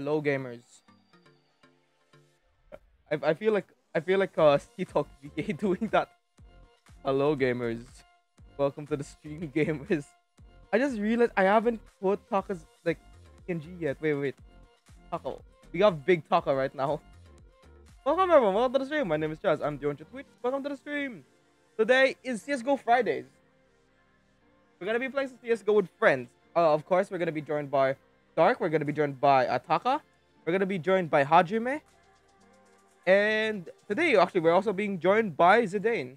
Hello, gamers. I, I feel like I feel like uh Talk VK doing that. Hello, gamers. Welcome to the stream, gamers. I just realized I haven't put Taka's like PNG yet. Wait, wait. Taco. We got big Taka right now. Welcome everyone. Welcome to the stream. My name is Chaz. I'm Dion Tweet. Welcome to the stream. Today is CSGO Fridays. We're gonna be playing some CSGO with friends. Uh, of course, we're gonna be joined by We're gonna be joined by Ataka. We're gonna be joined by Hajime. And today, actually, we're also being joined by Zidane.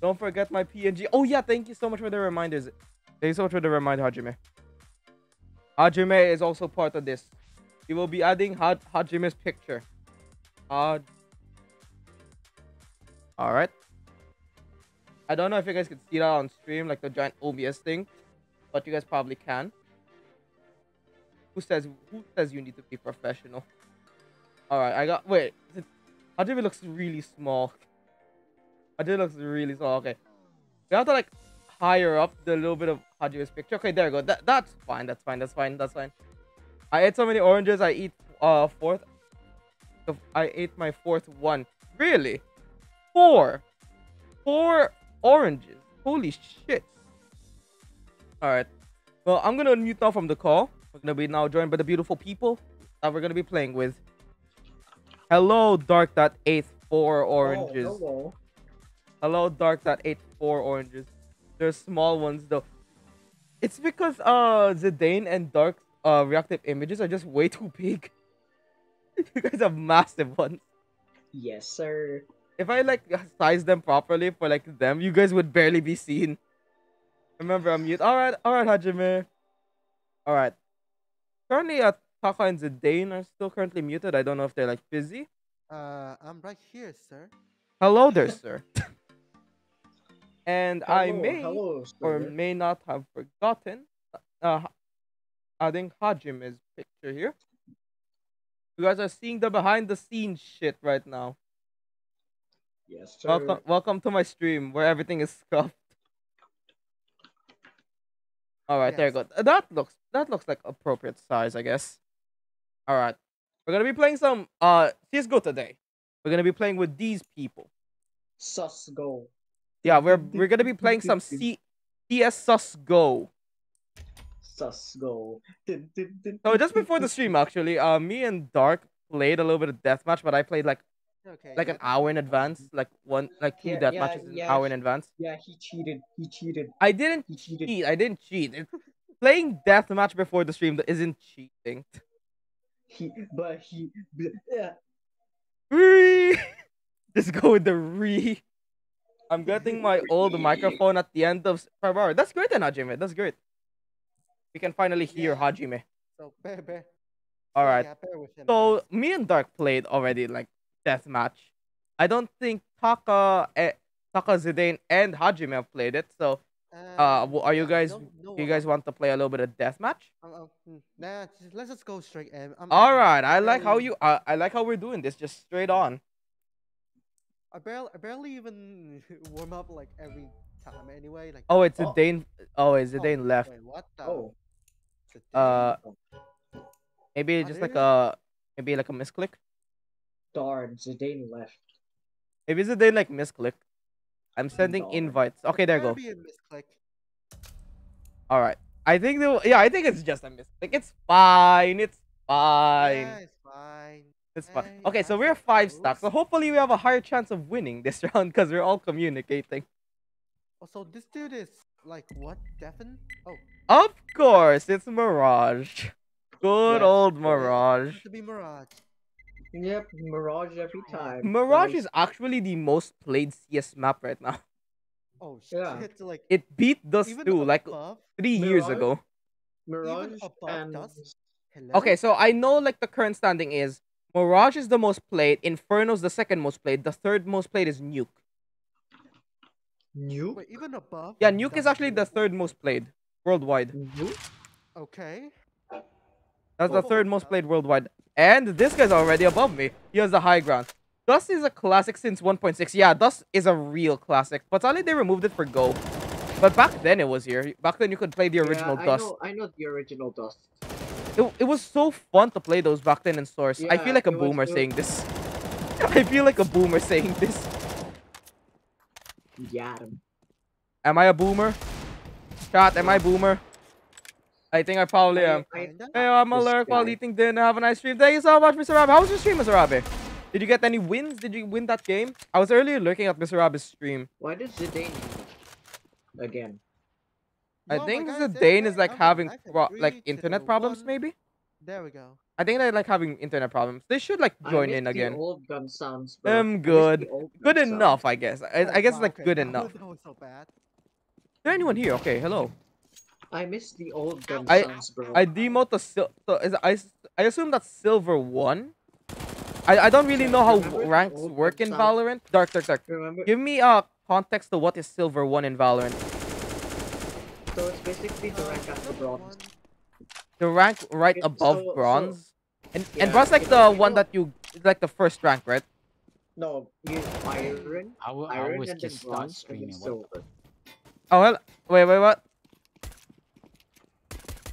Don't forget my PNG. Oh yeah, thank you so much for the reminders. Thank you so much for the reminder, Hajime. Hajime is also part of this. We will be adding ha Hajime's picture. Haj. All right. I don't know if you guys can see that on stream, like the giant OBS thing, but you guys probably can. Who says who says you need to be professional? All right, I got wait. Hajime looks really small. Hajime looks really small. Okay, we have to like higher up the little bit of Hajime's picture. Okay, there you go. That that's fine. That's fine. That's fine. That's fine. I ate so many oranges. I eat uh fourth. I ate my fourth one. Really? Four. Four oranges. Holy shit. Alright. Well, I'm gonna mute now from the call. We're gonna be now joined by the beautiful people that we're gonna be playing with. Hello, Dark that ate four oranges. Oh, hello. Hello, Dark that ate four oranges. They're small ones though. It's because uh Zidane and Dark uh reactive images are just way too big. you guys have massive ones. Yes, sir. If I like size them properly for like them, you guys would barely be seen. Remember, I'm mute. All right, all right, Hajime. All right. Currently, uh, Taka and Zidane are still currently muted. I don't know if they're like busy. Uh, I'm right here, sir. Hello there, sir. and hello, I may hello, or may not have forgotten uh, adding Hajime's picture here. You guys are seeing the behind the scenes shit right now. Yes, sir. Welcome, welcome to my stream where everything is scuffed. All right, yes. there you go. That looks that looks like appropriate size, I guess. All right, we're gonna be playing some uh CS:GO today. We're gonna be playing with these people. Sus go. Yeah, we're we're gonna be playing some C CS Sus Go. Sus Go. so just before the stream, actually, uh, me and Dark played a little bit of deathmatch, but I played like Okay. Like an hour in advance, like one, like two yeah, death yeah, matches yeah, an hour in advance. Yeah, he cheated. He cheated. I didn't he cheated. cheat. I didn't cheat. Playing death match before the stream isn't cheating. He, but he, yeah. Re. Just go with the re. I'm getting my old microphone at the end of February. That's great, then, Hajime. That's great. We can finally hear Hajime. So, bear, bear. All right. So me and Dark played already like death match. I don't think Taka, eh, Taka Zidane and Hajime have played it. So, uh, uh are you guys? No, you guys want to play a little bit of death match? Uh, uh, nah, just, let's just go straight. Um, All right, I like how you. Uh, I like how we're doing this. Just straight on. I barely, I barely even warm up like every time anyway. Like. Oh, it's oh. Dane. Oh, it's Zidane oh, left. Wait, what? The... Oh. Uh. Maybe just like a maybe like a misclick. Darn, Zidane left. Maybe Zidane like misclick. I'm sending Darn. invites. Okay, there you go. All right. I think the yeah, I think it's just a misclick. It's fine. It's fine. Yeah, it's fine. It's fine. Okay, so we're five stacks. So hopefully we have a higher chance of winning this round because we're all communicating. Oh, so this dude is like what? Devin? Oh. Of course, it's Mirage. Good yes, old Mirage. To be Mirage. Yep, Mirage every time. Mirage is actually the most played CS map right now. Oh shit! Yeah. Like it beat Dust 2 like three Mirage, years ago. Mirage and okay, so I know like the current standing is Mirage is the most played, Inferno's the second most played, the third most played is Nuke. Nuke? Wait, even above? Yeah, Nuke is actually the third most played worldwide. Nuke? Okay. That's the third most played worldwide. And this guy's already above me. He has the high ground. Dust is a classic since 1.6. Yeah, Dust is a real classic. But only they removed it for Go. But back then it was here. Back then you could play the original yeah, Dust. Know, I know the original Dust. it, it was so fun to play those back then in Source. I feel like a was boomer saying this. I feel like a boomer saying this. Yeah. Am I a boomer? Chat, am I boomer? I think I probably am. I- Kinda. Hey, I'm This alert while eating dinner. Have a nice stream. Thank you so much, Mr. Rabbit. How was your stream, Mr. Rabbit? Did you get any wins? Did you win that game? I was earlier looking at Mr. Rabbit's stream. Why did Zidane again? I Yo, my think guy the Dane that. is like Okay, having I said pro- three, like two, internet problems, one. maybe. There we go. I think they like having internet problems. They should like I join miss in the again. old gun sounds, bro. I Um, miss the good. old Good enough, sounds. I guess. I, Oh, I guess wow, like okay, good that enough. was- That was so bad. Is there anyone here? Okay, hello. I miss the old gun I- sounds, bro. I demote the sil- so is I s- I assume that's silver one. I I don't really Yeah, know how ranks work in sound- Valorant. Dark, dark, dark. remember. Give me uh context to what is silver one in Valorant. So it's basically the rank after bronze. The rank right It's above so- so- bronze. And Yeah, and bronze like the like- one that you like the first rank, right? No, you iron, I, wa- I iron, was and just start bronze, and then silver. Oh well. Wait, wait, what?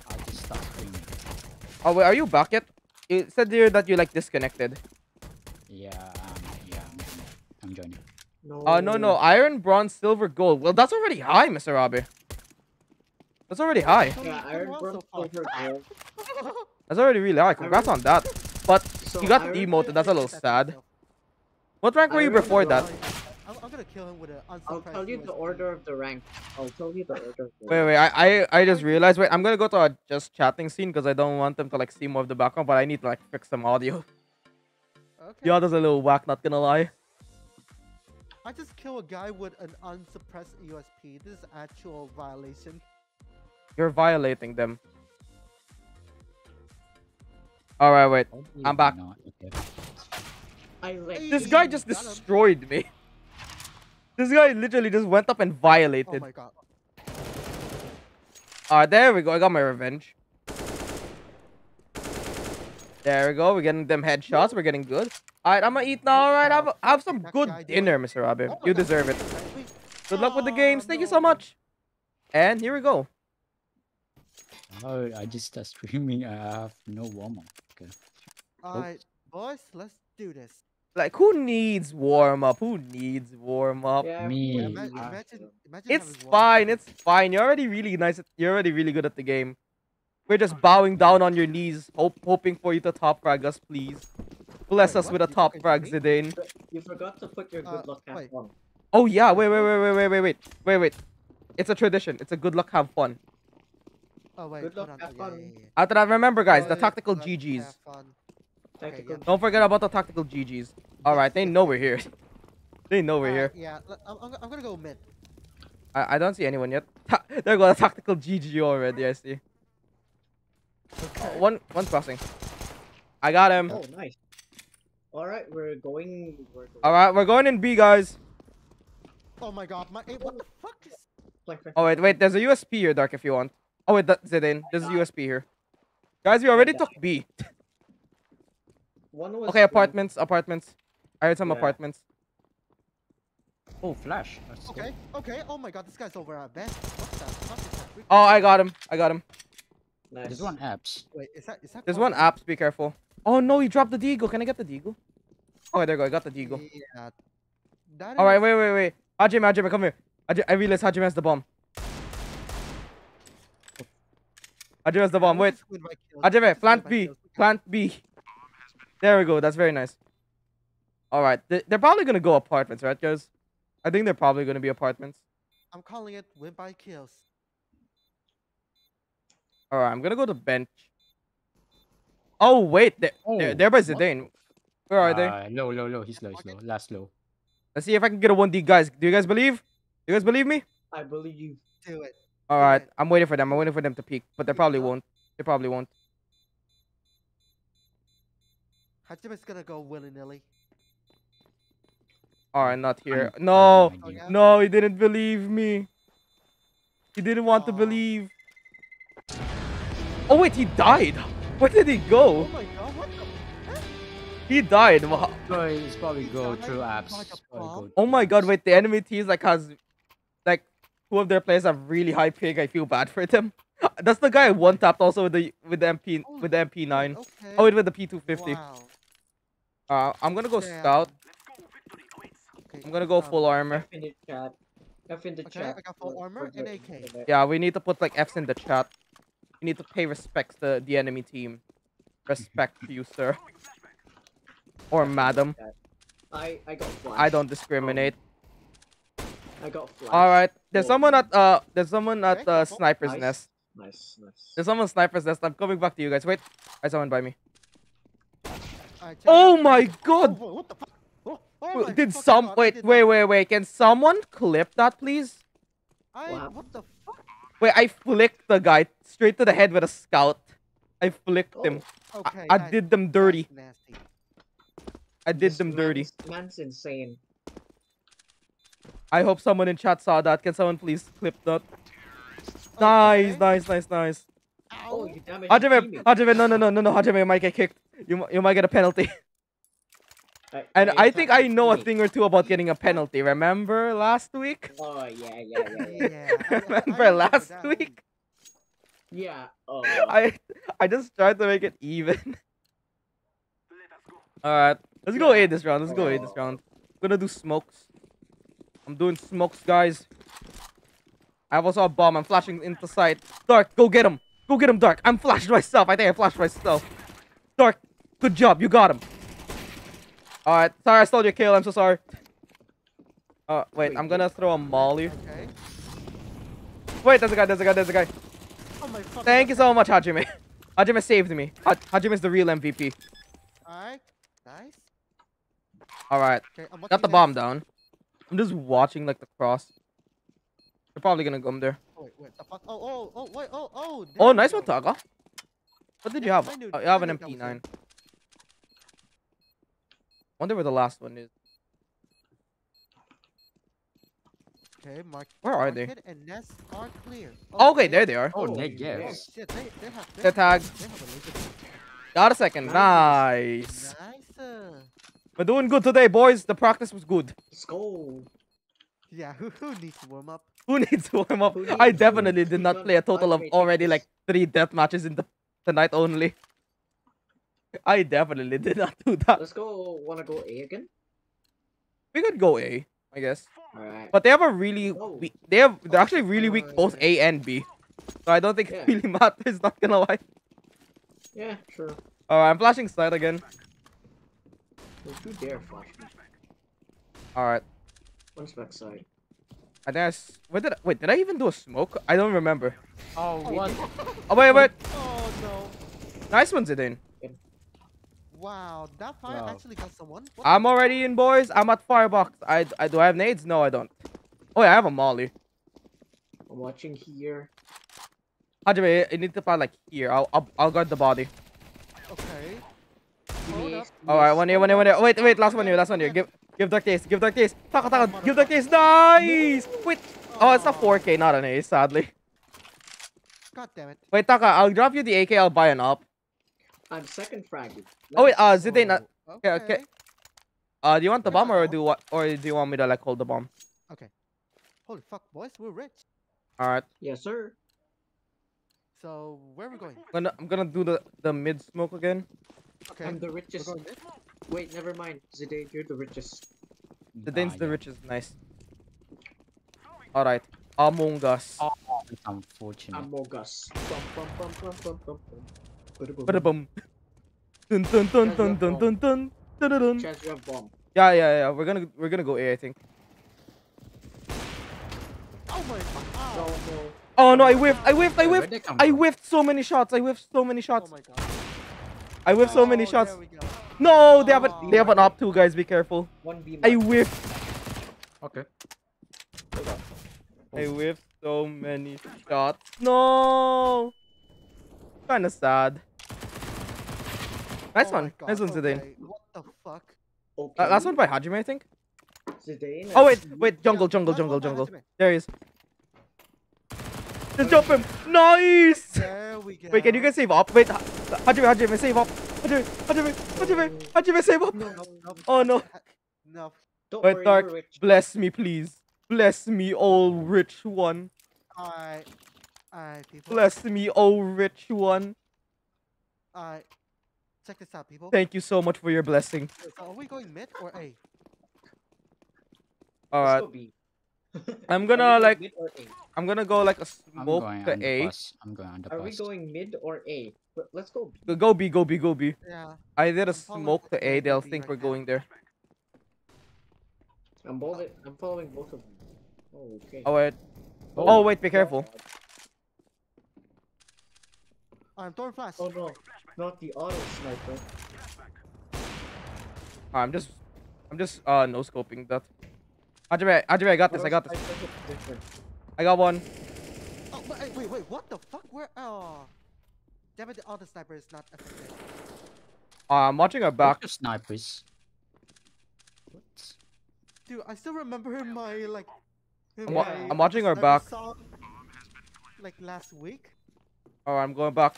I just start streaming. Oh wait, are you back yet? You said there that you like disconnected. Yeah, um, yeah, I'm, I'm joining. No. Uh no no iron, bronze, silver, gold. Well that's already high, Mr. Robbie. That's already high. Yeah, iron, bronze, silver, gold. That's already really high. Congrats on that. But So you got iron, demoted. That's a little sad. What rank were you before that? Bronze. I'm, I'm gonna kill him with an I'll tell you the order of the rank. I'll tell you the order. Of the Wait, rank. wait. I, I, I just realized. Wait, I'm gonna go to a just chatting scene because I don't want them to like see more of the background. But I need to like fix some audio. Okay. The audio's a little whack. Not gonna lie. I just kill a guy with an unsuppressed USP. This is actual violation. You're violating them. All right, wait. I'm back. not, okay. I. This guy just destroyed me. This guy literally just went up and violated. Oh violated. my god. Alright, there we go. I got my revenge. There we go. We're getting them headshots. We're getting good. Alright, I'm gonna eat now. Alright, have, have some good dinner, Mr. Abe. You deserve it. Good luck with the Oh, games. Thank you so much. And here we go. Oh, I just start streaming. I have no warm up. Okay. Alright, boys, let's do this. Like, who needs warm up? Who needs warm up? Yeah, Me. we- Yeah, ima- we have imagine, imagine It's having fine. It's fine. You're already really nice. At, you're already really good at the game. We're just bowing down on your knees, hope, hoping for you to top frag us, please. Bless Wait, us what? with a You top frag, me? Zidane. You forgot to put your good Uh, luck hat wait. on. Oh yeah, wait, wait, wait, wait, wait, wait, wait, wait, wait. It's a tradition. It's a good luck, have fun. Oh wait, Good luck, have oh, yeah, fun. yeah, yeah. After that, remember guys, Oh, the yeah, tactical let's GGs. Have fun. Yeah. Don't forget about the tactical GGs. All right, they know we're here. They know we're Alright, here. Yeah, I'm, I'm, I'm gonna go mid. I, I don't see anyone yet. there go the tactical GG already. I see. Okay. One one crossing. I got him. Oh, nice. All right, we're going. We're going. All right, we're going in B, guys. Oh my god, my hey, what the fuck is Flank, flank, Oh wait, wait. There's a USP here, Dark. If you want. Oh wait, that's Zidane. There's a USP here. Guys, we already took B. One was Okay, flank. apartments, apartments. I heard some Yeah. apartments. Oh, flash. Let's go. Okay, okay. Oh my god, this guy's over at best. What the fuck is that? Oh, I got him. I got him. Nice. There's one apps. Wait, is that is that? There's called one apps. Be careful. Oh no, he dropped the deagle. Can I get the deagle? Oh, there you go. I got the deagle. Yeah. That All right, is- wait, wait, wait. Hajime, Hajime, come here. Hajime, I realized Hajime has the bomb. Hajime has the bomb. Yeah, Wait. let's just win by. Hajime, plant B. kills. Plant B. There we go. That's very nice. All right. They- They're probably going to go apartments, right, guys? I think they're probably going to be apartments. I'm calling it win by kills. All right. I'm going to go to bench. Oh, wait. They're, they're, Oh, they're by what? Zidane. Where are they? Uh, low, low, low. He's low, he's low. Last low. Let's see if I can get a 1D. Guys, do you guys believe? Do you guys believe me? I believe you. Do it. All right. Do it. I'm waiting for them. I'm waiting for them to peek, but they probably won't. They probably won't. Hajime's gonna go willy nilly. All right, not here. I'm- No. I'm Oh, yeah? No, he didn't believe me. He didn't want to believe. Oh wait, he died. Where did he Oh go? my god, what the? He died. Wha- So it's probably go through apps. the Probably go bomb? Oh my god, wait, the enemy team like has like two of their players have really high ping. I feel bad for them. That's the guy I one tapped also with the with the MP oh, with the MP9. Okay. Oh, wait, with the P250. Wow. Uh, I'm gonna go Damn. scout. Okay, I'm gonna go um, full armor. F in the chat. F in the Okay, chat. I got full for- armor for and AK. Yeah, we need to put like F's in the chat. We need to pay respects to the enemy team. Respect to you, sir. Or madam. I I got flash. I don't discriminate. I got flash. All right. There's Oh. someone at uh. There's someone at Okay, uh, sniper's Nice. nest. Nice, nice. There's someone sniper's nest. I'm coming back to you guys. Wait. I someone by me. Alright, Oh out. my Oh, god! whoa, what the fuck? Oh, oh my Did some God, wait did wait wait wait? Can someone clip that please? I, What? what the fuck? Wait, I flicked the guy straight to the head with a scout. I flicked Oh, him. Okay. I, I that- did them dirty. Nasty. I did this them dirty. man's- Man's insane. I hope someone in chat saw that. Can someone please clip that? Nice, nice, nice, nice. Oh, Ow. you damaged your Hajime, teammate. Hajime, no, no, no, no, no, Hajime, you might get kicked. You, you might get a penalty. I- And I I think I know a thing or two about getting a penalty. Remember last week? Oh yeah, yeah, yeah, yeah. Yeah. I- I- I Remember last that. week? yeah. Oh. I I just tried to make it even. Alright, let's go Yeah. A this round. Let's go A this Oh. round. I'm gonna do smokes. I'm doing smokes, guys. I have also a bomb. I'm flashing into sight. Dark, go get him. Go get him, Dark. I'm flashed myself. I think I flashed myself. Dark, good job. You got him. Alright, sorry I stole your kill. I'm so sorry. Uh, wait, Wait, I'm gonna throw a molly. Okay. Wait, there's a guy, there's a guy, there's a guy. Oh my fucking Thank you so much, Hajime. Hajime saved me. Ha Hajime is the real MVP. Alright. Nice. Alright, Okay, got the bomb down. I'm just watching like the cross. They're probably gonna go there. Oh, wait, wait, the fuck? Oh, oh, oh, wait, oh, oh. Oh, nice one, Taka. What did you have? I Oh, you have an knew that was MP9. Wonder where the last one is. Okay, mark. Where are they? market And nests are clear. Okay, there they are. Oh, Oh, Nick, yeah. yes. Shit, they, they have. They They're tagged. They a. Got a second. Nice. Nice. uh, We're doing good today, boys. The practice was good. Let's go. Yeah, who, who needs to warm up? Who needs to warm up? Who I definitely did not play a total of already like three death matches in the tonight only. I definitely did not do that. Let's go. Wanna go A again? We could go A, I guess. All right. But they have a really Oh. weak. They have they're oh, actually really weak uh, both A and B. So I don't think Yeah. it really matters. Not gonna lie. Yeah, sure. Alright, I'm flashing side again. Don't you dare flash me. Alright. One's backside. I think I s- where did I, wait did I even do a smoke? I don't remember. Oh, oh what? Oh wait wait, Oh no! nice one Zidane. Wow, that fire Wow. actually got someone. What I'm already in, boys. I'm at firebox. I I do I have nades? No, I don't. Oh yeah, I have a molly. I'm watching here. Hajime, you need to find like here. I'll I'll, I'll guard the body. Okay. Give Hold me up. Ace, give me Alright, one here, one here, one here. Oh, wait wait, last one here, last one here. Give give dark taste, give dark taste. Taka taka, give dark taste. Nice. Wait. Oh, it's a 4K, not an ace, sadly. God damn it. Wait, Taka, I'll drop you the AK. I'll buy an op. I'm second frag. Oh wait, uh, Zidane, uh, Oh, okay, okay. uh, do you want the bomb or do what? Or do you want me to like hold the bomb? Okay. Holy fuck, boys, we're rich. All right, Yes, sir. So where are we going? I'm gonna I'm gonna do the the mid smoke again. Okay. I'm the richest. Going this. Wait, never mind. Zidane, you're the richest. The Dane's Ah, the yeah. richest. Nice. All right, Among Us. Oh, that's unfortunate. Among Us. Bum, bum, bum, bum, bum, bum, bum. Ba-da-bum. Bada bum. Dun dun dun dun dun dun dun dun dun dun. Chance you have bomb. Yeah, yeah, yeah. We're gonna we're gonna go A, I think. Oh my fuck. No, no. Oh no, I whiffed, I whiffed, I Wait, whiffed, I from? whiffed so many shots. I whiffed so many Oh shots. my god. I whiffed so many Oh, shots. There we go. No, they have an they have an op too, guys. Be careful. One B. I mark. whiffed. Okay. Hold up. I whiffed so many shots. No. Kinda sad. Nice Oh one. my Nice God, one, Zidane. okay, What the fuck? Okay. Uh, last one by Hajime, I think. Zidane. Oh I wait, see you. wait, jungle, jungle, jungle, jungle. There he is. Just jump him. Nice. There we go. Wait, can you guys save up? Wait, Ha- Hajime, Hajime, save up. Hajime, Hajime, Hajime, Hajime, save up. No, Nope, nope. Oh, no. No. Don't Wait, worry, Dark, rich. Bless me, please. Bless me, all rich one. Alright. Alright, people. Bless me, oh rich one. Alright. Check this out, people. Thank you so much for your blessing. So are we going mid or A? Uh, all I'm gonna going like mid or A? I'm gonna go like a I'm smoke going to on the A. bus. I'm going on the Are bus. we going mid or A? Let's go B. Go- Go B, go B, go B. Yeah. I did a I'm smoke the to A. A, They'll B think right we're now. going there. I'm both. I'm following both of you. Oh, okay. Oh wait. Oh, Oh wait, be careful. I'm throwing flash. Oh no, not the auto sniper. I'm just I'm just uh no scoping that. Hajime, Hajime, I got this. I got this. Auto sniper hits different. I got one. Oh, but, wait, wait, wait, what the fuck? Where? Oh. Damn it, the auto sniper is not effective. Uh, I'm watching our back. Back snipers. What? Dude, I still remember my, like. I'm wa- my I'm watching our back. song, Like last week. Oh, I'm going back.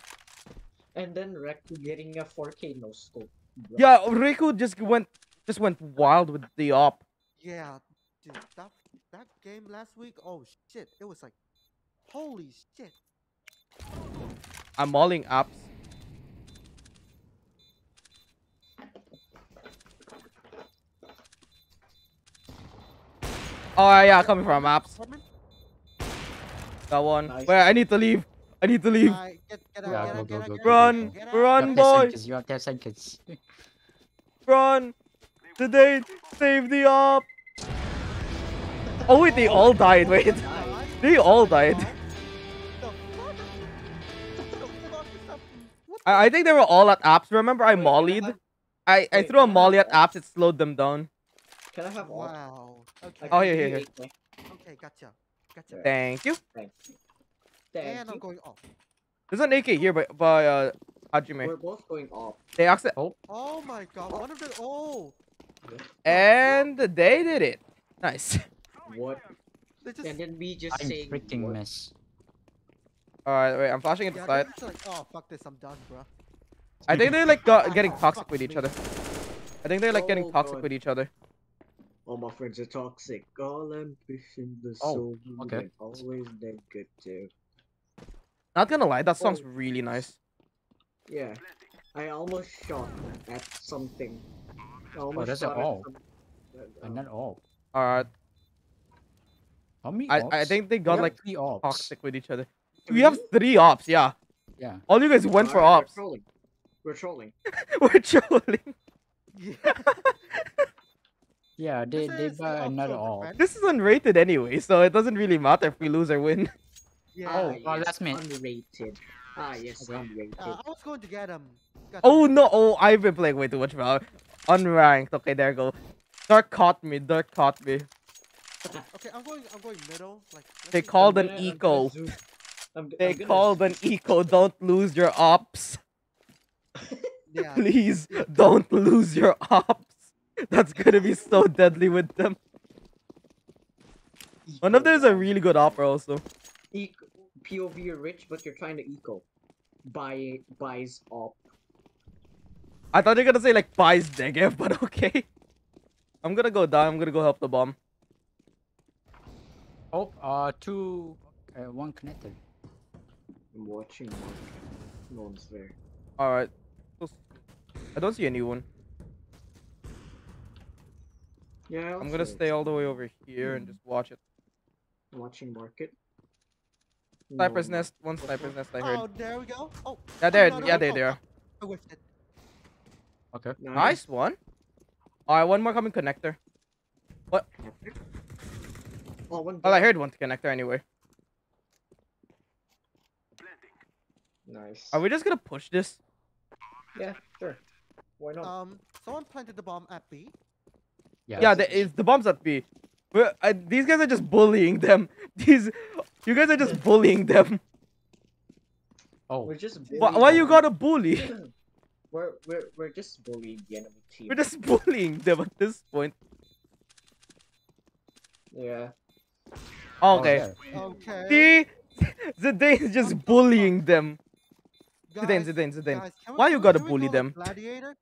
And then Reku getting a 4K no scope. bro. Yeah, Riku just went just went wild with the op. Yeah, dude, that that game last week. Oh shit, it was like, holy shit. I'm mauling apps. Oh yeah, coming from apps. Apartment? Got one. Nice. Wait, I need to leave. I need to leave. Alright, get, get out, Yeah, get out, go, get out, go, get go, out, Run, get run, You have 10 boy. You have 10 seconds. Run! Today, save the op! Oh wait, they all died. Wait, they all died. The fuck? The fuck is up? What I, I think they were all at apps. Remember, I Wait, can I mollied. I, I threw a can I have molly at apps. It slowed them down. Can I have all? Wow. Okay. Oh, I here, here, here. Okay, gotcha. Gotcha. Thank you. Thank you. Thank and I'm going off. There's an AK here by by uh Hajime. We're both going off. They accept Oh my god, one of the oh and they did it. Nice. What? just And then we just I'm saying freaking what? miss. All right, wait. I'm flashing at the yeah, side. like, oh fuck this, I'm done, bro. I think they're like got, getting Oh, toxic with each other. I think they're like getting Oh, toxic God. with each other. All my friends are toxic. All ambition, the Oh, soul, okay. and always negative. Not gonna lie, that song's Oh. really nice. Yeah, I almost shot at something. I almost that's a shot at all. some- uh, And not all. All right. How many I I think they got like three ops. toxic with each other. We have three ops. Yeah. Yeah. All you guys went for alright, ops. We're trolling. We're trolling. We're trolling. Yeah. Yeah, they, This they is the buy another filter, all. This is unrated anyway, so it doesn't really matter if we lose or win. Yeah. Oh, well, yes, that's me. Unrated. Ah, yes, Okay. unrated. Uh, I was going to get him. Got Oh him. no! Oh, I've been playing way too much now. Unranked. Okay, there you go. Dark caught me. Dark caught me. Okay, I'm going. I'm going middle. Like They called an gonna- I'm eco. I'm They I'm gonna called an eco. Don't lose your ops. Yeah. Please don't lose your ops. That's gonna be so deadly with them. One of them is a really good opera also. Eco, POV you're rich, but you're trying to eco. Buy buys op. I thought you were gonna say like buys Negev, but okay. I'm gonna go down. I'm gonna go help the bomb. Oh, uh, two, uh, one connected. I'm watching. Mark. No one's there. All right. I don't see anyone. Yeah, I'm gonna stay all the way over here and just watch it. watching market. Sniper's No, nest. One sniper's nest. I heard. Oh, there we go. Oh. Yeah, oh, there. no, no, Yeah, no, there no, they are. I whiffed it. Okay. Nice one. All right, one more coming connector. Oh, one Well, I heard one connector anyway. Nice. Are we just gonna push this? Yeah, sure. Why not? Um, someone planted the bomb at B. Yeah. Yeah, the, it's, the bombs at B. We're, uh, these guys are just bullying them. These, you guys are just bullying them. Oh, we're just. Why, bullying why you gotta bully? We're we're we're just bullying the enemy team. We're just bullying them at this point. Yeah. Okay. there. Okay. See, Zidane's just bullying them. Zidane, Guys, Zidane, Zidane. guys, we- Why you gotta bully go, them? Gladiator.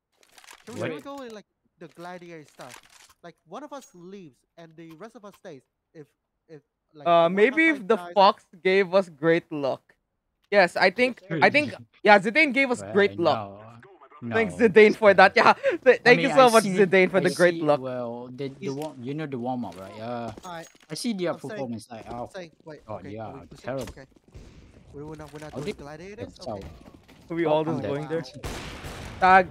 Can we, can we go with, like the gladiator stuff? Like one of us leaves and the rest of us stays. If if like Uh, maybe if the guys- fox gave us great luck. Yes, I think. I think. Yeah, Zidane gave us Well, great luck. No, Thanks, no. Zidane, for that. Yeah, th- I thank mean, you so I much, see- Zidane, for I the great see- luck. Well, the, the warm, you know the warm up, right? Uh, Alright, I see their I'm saying- performance. Like, oh, saying, wait, God, okay, yeah, we pushing? terrible. Okay. We- We're not, we're not How doing gladiators? Okay. Are we oh, all I'm just going there? Wow. Tag.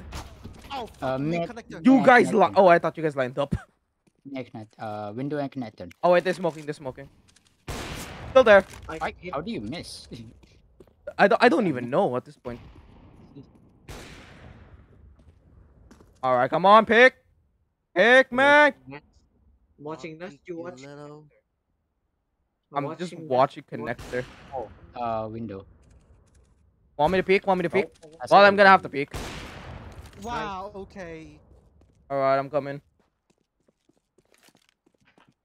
Oh, Uh, main mid- connector. You guys li- Oh, I thought you guys lined up. neck net, uh, window and connector. Oh wait, they're smoking. They're smoking. Still there. I I, how do you miss? I don't. I don't even know at this point. All right, come on, pick, pick, man. Watching I'll Nest, peek you you watch. I'm just watching you watch- connector. uh, window. Want me to peek? Want me to peek? Oh, Well. I'm gonna have to peek. Wow, okay. All right, I'm coming.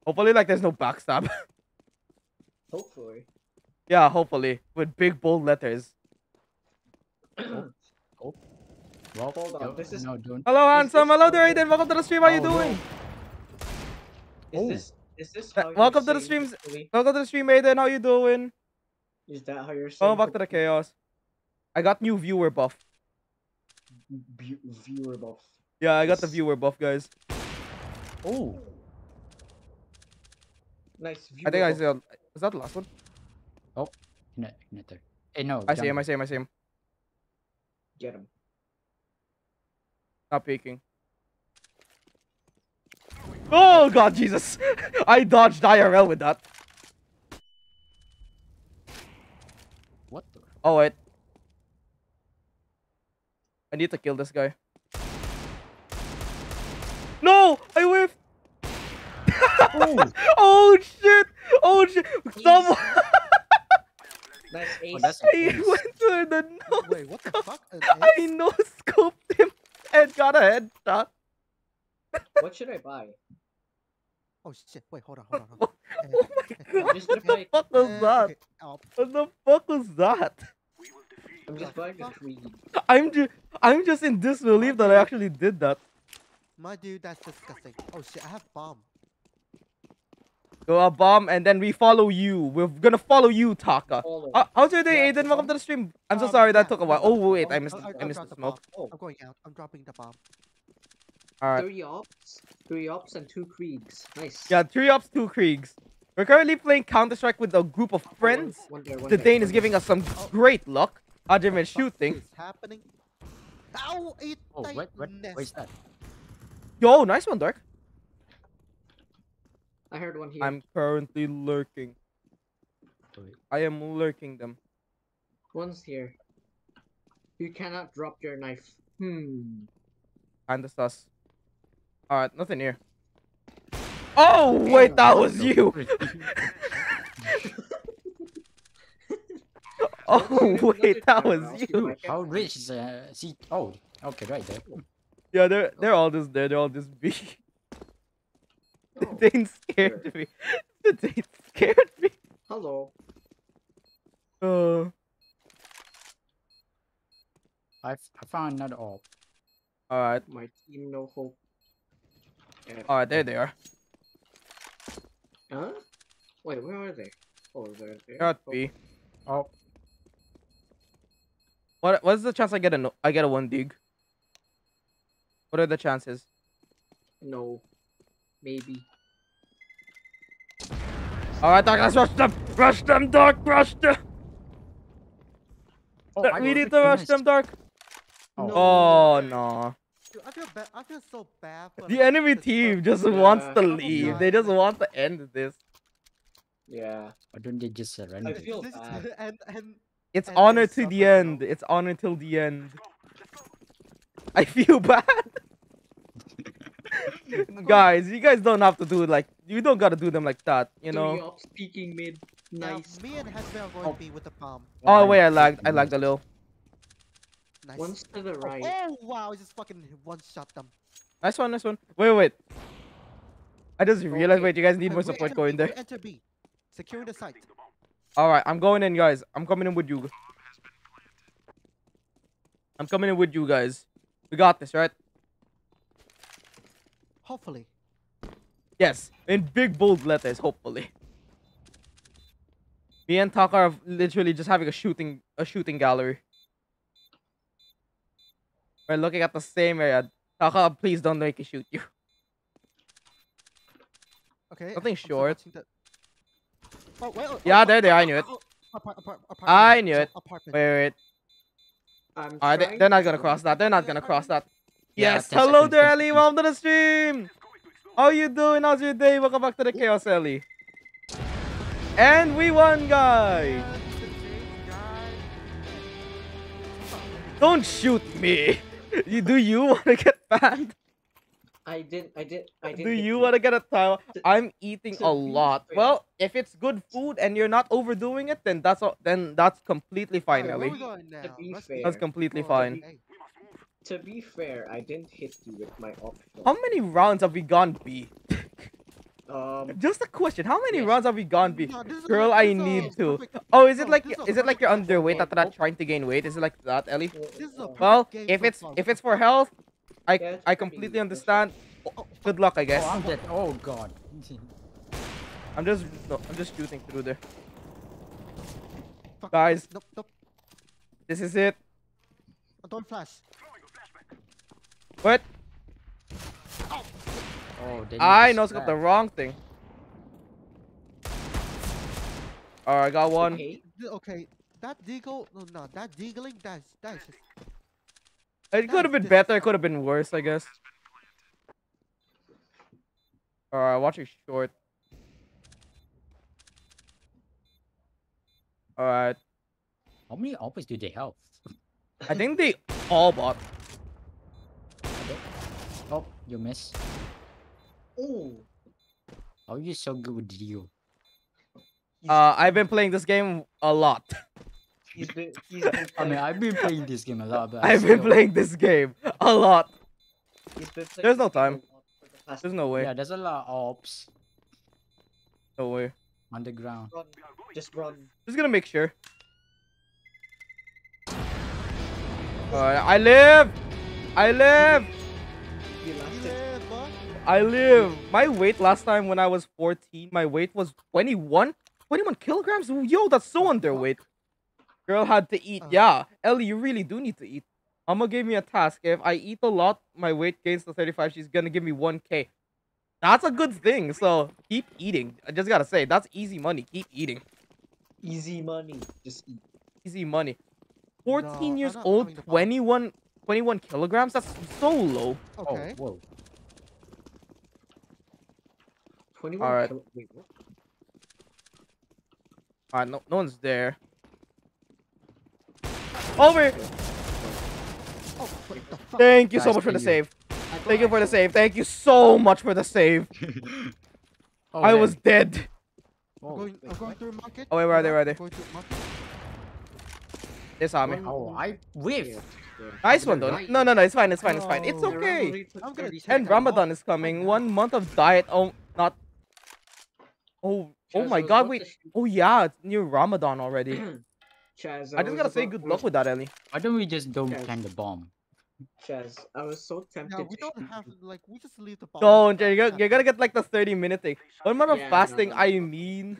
Hopefully, like, there's no backstab. Hopefully. yeah, hopefully, with big bold letters. Well, Hold on, don't- this is- no, don't. Hello, handsome. Hello there, how- Aiden. Welcome to the stream. How you Oh, no. doing? Is Oh. this is this how you're welcome to the saying streams. hopefully? Welcome to the stream, Aiden. How you doing? Is that how you're oh, saying? Welcome back to the chaos. I got new viewer buff. hopefully? Bu- viewer buff. Yeah, I got the viewer buff, guys. Oh, Nice. I think I viewer buff. said. Is that the last one? connect, connector. Hey, no. I see him. I see him. I see him. Get him. Not peeking. Oh God, Jesus! I dodged IRL with that. What the? Oh wait. I need to kill this guy. No! I whiffed! Oh, oh shit! Oh shit! Someone! Nice ace. oh that's a I ace. went to the nose! Wait, what the fuck? I ace? no scoped him and got a headshot. what should I buy? Oh shit, wait, hold on, hold on. Oh Hold on. my Eh, god! What the fuck was eh, that? oh, What the fuck was that? I'm just buying a fuck? Krieg. I'm just I'm just in disbelief that I actually did that. my dude, that's disgusting. Oh shit, I have bomb. Go a bomb and then we follow you. We're gonna follow you, Taka. Follow. Uh, how's your day, Yeah, Aiden? Welcome to the stream. I'm so Um, sorry that yeah, took a I'm while. Oh wait, I missed I'll- I I'll missed the the smoke. oh, I'm going out. I'm dropping the bomb. Alright. three ops, three ops, and two Kriegs. Nice. Yeah, three ups, two Kriegs. We're currently playing Counter Strike with a group of Oh, one- friends. one there, one The Dane is giving us some great luck. Ajim What is the fuck shooting. is happening? Ow! It Oh, what? What? Where's that? Yo, nice one, Dark. I heard one here. I'm currently lurking. Wait. I am lurking them. One's here. You cannot drop your knife. Hmm. Kinda sus. Alright, nothing here. Oh wait, that was you. Oh wait, that was you. How rich is uh, see? Oh, okay, right there. Yeah, they're they're all just there. They're all just B. The Oh, Dane scared me. The Dane scared me. Hello. Uh, I f- I found another orb. all right, My team no hope. Eh, all right. There they are. Huh? Wait, where are they? Oh, they're there. They're at Oh, B. Oh, What what's the chance I get a no, I get a one dig? What are the chances? No. Maybe. All right, Doc, let's rush them. Rush them, Doc. Rush them. oh we need to rush them, Dark. Oh. No. Oh no. Dude, I feel bad. I feel so bad. For The enemy team just Yeah. wants to Oh, leave. God. They just want to end this. Yeah. Why don't they just surrender? I feel bad. and and It's And honor to the end. now. It's honor till the end. I feel bad. guys, you guys don't have to do it like you don't gotta do them like that, you know. Speaking peeking mid. now Nice. me and Hesby are going Oh. to be with the bomb. Oh I'm wait, I lagged. I freaking lagged a little. Nice. One's to the Oh, right. oh wow! I just fucking one shot them. Nice one, nice one. Wait, wait. I just realized. Okay. Wait, you guys need Uh, more support enter going B, there. Enter B. Securing the site. All right, I'm going in, guys. I'm coming in with you. I'm coming in with you guys. We got this, right? Hopefully. Yes, in big bold letters, hopefully. Me and Taka are literally just having a shooting a shooting gallery. We're looking at the same area. Taka, please don't make it shoot you. Okay. Something I'm still short. watching the- Oh, wait, oh, Yeah, oh, there, there, oh, I knew it. oh, oh, oh apart- apart- I knew it. Apartment. Wait, wait, wait. I'm Alright, they, trying they're not gonna cross that. They're not gonna cross that. Yeah, Yes, 10 hello seconds, there, Ellie. Welcome to the stream. How you doing? How's your day? Welcome back to the Chaos Ellie. And we won, guys. Yeah, it's the James guy. Don't shoot me. You do you want to get banned? I didn't. I did. I didn't. Do you want to get a towel? I'm eating a lot. Well, if it's good food and you're not overdoing it, then that's all, then that's completely fine, Alright, Ellie. we going now? be Let's fair- That's completely Oh, fine. Hey. To be fair, I didn't hit you with my option. How many rounds have we gone B? Um, Just a question. How many Yes. rounds have we gone B? No, this is a- Girl, this I need to. perfect- Oh, is it like this is it like you're perfect- underweight okay, after that oh. trying to gain weight? Is it like that, Ellie? This is a perfect Well, if it's if it's for health, I Yeah, I completely understand. Oh, Good luck, I Oh, guess. I'm dead. Oh god. I'm just no, I'm just shooting through there. fuck. guys. Nope, nope. This is it. Oh, Don't flash. What? Oh, I need know to it's got the wrong thing. Alright, I got one. okay. Okay, that deagle. No, no, that deagling. That's that's just. It could have been better. It could have been worse, I guess. Alright, watch your short. Alright. How many ops do they have? I think they all bought. Oh, you miss. Oh. How are you so good with you? Uh, I've been playing this game a lot. he's been. He's been. I mean, I've been playing this game a lot, but I I've been playing this game a lot. he's been playing There's no time. a lot for the There's no way. Yeah, there's a lot of ops No way. on the ground. Run. Just run. Just gonna make sure. Alright, I live! I live! I live! My weight last time when I was 14, my weight was 21? 21 kilograms? Yo, that's so underweight. Girl had to eat. Uh. Yeah, Ellie, you really do need to eat. Amma gave me a task. If I eat a lot, my weight gains to 35. She's gonna give me 1k. That's a good thing. So keep eating. I just gotta say, that's easy money. Keep eating. Easy money. Just eat. Easy money. 14 I'm years old, having 21, 21 kilograms? That's so low. okay. Oh, whoa. 21 Alright. kilo- Wait, what? Alright, no, no one's there. Over! Oh, what the fuck? Thank you so Guys, much for the you. save. Thank you for the save. Thank you so much for the save. Oh, I there. was dead. I'm Oh, going, I'm oh, wait, going through market. Oh, wait, where are they, where are they? Going through market. They saw me. One- oh, I Yeah, whiff. yeah. Nice one, though. No, no, no. It's fine. It's fine. It's fine. It's oh. okay. rivalry took I'm gonna 30 check And Ramadan is coming. One month of diet. Oh, not. Oh, oh Chaz, my God! Wait. to Oh yeah, it's near Ramadan already. Chaz, I just gotta say good luck with that, Ellie. Why don't we just don't Okay. plant the bomb? Chaz, I was so tempted No, we don't have like we just leave the. bomb Don't. You're, gonna- you're gonna get like the 30 minute thing. One month of Yeah, no, fasting. no, I mean,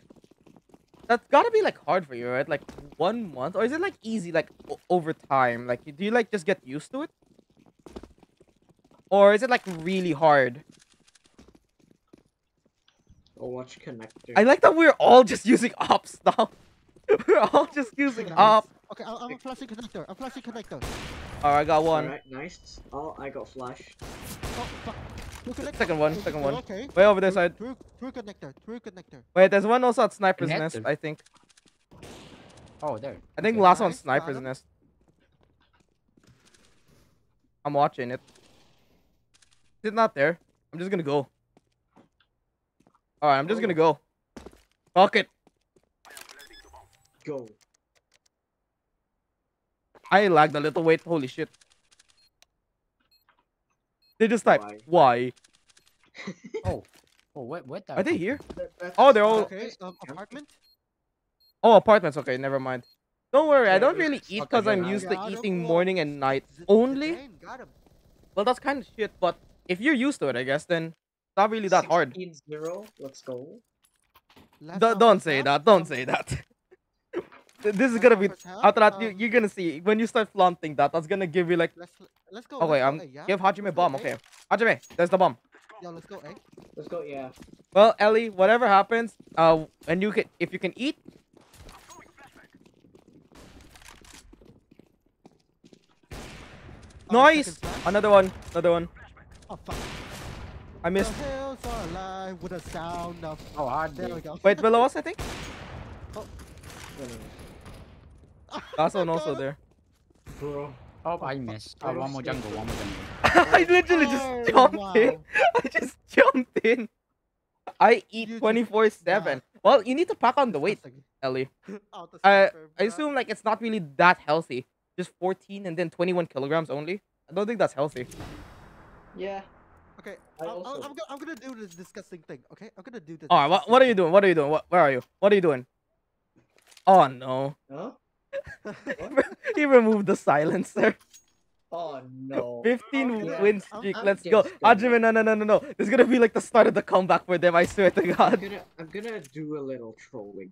that's gotta be like hard for you, right? Like one month, or is it like easy, like over time? Like, do you like just get used to it, or is it like really hard? Oh, watch connector. I like that we're all just using ops now. we're all just using Nice. ops. Okay, I'm, I'm a flashing connector. I'm flashing connector. Alright, I got one. Alright, nice. Oh, I got flash. Oh fuck. Second one, Okay, second oh, one. Okay. Way over there side. through, through connector. Through connector. Wait, there's one also at Sniper's Nest, I think. Oh, there. I think Okay. last one's Nice, got Sniper's him. Nest. I'm watching it. it. Is not there? I'm just gonna go. Alright, I'm just gonna go. Fuck it. Go. I lagged a little. Wait, holy shit. They just typed, Why? why? Oh, oh, what? What? Are they here? Oh, they're all- Okay. Apartment. Oh, apartments. Okay, never mind. Don't worry, I don't really eat because I'm used Yeah, to eating know. morning and night only. Zidane, Got him. Well, that's kind of shit, but if you're used to it, I guess, then it's not really that hard. 16-0, Let's go. Last D- don't say last that. Don't say that. this is gonna be first half. after that. You, Um, you're gonna see when you start flaunting that. That's gonna give you like. Let's let's go. Oh wait, let's um, go yeah? give Hajime Let's go bomb. A. Okay, Hajime, there's the bomb. Yo, let's go A. Let's go. Yeah. Well, Ellie, whatever happens, uh, and you can if you can eat. Uh, Nice. Another one. Another one. Oh fuck. I missed. The hills are alive with a sound of. Oh, hard. There we go. Wait, below us, I think. No, no, no. That's Oh one my also there. Bro. Oh, I missed. I Oh, one was more jungle. One more jungle. I literally just Oh, jumped in. I just jumped in. I eat 24 7. Well, you need to pack on the weight, Ellie. out the I, I assume like it's not really that healthy. Just 14 and then 21 kilograms only. I don't think that's healthy. Yeah. Okay, I I I'm, also- I'm, go- I'm gonna do this disgusting thing. Okay, I'm gonna do this. All right, what, what are you doing? What are you doing? What, where are you? What are you doing? Oh no. Huh? he removed the silencer. Oh no. 15 yeah. win I'm- streak. I'm Let's go. just Hajime, gonna- no, no, no, no, no. This is gonna be like the start of the comeback for them. I swear to God. I'm God. gonna I'm gonna do a little trolling.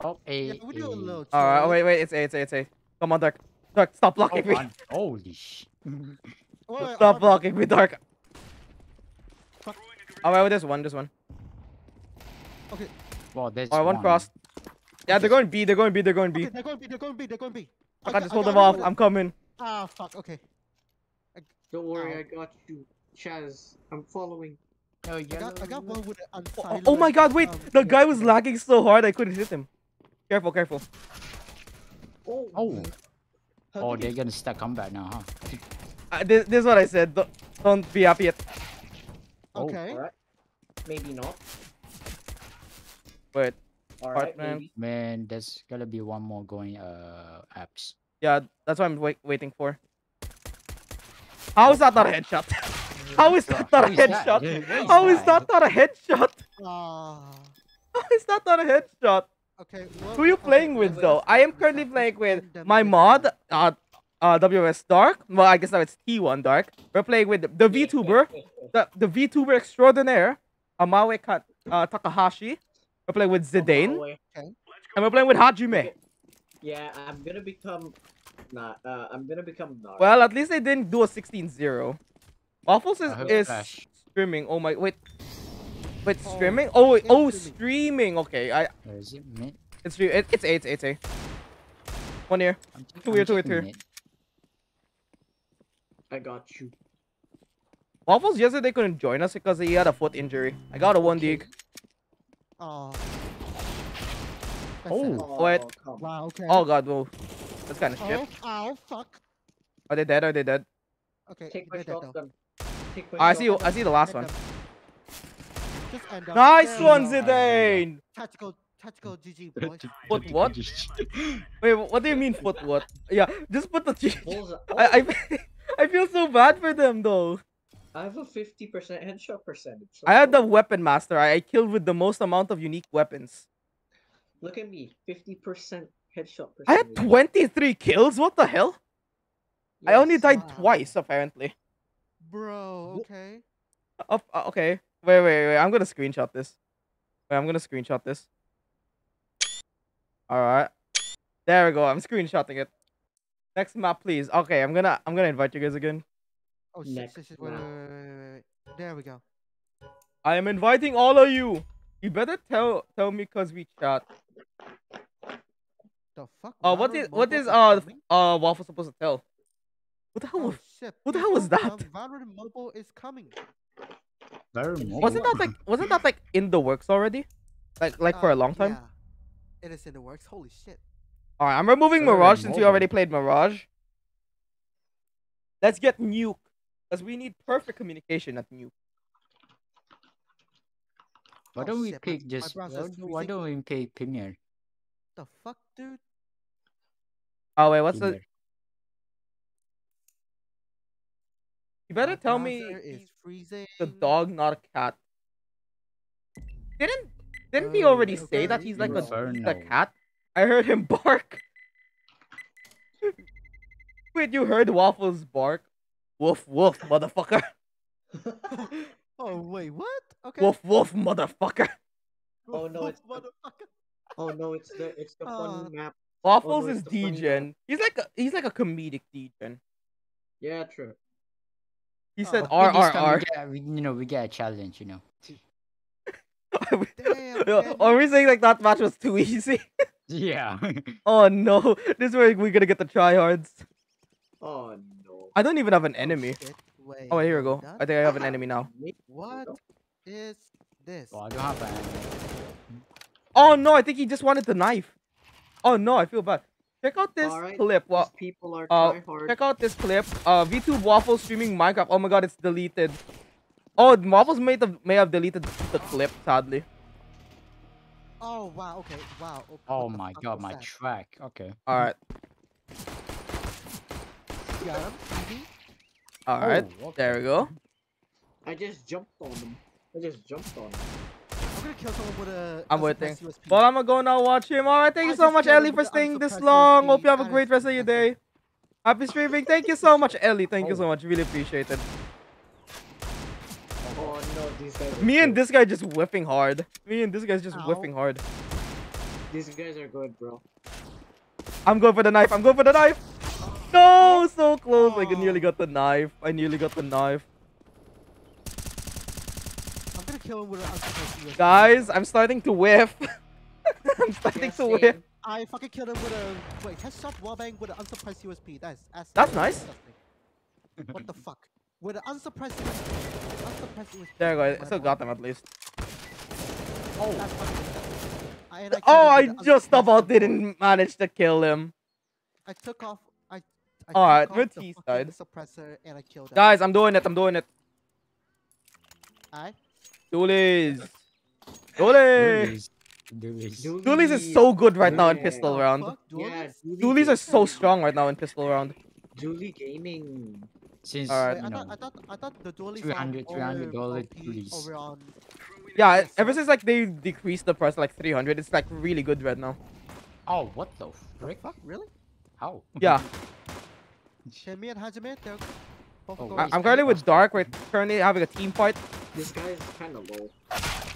Oh, A. yeah, we do a A. little. All right, troll. wait, wait. It's A, it's A, it's A. Come on, Dark. Dark, stop Oh, blocking me. one. Holy sh. Wait, wait, Stop blocking me, Dark. Fuck. All right, well, there's one, there's one. Okay, Well, there's All right, one crossed. Yeah, they're going B. They're going B. They're going B. okay, they're going B. They're going B. They're going B. I got- can't just hold them off. I'm coming. Ah, fuck. Okay. Don't worry, Ow. I got you. Chaz, I'm following. Oh, I got, I got one with an Oh, oh my God! Wait, um, the guy was lagging so hard I couldn't hit him. Careful, careful. Oh. Oh. Oh, they're you- gonna start comeback now, huh? Uh, this, this is what I said. Don't, don't be happy yet. Oh. Okay. Alright. Maybe not. Wait, Alright, man. maybe. Man, there's gotta be one more going uh apps. yeah, that's what I'm wait, waiting for. How is that not a headshot? How is that not a How is that? headshot? Yeah, what is How is that? that not a headshot? Ah. How is that not a headshot? Okay. Who are you playing with though? I am currently playing with my mod, uh, uh, WS Dark. Well, I guess now it's T1 Dark. We're playing with the VTuber, the, the VTuber extraordinaire, Amawe Ka- uh, Takahashi. We're playing with Zidane, Away. and we're playing with Hajime. Yeah, I'm gonna become. Nah, uh, I'm gonna become Nar. Well, at least they didn't do a 16-0. Waffles is, is Flash. streaming. Oh my, wait. Wait, Oh, streaming? Oh, wait, oh, streaming. streaming. Okay, I Where is it? Mid? it's stream- it, it's eight, it's eight. One here. Two I'm here, two here, checking two here. I got you. Waffles yesterday couldn't join us because he had a foot injury. I got a one dig. Oh. Oh, wait. come. Wow. Okay. Oh god, whoa. That's kind of shit. Oh, ow, fuck. Are they dead? Are they dead? Okay. Take my they're dead though. Take my Oh, I see. shotgun. I see the last one. Just end them. Nice There one, go. Zidane. Tactical, tactical GG, boy. Foot what? Wait, what do you mean foot what? Yeah, just put the G. Bullseye. I, I, I feel so bad for them though. I have a 50% headshot percentage. so I had the weapon master. I, I killed with the most amount of unique weapons. Look at me. 50% headshot percentage. I had 23 kills. What the hell? I only died Wow. twice apparently. Bro, okay. Oh, uh, okay. Wait, wait, wait. I'm gonna screenshot this. Wait, I'm gonna screenshot this. All right. There we go. I'm screenshotting it. Next map, please. Okay, I'm gonna I'm gonna invite you guys again. Oh shit, Next shit, shit. Wait, wait, wait, wait, wait, wait. There we go. I am inviting all of you. You better tell tell me cause we chat. The fuck? Uh, what Valorant is what uh uh Waffle supposed to tell? What the hell? Oh was- shit. what the hell was people, that? um, Valorant Mobile is coming. Very mobile. wasn't that like wasn't that like in the works already? Like like for a Uh, long time. Yeah. It is in the works. Holy shit. All right, I'm removing Very Mirage since we mobile. already played Mirage. Let's get Nuke, because we need perfect communication at Nuke. Why Oh, don't we oh, pick just? browser's Why, do- why freezing. don't we pick Premier? The fuck, dude? Oh wait, what's the? You better My tell me browser he's is freezing. the dog, not a cat. Didn't didn't he Oh, already say that he's like a, he's a cat? I heard him bark. Wait, you heard Waffles bark? Woof woof, motherfucker. Oh wait, what? Okay. Woof woof, motherfucker. Oh, no, it's the- motherfucker. Oh no, it's the it's the Uh, fun map. Waffles where's is the funny degen. He's like a he's like a comedic degen. Yeah, true. He said Oh, R R R. We get, you know, we get a challenge. You know. Damn, Yo, man. Are we saying like that match was too easy? Yeah. oh no, this is where we're gonna get the tryhards. Oh no. I don't even have an Oh, enemy. shit. Wait, Oh here we go. I think I have an enemy now. What is this? well, I don't have an. Enemy. Oh no, I think he just wanted the knife. Oh no, I feel bad. Check out this Alright, clip. These Well, people are uh, try check out this clip. Uh, V2 Waffle streaming Minecraft. Oh my god, it's deleted. Oh, Waffles may have may have deleted the clip. Sadly. Oh wow. Okay. Wow. okay, Oh my god, my that? track. Okay. All right, Got him. Easy. all right. Oh, There we go. I just jumped on them. I just jumped on them. I'm gonna kill someone with a. I'm waiting. Well, I'm gonna go now watch him. All right, thank I you so much, Ellie, for staying this long. Hope you have a great rest of your day. Happy streaming. Thank you so much, Ellie. Thank you Oh. so much. Really appreciate it. Oh no, these guys. Me and good. this guy just whipping hard. Me and this guy's just Ow. whipping hard. These guys are good, bro. I'm going for the knife. I'm going for the knife. No, oh. so close. I nearly Oh. got the knife. I nearly got the knife. I'm gonna kill him with an unsuppressed Guys, I'm starting to whiff. I'm starting Yeah, to whiff. I fucking killed him with a wait headshot wallbang with an unsuppressed USP. That's that's, That's nice. disgusting. what the fuck? With an unsuppressed USP. Unsuppressed USP. There you oh go. I still got them at least. Oh. oh, that's fucking disgusting. I- and I Oh, I just about didn't manage to kill him. I took off. I. I Alright, took we're off the teased, fucking died. suppressor and I killed. Guys, I'm doing it. I'm doing it. I. Dualies. Dualies. Dualies. Dualies. Dualies is so good right now in pistol Oh, round. fuck, Yeah, dualies? Dualies are so strong right now in pistol round. Dooley Gaming. Since Alright. Wait, you I know, thought, I thought I thought the dualies 300 $300 dualies. Yeah, Yes, ever since like they decreased the price like 300, it's like really good right now. oh, what the frick? Fuck, really? How? Yeah, Okay, me and Hajime, they're both Oh, going I- wait. I'm currently with Dark. We're currently having a team fight. This guy is kind of low.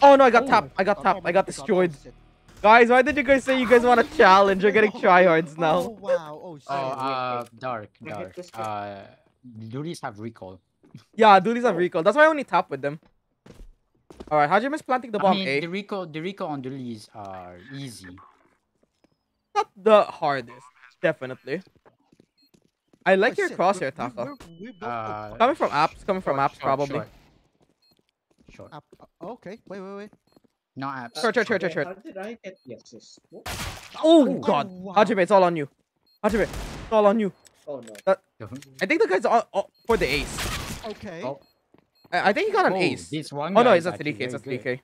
Oh no, I got Oh, tapped. I got Oh, tapped. oh I got oh destroyed. shit. Guys, why did you guys say you guys want a challenge? You're getting Oh, tryhards Oh now. wow! Oh shit! Oh, wait, uh, dark, I hit dark. this guy. Uh, Dualies have recall. Yeah, dualies have recall. That's why I only tap with them. Alright, Hajime's planting the I bomb mean, A. the recall, the recall on Dualies are easy. Not the hardest, definitely. I like Oh, your shit, crosshair, we're- Taka. we're- we're both- oh, Uh, Coming from apps, coming from apps, short, probably. Short. Short. up- uh, okay, wait, wait, wait. Not apps. Short, short, short, Okay, short, How did I get the assist? Oh, Oh, god. wow. Hajime, it's all on you. Hajime, it's all on you. Oh no. I think the guy's on, on for the ace. Okay. Oh, I, I think he got an oh, ace. This one Oh no, it's a 3k, it's a 3k.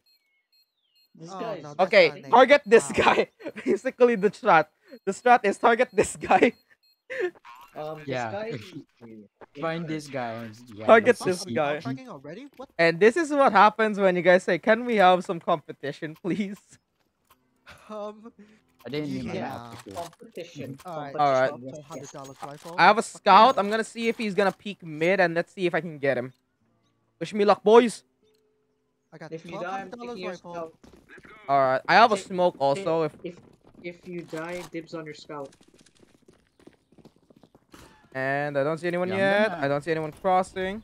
This Oh, guy is no, Okay, not an ace. target this Wow. guy. Basically the strat. The strat is target this guy. Um, this Yeah. guy. Find this guy. and- Yeah, Target let's this guy. Already? What? And this is what happens when you guys say, can we have some competition, please? Um. I didn't even Yeah. have to. competition. Alright. Alright. competition, Four yes, hundred yes. dollars rifle. I have a scout. I'm gonna see if he's gonna peek mid and let's see if I can get him. Wish me luck, boys. I got If you die, I'm taking your scout. Alright. I have a smoke also. If If if you die, dibs on your scout. And I don't see anyone yet. I don't see anyone crossing.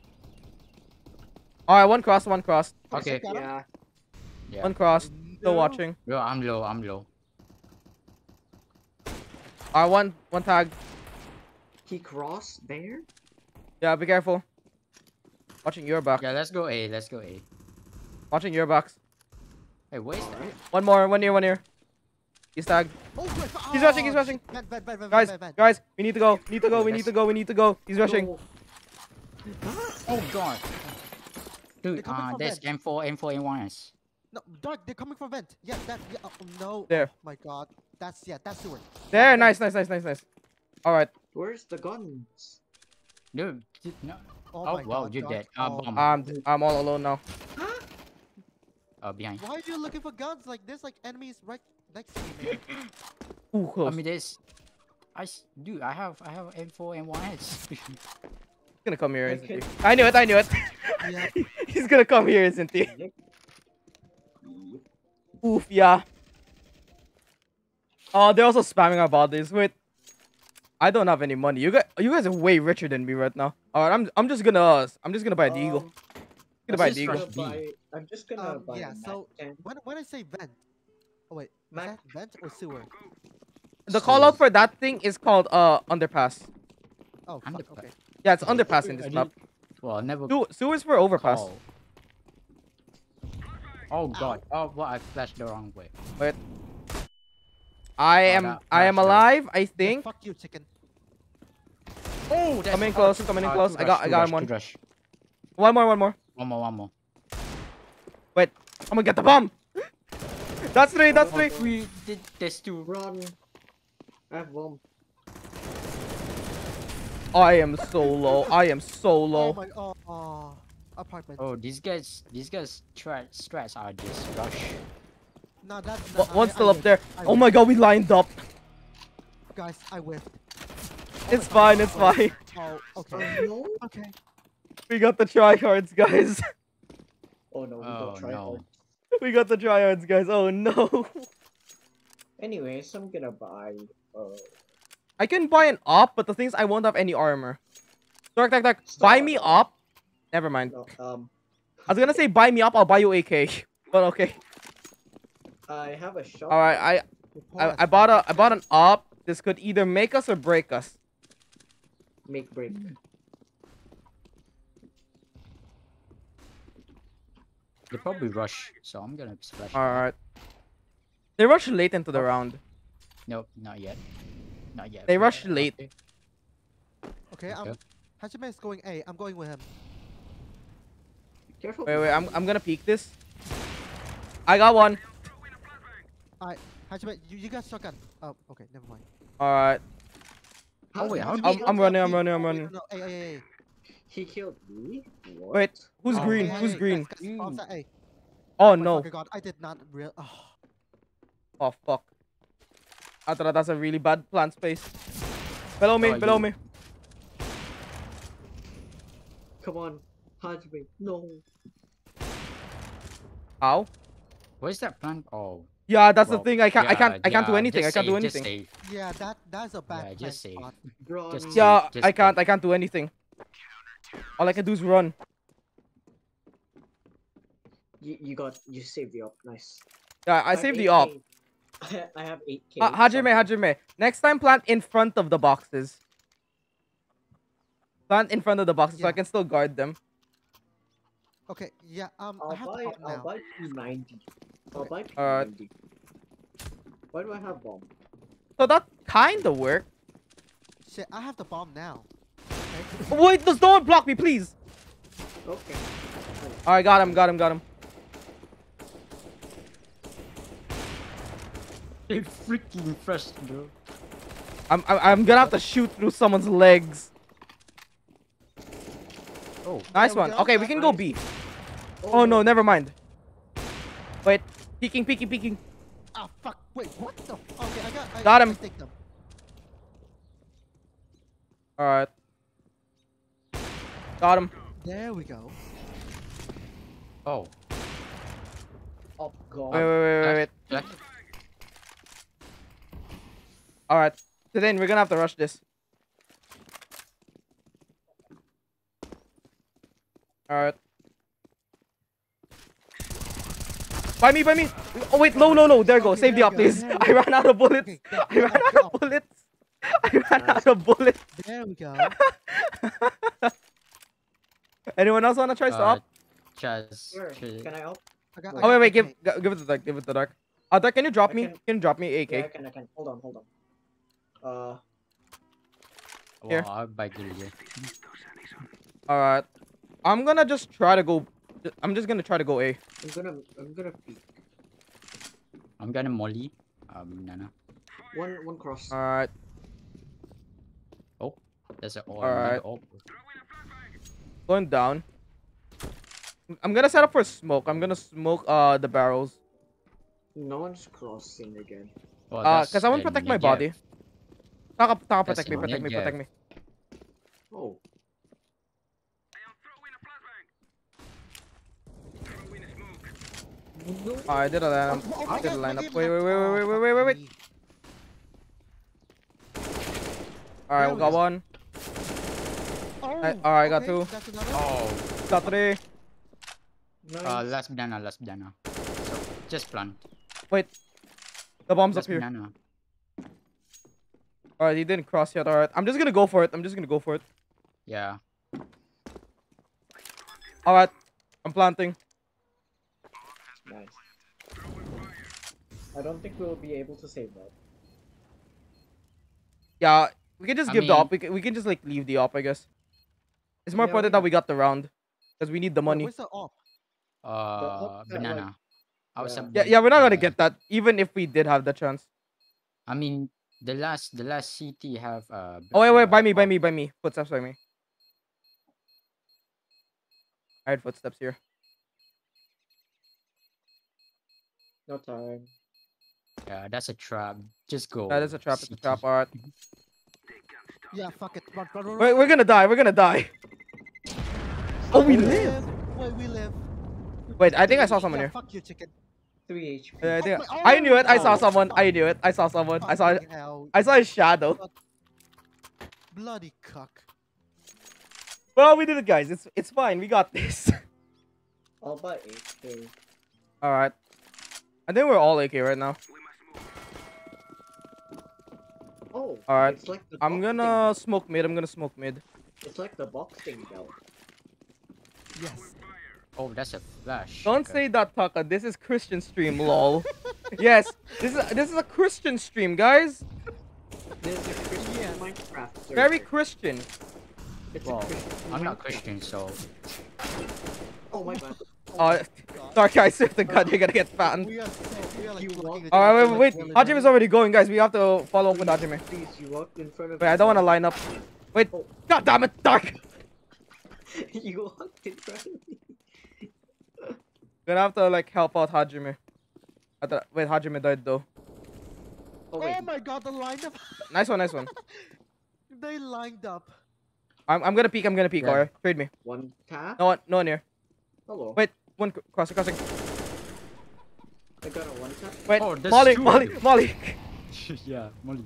Alright, one cross, one cross. Okay. Yeah. Yeah. One cross. Still watching. Bro, I'm low. I'm low. Alright, one one tag. He crossed there. Yeah, be careful. Watching your back. Yeah, let's go A. Let's go A. Watching your box. Hey, what is that? One more, one near, one near. He's tagged. Oh, He's rushing, he's rushing. shit. Bad, bad, bad, bad, Guys, bad, bad. guys, we need to go. Need to go. We need to go. We need to go. He's rushing. Oh god. Dude, coming uh, from there's vent. M4, M4, M1s. No, dark. They're coming from vent. Yeah, that. Yeah. Oh, no. There. Oh, my God. That's yeah. That's the sewer. There. Nice, nice, nice, nice, nice. All right. Where's the guns? Dude, dude, no. Oh, Oh, my wow, God, you're dark. dead. Uh, Oh, bomb. I'm I'm all alone now. Huh? Uh, behind. Why are you looking for guns? Like there's like enemies right next to you. Man. Ooh, I mean, this. I dude, I have I have M4, M1s. He's gonna come here, isn't he? I knew it. I knew it. Yeah. He's gonna come here, isn't he? Oof, yeah. Oh, they're also spamming about this. Wait, I don't have any money. You guys, you guys are way richer than me right now. All right, I'm, I'm just gonna, uh, I'm just gonna buy the eagle. Um, gonna buy let's the eagle. rush gonna B. buy, I'm just gonna Um, buy yeah, a so- When when I say vent, oh wait, is Mac- that vent or sewer? The call out for that thing is called uh underpass. Oh, fuck, Underpass. okay. Yeah, it's underpass in this map. Well, I never. Sewer, sewers for overpass. call. Oh god. Oh, well, I flashed the wrong way. Wait. I Oh, am, that- I am that's right. alive. I Yeah, think. fuck you, chicken. Oh, that's Coming in oh, close, two- coming in close. two I got- rush, I got rush, one. two rush. One more, one more. One more, one more. Wait, I'm gonna get the bomb. That's three. That's three. We did. There's two. Run. I have bomb. I am so low. I am so Oh low. my, oh, oh. apartment. Oh, these guys, these guys strat strats are just rush. No, that's One- I- One's I still up there. I Oh my god, we lined up. Guys, I whiffed. It's fine. It's oh fine. Oh, Oh okay. Oh, no! Okay. We got the tryhards, guys. Oh no, we Oh don't try no. We got the tryhards, guys. Oh no. Anyways, I'm gonna buy. Uh, I can buy an op, but the thing is, I won't have any armor. Dark, dark, dark. Buy me op. Never mind. no, um, I was gonna say buy me up. I'll buy you AK. But okay. I have a shot. All right. I I, I bought a I bought an op. This could either make us or break us. Make break. They probably rush, so I'm gonna splash. All right. They rush late into the round. Nope, not yet. Not yet. They but, rush uh, late. okay. Okay, Okay. Hajime is going A. I'm going with him. Careful. Wait, wait. I'm I'm gonna peek this. I got one. Alright, Hajime, you, you got shotgun. Oh, okay, never mind. All right. Oh, wait, how I'm- I'm running. I'm running, I'm Oh, wait, running. No, no, A, A, A. He killed me. What? Wait, Who's Oh, green? A, A, Who's A, green? Guys, guys, Mm. at A. Oh no. fucking God, I did not real. Oh. Oh fuck. I thought that's a really bad plant space. Below me, Oh, below you- me. Come on, Hajime. No. How? Where's that plant? Oh. Yeah, that's well, the thing. I can't. I can't. I can't do yeah, anything. I can't do save, just anything. Yeah, that that's a bad Yeah, plant just say. spot. Run. Just- Yeah, Just I can't. I can't do anything. All I can do is run. You, you got you saved the op. Nice. Yeah, I have saved the op. 8K. I have 8k. Uh, Hajime, Hajime. Next time, plant in front of the boxes. Plant in front of the boxes so I can still guard them. Okay, yeah, um, I I'll have buy the I'll now. buy P90. I'll buy Alright. P90. Why do I have bomb? So that kind of worked. Shit, I have the bomb now. Okay. Wait, does don't block me, please? Okay. All right, got him, got him, got him. They freaking fresh, bro. I'm, I'm, I'm gonna have to shoot through someone's legs. Oh. Nice we one. Okay, we can go Nice. B. Oh no, never mind. Wait, peeking, peeking, peeking. Ah, fuck. Wait, what the? Okay, I got. I, Got I him. take them. All right. Got him. There we go. Oh. Oh god. Wait, wait, wait, wait, wait. All right. So then we're gonna have to rush this. All right. By me, by me. Oh wait, low, low, low. There you go. Okay, Save the there up, go, please. I ran out of bullets. Okay, I get ran up, out of bullets. I ran out of bullets. There we go. Anyone else wanna try Uh, stop? Chaz. Sure. Can I help? I got, Oh got wait, wait. Give, AK. give it to dark. Give it the dark. Uh, dark. Can you drop I me? can- Can you drop me AK? Yeah, I can, I can. Hold on, hold on. Uh, Here. Well, I'll buy Gillian. All right. I'm gonna just try to go. I'm just gonna try to go A. I'm gonna, I'm gonna peek. I'm gonna molly. Um, Nana. One, one cross. All right. Oh, there's an all. Alright. All. Going down. I'm gonna set up for smoke. I'm gonna smoke uh the barrels. No one's crossing again. Well, Uh, cause I want to protect my Negev. body. Taka, taka, That's protect me, protect me, protect me. Oh. No. Oh, I did a line. Oh, oh I did a God, my lineup. Wait, wait, wait, oh, wait, wait, wait, wait, wait. Alright, we we got one. Oh, alright, I got two. Oh, Got three. Nice. uh, last banana, last banana. So just plant. Wait. The bomb's up here. banana. Alright, he didn't cross yet. Alright. I'm just gonna go for it. I'm just gonna go for it. Yeah. Alright. I'm planting. Nice. I don't think we'll be able to save that. Yeah, we can just I give the op. We can, we can just like leave the op, I guess. It's more Yeah, important we- that we got the round. Because we need the money. Where's the op? Uh, op that, like- banana. I was Yeah. Yeah, yeah, we're not gonna get that, even if we did have the chance. I mean, the last, the last CT have uh. Oh wait, wait, uh, by me, by op. me, by me. Footsteps by me. I heard footsteps here. No time. Yeah, that's a trap. Just go. That is a trap. It's a trap. Alright. Yeah, fuck it. Run, run, run, Wait, we're gonna die. We're gonna die. Oh, we live. Wait, we live. Wait, I think I saw someone yeah, here. Fuck you, chicken. 3 HP. Yeah, I, Oh think my- I knew it. I oh, saw oh, someone. I knew it. I saw someone. I saw. Fucking hell. I saw his shadow. Bloody cuck. Well, we did it, guys. It's it's fine. We got this. I'll buy AK. All right. I think we're all AK right now. Oh, Alright, It's like the I'm gonna belt. smoke mid. I'm gonna smoke mid. It's like the boxing belt. Yes. Oh, that's a flash. Don't Okay. say that, Taka. This is Christian stream, lol. yes, this is this is a Christian stream, guys. This is a Christian Yeah. Minecraft. server. Very Christian. It's Well, a Christian I'm not Christian, so Oh my god. Uh, God. sorry, guys. Swear to God, you're gonna get fattened. We are so, we are like You walking walk- the All right, wait, like wait, wait. Hajime is already going, guys. We have to follow up with Hajime. Please, you walked in front of Wait, I don't want to line up. Wait. Oh. God damn it, Dark. you walked in front of me. Gonna have to like help out Hajime. I thought, wait, Hajime died though. Oh wait. Oh my god, the lineup. Nice one, nice one. they lined up. I'm, I'm gonna peek. I'm gonna peek. Yeah. Alright, trade me. One tap. No one, no one here. Hello. Wait, one crossing, crossing. I got a one tap. Wait, Oh, there's Molly, Molly. Molly. yeah, Molly.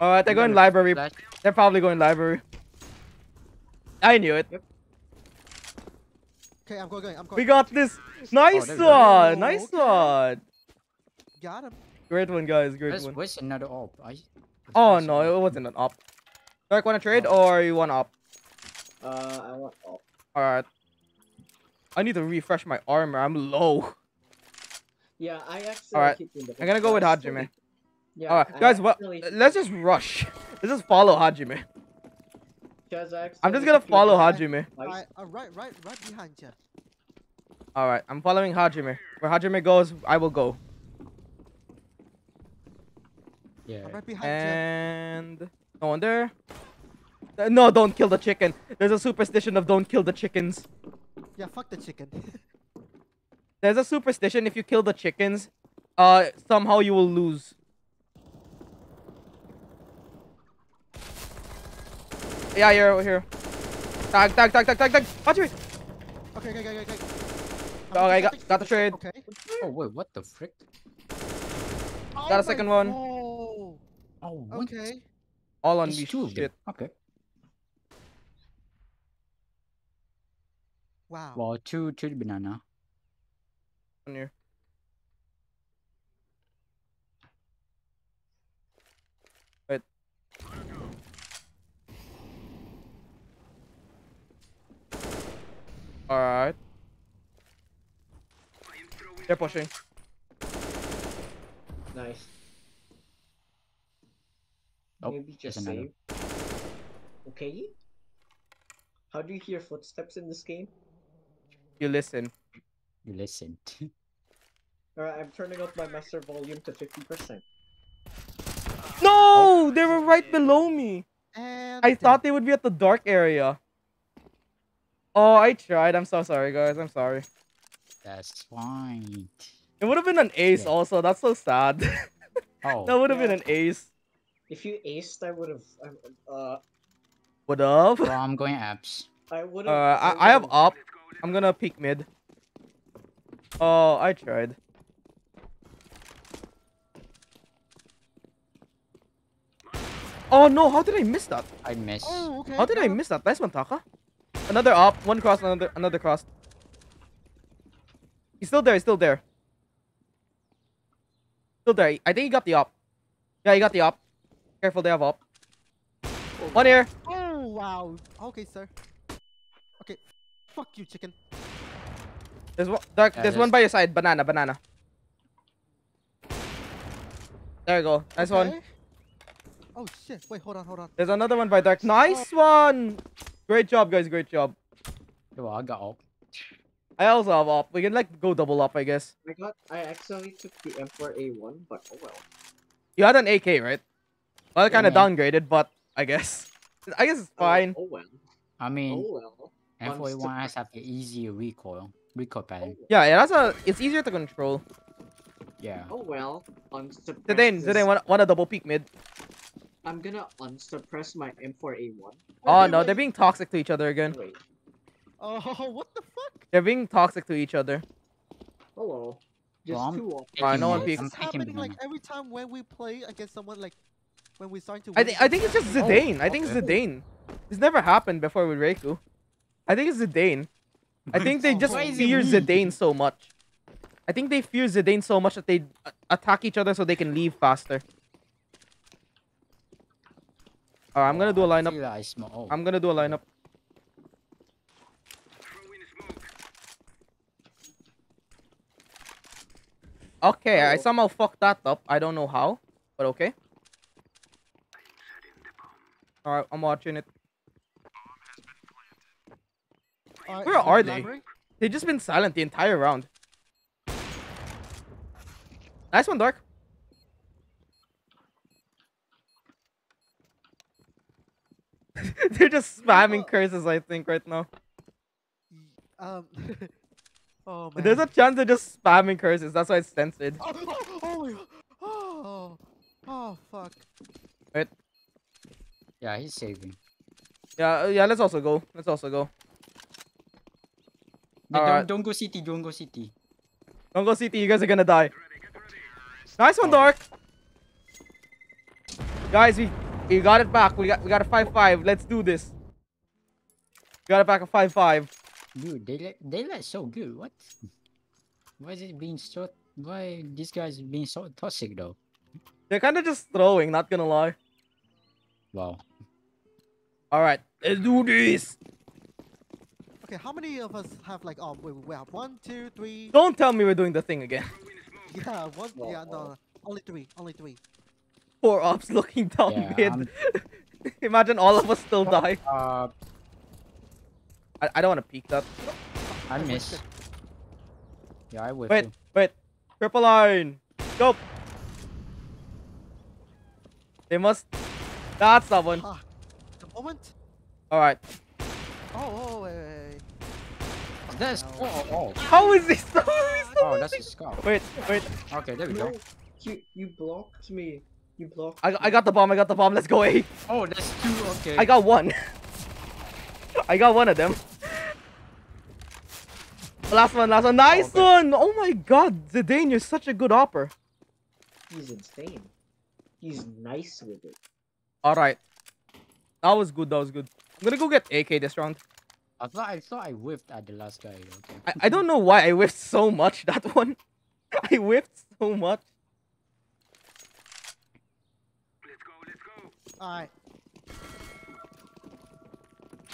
Alright, they're I'm going library. flash- They're probably going library. I knew it. Okay, I'm going, going. I'm going. We got this. Nice there we go. one. Oh, Nice okay. one. Got him. Great one, guys. Great Where's, one. where's another op? I. Oh no, it wasn't an op. Dark, wanna trade or you want op? Uh, I want. Oh. Alright. I need to refresh my armor. I'm low. Yeah, I actually. Alright, hit you in the I'm gonna go with but I Hajime. Yeah. Alright, I guys, what? accidentally- Let's just rush. Let's just follow Hajime. Guys, I I'm just gonna hit you in follow Hajime. twice. Right, uh, right, right, right behind you. Alright, I'm following Hajime. Where Hajime goes, I will go. Yeah. I'm right behind you. And no one there. Uh, No, don't kill the chicken. There's a superstition of don't kill the chickens. Yeah, fuck the chicken. There's a superstition if you kill the chickens, uh, somehow you will lose. Yeah, you're over here. Tag, tag, tag, tag, tag, tag. Hajime. okay, okay, okay, okay. Okay, I'm got- taking- got the trade. Okay. Oh wait, what the frick? Oh Got a second one. Oh, Oh, what? okay. All on There's me two of them. shit. Okay. Wow. Well, two, two banana. On here. Alright. They're pushing. Nice. Oh, Maybe just save. Okay. How do you hear footsteps in this game? You listen. You listened. Alright, I'm turning up my master volume to 50%. No! Oh. They were right below me. And I thought they would be at the dark area. Oh, I tried. I'm so sorry, guys. I'm sorry. That's fine. It would have been an ace Yeah. also. That's so sad. Oh, that would have been an ace. If you aced, I would have. Uh, Would have. well, I'm going apps. I would have. Uh, have. I, I have up. I'm gonna peek mid. Oh, I tried. Oh no! How did I miss that? I missed. Oh, okay. How did I miss that? Nice one, Taka. Another up, one cross, another another cross. He's still there. He's still there. Still there. I think he got the up. Yeah, he got the up. Careful, they have up. One here. Oh wow. Okay, sir. Okay. Fuck you, chicken. There's one. Dark, Yeah, there's one by your side. Banana, banana. There you go. Nice one. Okay. Oh shit. Wait, hold on, hold on. There's another one by Dark. Nice oh. one. Great job, guys. Great job. Well, I got up. I also have up. We can like go double up, I guess. I got. I accidentally took the M4 A1, but oh well. You had an AK, right? Well, kind of man. downgraded, but I guess. I guess it's Oh, fine. Oh, well. I mean, Oh well. M41 has have the easier recoil, recoil oh pattern. Yeah, yeah, that's a. It's easier to control. Yeah. Oh well. Unsuppress Zidane, this- Zidane, want, want a double peek mid? I'm gonna unsuppress my M4 A1. Oh no, they're being toxic to each other again. Wait. Oh, what the fuck? They're being toxic to each other. Hello. Just Well, I'm- two off. Alright, no one peeks. I'm This happening like every time when we play against someone like when we start to. I think I think it's just against- Zidane. I think it's okay. Zidane. This never happened before with Reiku. I think it's Zidane. I think they Oh, just why fear me? Zidane so much. I think they fear Zidane so much that they attack each other so they can leave faster. Alright, I'm gonna do a lineup. feel I smell. I'm gonna do a lineup. Okay, I somehow fucked that up. I don't know how, but okay. Alright, I'm watching it. Where are they? They've just been silent the entire round. Nice one, Dark. They're just spamming Oh. curses, I think, right now. Um. oh man. There's a chance they're just spamming curses. That's why it's censored. Oh, oh, oh my god. Oh. Oh fuck. yeah, he's saving. Yeah, uh, yeah. Let's also go. Let's also go. No, don't, don't go city. Don't go city. Don't go city. You guys are gonna die. Nice one, Oh. Dark. Guys, we we got it back. We got we got a five five. Let's do this. We got it back a five five. Dude, they let they let so good. What? Why is it being so? Why these guys being so toxic though? They're kind of just throwing. Not gonna lie. Wow. All right, let's do this. Okay, how many of us have like um Wait, we have one, two, three. Don't tell me we're doing the thing again. Yeah, one. Yeah, no, only three, only three. Four ops looking down Yeah, mid. Imagine all of us still die. Uh, I, I don't want to peek that. I miss. Yeah, I would. Wait, wait. Triple line. Go. They must. That's that one. Ah, the moment. All right. Oh, oh, wait, wait, wait. That's No. oh oh How is this? How is this oh that's a scar. Wait, wait. Okay, there we No, go. you you blocked me. You blocked. I, I got the bomb. I got the bomb. Let's go A. Oh, that's two. Okay. I got one. I got one of them. Last one, last one. Nice okay. one. Oh my god, Zidane, you're such a good opper. He's insane. He's nice with it. All right. That was good. That was good. I'm gonna go get AK this round. I thought I thought I whiffed at the last guy. Okay. I, I don't know why I whiffed so much that one. I whiffed so much. Alright.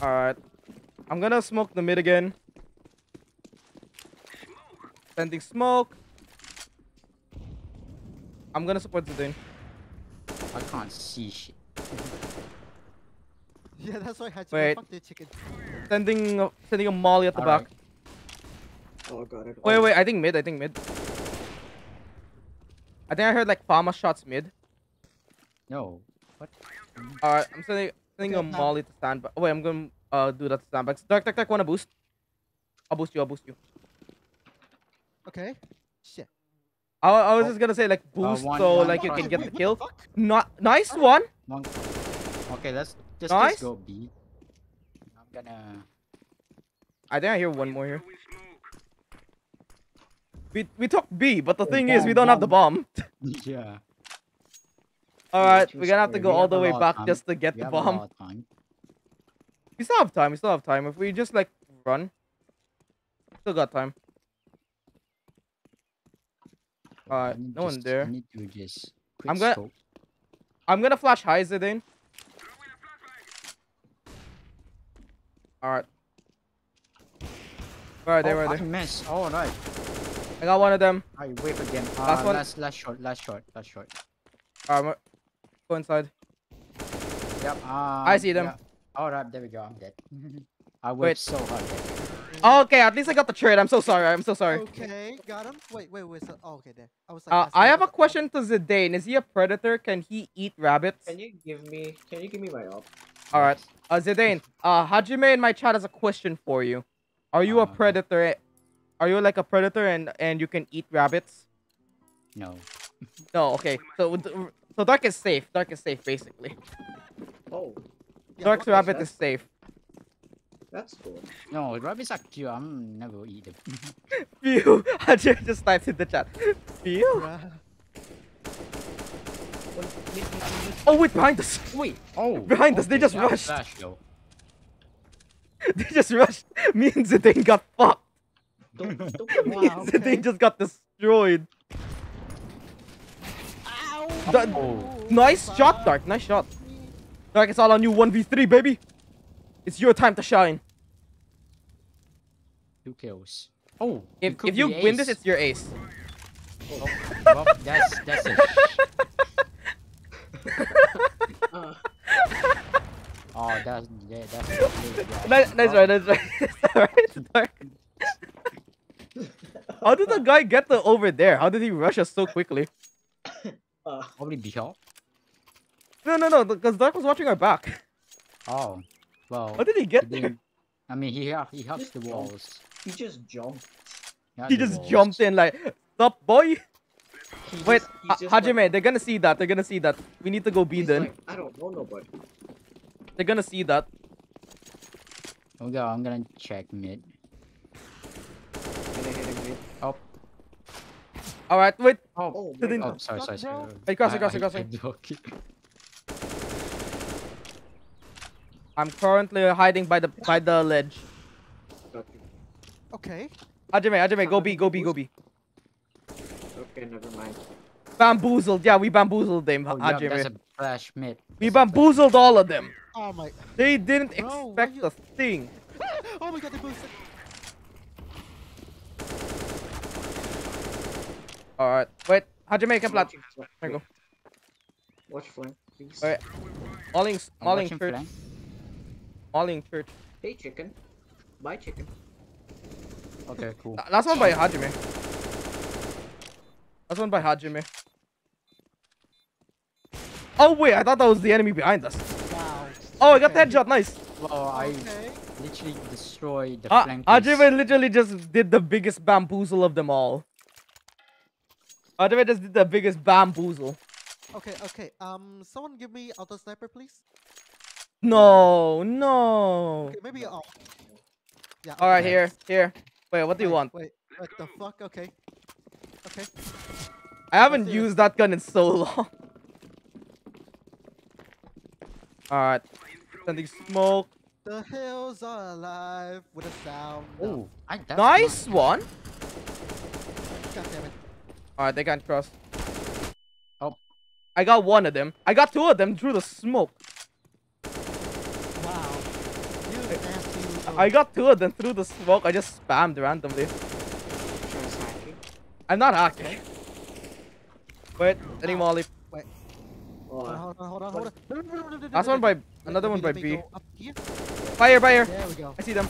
All right. I'm gonna smoke the mid again. Sending smoke. I'm gonna support Zidane. I can't see shit. Yeah, that's why I had to Wait. fuck the chicken. Sending a, sending a molly at the Alright. back. Oh, got it. Wait, Oh, wait. I think mid. I think mid. I think I heard like FAMAS shots mid. No. What? Alright, I'm sending sending a Okay, now- molly to stand back. Oh, wait, I'm gonna uh do that to stand back. Dark, dark, dark. Wanna boost? I'll boost you. I'll boost you. Okay. Shit. I, I was Oh. just gonna say like uh, boost one- so one like you can get wait, the kill. fuck? Not nice one. One. Okay, let's just, Nice. just go B. I'm gonna. I think I hear one more here. We we took B, but the Oh, thing is we don't have the bomb. yeah. All right, we're gonna have to go all the way back time. just to get We the bomb. lot of time. We still have time. We still have time. If we just like run, still got time. Alright, need no one there. I need to just I'm gonna- scope. I'm gonna flash high, Zidane. Alright. Where are they? oh, Where are they? mess. All right. I got one of them. I wait again. Uh, Last one. Last, last short. Last short. Last short. Alright, go inside. Yep. Um, I see them. Yeah. All right. There we go. I'm dead. I worked Wait. so hard. There. Okay, at least I got the trade. I'm so sorry. I'm so sorry. Okay, got him. Wait, wait, wait. So, oh, okay, there. I was like, Uh, I have a question to Zidane. Is he a predator? Can he eat rabbits? Can you give me? Can you give me my op? All right. Uh, Zidane. Uh, Hajime in my chat has a question for you. Are you a Uh, okay. predator? Are you like a predator and and you can eat rabbits? No. No. Okay. So so dark is safe. Dark is safe basically. Oh, Yeah, Dark's what- rabbit is safe. that's cool. No. Rabbits are cute. I'm never eat them. Phew. Hajime just typed in the chat. Phew. Oh wait, behind us. Wait. Oh. Behind us, they just rushed. Flash, they just rushed. Me and Zidane got fucked. Don't, don't Me Wow, and okay. Zidane just got destroyed. Ow! Oh, Nice shot, Dark. Nice shot. Dark, it's all on you. 1v3, baby. It's your time to shine. Two kills. Oh. If, if you be win this, it's your ace. Oh, well, that's that's it. Oh, that's yeah, that's. really bad. Nice, nice Well, right, nice right. It's Dark. How did the guy get the over there? How did he rush us so quickly? Uh, Probably Bihal. No, no, no, because Dark was watching our back. Oh. Well. How did he get he there? I mean, he ha- he hugs the walls. he just jumped. hugs He just walls. jumped in like, stop, boy. He Wait, just, he's Ha- just like- they're gonna see that. They're gonna see that. We need to go B he's then. like, I don't know nobody. They're gonna see that. Okay, I'm gonna check mid. And I hit him with, Oh. Alright, wait. Oh. oh, Didn't- Oh, God. sorry, sorry, sorry. Hey, crossing, crossing, crossing. I'm currently hiding by the by the ledge. Got you. Okay. Hajime, Hajime, go B, go B, go B. Okay, never mind. Bamboozled. Yeah, we bamboozled them, Oh, yeah, Hajime. that's a flash mid. We That's a flash- bamboozled all of them. Oh my. They didn't Bro, why expect you- a thing. Oh my god, they boosted. Alright, wait. Hajime can I'm plat. watching. There you go. Watch flank, please. Alright. Mauling, I'm mauling watching church. flank. Mauling church. Hey, chicken. Bye, chicken. Okay, cool. La- Last one by Hajime. Last one by Hajime. Oh wait, I thought that was the enemy behind us. Wow. Oh, I got the Okay. headshot. Nice. Well, I Okay. literally destroyed the Uh, flank. Hajime literally just did the biggest bamboozle of them all. Hajime just did the biggest bamboozle. Okay, okay. Um, someone give me auto sniper, please. No, no. Okay, maybe. Oh. Yeah. All right, okay. here, here. Wait, what do you Wait, want? Wait, what the fuck? Okay. Okay. I haven't do. used that gun in so long. Alright. Sending smoke. The hills are alive with a sound. Oh, Nice one. God damn it. Alright, they can't cross. Oh. I got one of them. I got two of them through the smoke. Wow. You nasty. I got two of them through the smoke. I just spammed randomly. I'm not hacking. Wait, any molly. Hold on, Oh, hold on, hold on, hold on. Last one by another one by B. go Up here. Fire, fire. There we go. I see them.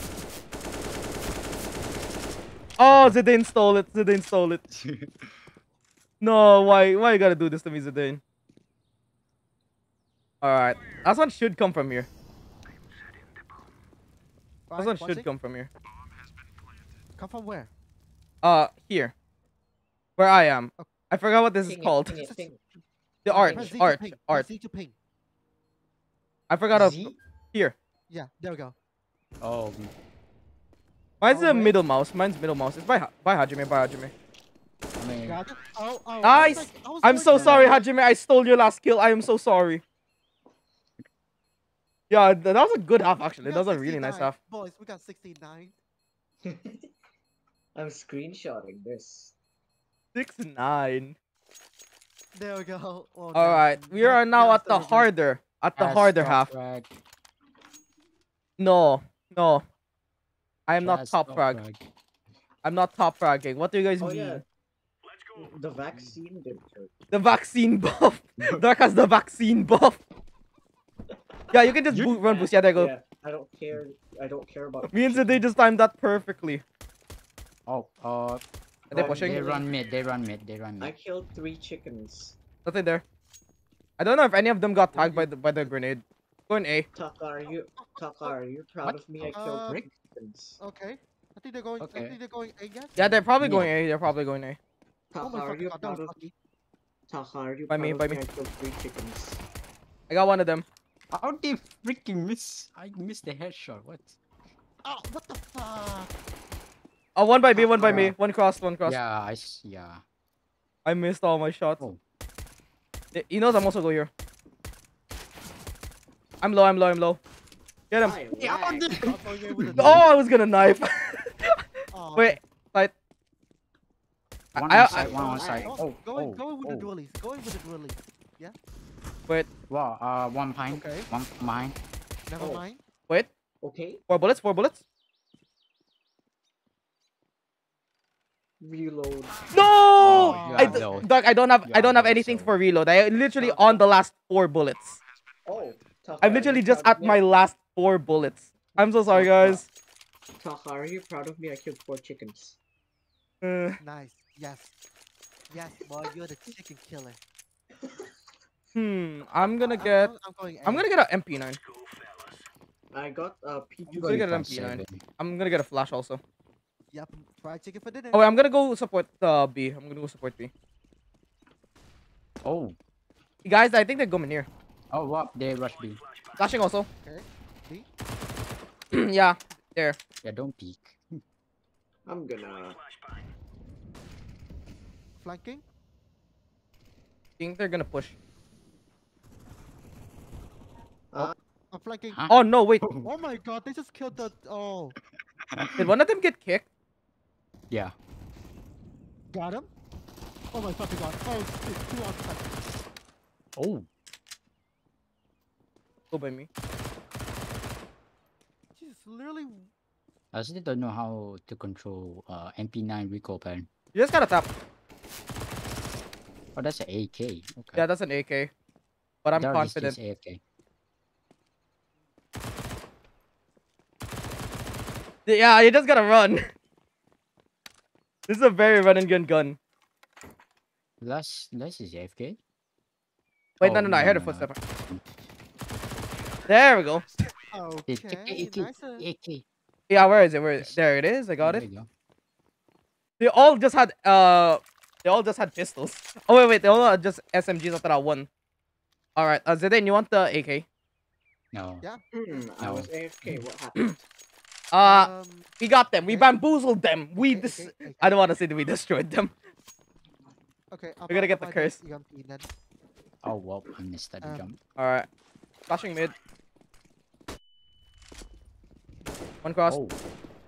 Oh, Zidane stole it. Zidane stole it. No, why? Why you gotta do this to me, Zidane? Alright. Last one should come from here. Last Fine, one should come from here. Come from where? Uh, here. Where I am. Okay. I forgot what this is ping it, called. ping it, ping it. The Okay, arch. press Z to Arch. ping, Arch. Z to ping. I forgot of Z? here. Yeah, there we go. Oh, Mine's Oh, the wait. middle mouse. Mine's middle mouse. It's by Ha- by Hajime. By Hajime. I mean, Got I just- oh, oh, I was Nice. like- I was I'm so for sorry. Hajime. I stole your last kill. I am so sorry. Yeah, that was a good half actually. That got was a really nice half. Boys, we got 69. I'm screenshotting this. Six nine. There we go. Oh, All right, we are now at the harder, at the harder half. frag, No, no, I am not has top frag. I'm not top fragging. What do you guys Oh mean? yeah. The vaccine didn't hurt. The vaccine buff. Dark has the vaccine buff. Yeah, you can just boot, run boost. Yeah, there you go. Yeah, I don't care. I don't care about. Me and they just timed that perfectly. Oh, uh, Are they pushing? they run mid, they run mid, they run mid. I killed three chickens. Nothing there. I don't know if any of them got tagged by the by the grenade. Go in A. Taka, are you Taka, are you proud What? of me? I killed Uh, three chickens. Okay. I think they're going. I think they're going A yet. Yeah, they're probably Yeah. going A. They're probably going A. Oh my fucking you god, that was lucky. Taka, you By proud me, by me? me. I three chickens. I got one of them. How they freaking miss? I missed the headshot. What? Oh, what the fuck? Oh, one by me, one by me. Uh, One cross, one cross. Yeah, I s- yeah. I missed all my shots. Oh. Y- He knows I'm also go here. I'm low, I'm low, I'm low. Get him. I Yeah, I'm lagged. the- I'll throw you with a Oh, I was gonna knife. Oh, Wait, side. I- One I- on I- side, one on I- side. Oh, Oh, go in, oh, go in with oh. the dualies. Go in with the dualies. Yeah. Wait, Wow, uh, one behind, Okay. one behind. Never Oh. mind. wait. Okay, Four bullets, four bullets. reload. No! Oh, you I have d- Doug, I don't have You I don't have have anything so- for reload. I literally Uh, on the last four bullets. Oh, Taka, I'm literally just at my last four bullets. I'm so sorry, guys. Taka, are you proud of me? I killed four chickens. Uh, Nice. Yes. Yes, boy, you're the chicken killer. hmm. I'm gonna I- get. I'm, I'm going I'm, gonna get an MP9. I got uh, I'm gonna get an MP9. I'm gonna get a flash also. Yep. Fried chicken for dinner. Oh, wait, I'm gonna go support uh, B. I'm gonna go support B. Oh, Guys, I think they're coming here. oh, what? They rush B. Flashing also. Okay. B. yeah, there. Yeah, don't peek. I'm gonna. Flanking. think they're gonna push. I'm flanking. Huh? Oh no, wait. Oh my god, they just killed the. Oh, Did one of them get kicked? Yeah. got him. Oh my fucking god. Oh, shit, two outside. Oh, Go by me. Jesus, literally. I still don't know how to control uh MP9 recoil pattern. You just gotta tap. Oh, that's an AK. Okay. Yeah, that's an AK. But I'm Darn, it's confident. just AFK. Yeah, you just gotta run. this is a very run and gun gun. Last, last is AFK. Wait, Oh, no, no, no. I heard a no, no. footstep. There we go. Okay, AK, nice. uh, AK. Yeah, where is it? Where is it? There it is. I got There it. go. They all just had uh, they all just had pistols. Oh wait, wait. They all had just SMGs after that one. All right, uh, Zidane, you want the AK? No. Yeah. Hmm, I No. was AFK. What happened? Uh, um, we got them. We okay. bamboozled them. We okay, dis- okay, okay, I don't want to say that we destroyed them. Okay, I'll We're gonna get the curse. EMP then. Oh, well, I missed that Um, jump. All right, flashing mid. One cross. Oh.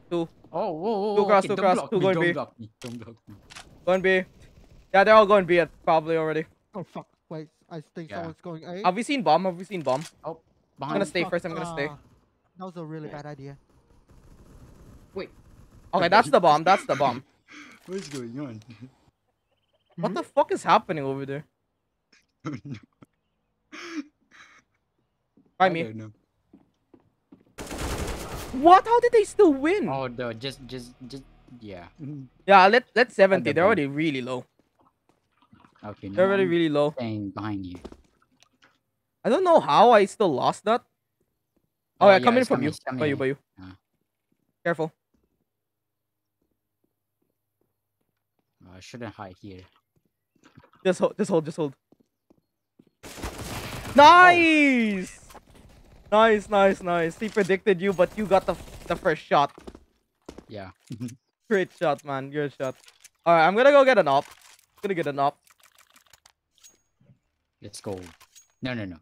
two. Oh, whoa, whoa, whoa. Two cross, okay, two cross, block two me, going don't B. block me, don't block me. Going B. Yeah, they're all going B at probably already. Oh fuck! Wait, I think Yeah. someone's going A. Have we seen bomb? Have we seen bomb? Oh, oh, behind gonna Oh, stay fuck, first, I'm gonna stay. ah, That was a really bad idea. Wait. Okay, that's the bomb. That's the bomb. What's going on? Hmm? What the fuck is happening over there? By I me. know. What? How did they still win? Oh, no, just, just, just, yeah. Mm. Yeah, let let's 70. the They're bomb. already really low. Okay, They're already really low. staying behind you. I don't know how I still lost that. Oh, Oh, yeah, coming it's from coming, you. coming By you, by you. Ah. Careful. I shouldn't hide here. Just hold, just hold, just hold. Nice! Nice, nice, nice. He predicted you, but you got the the first shot. Yeah. Great shot, man. Good shot. Alright, I'm gonna go get an op. gonna get an op. Let's go. No, no, no.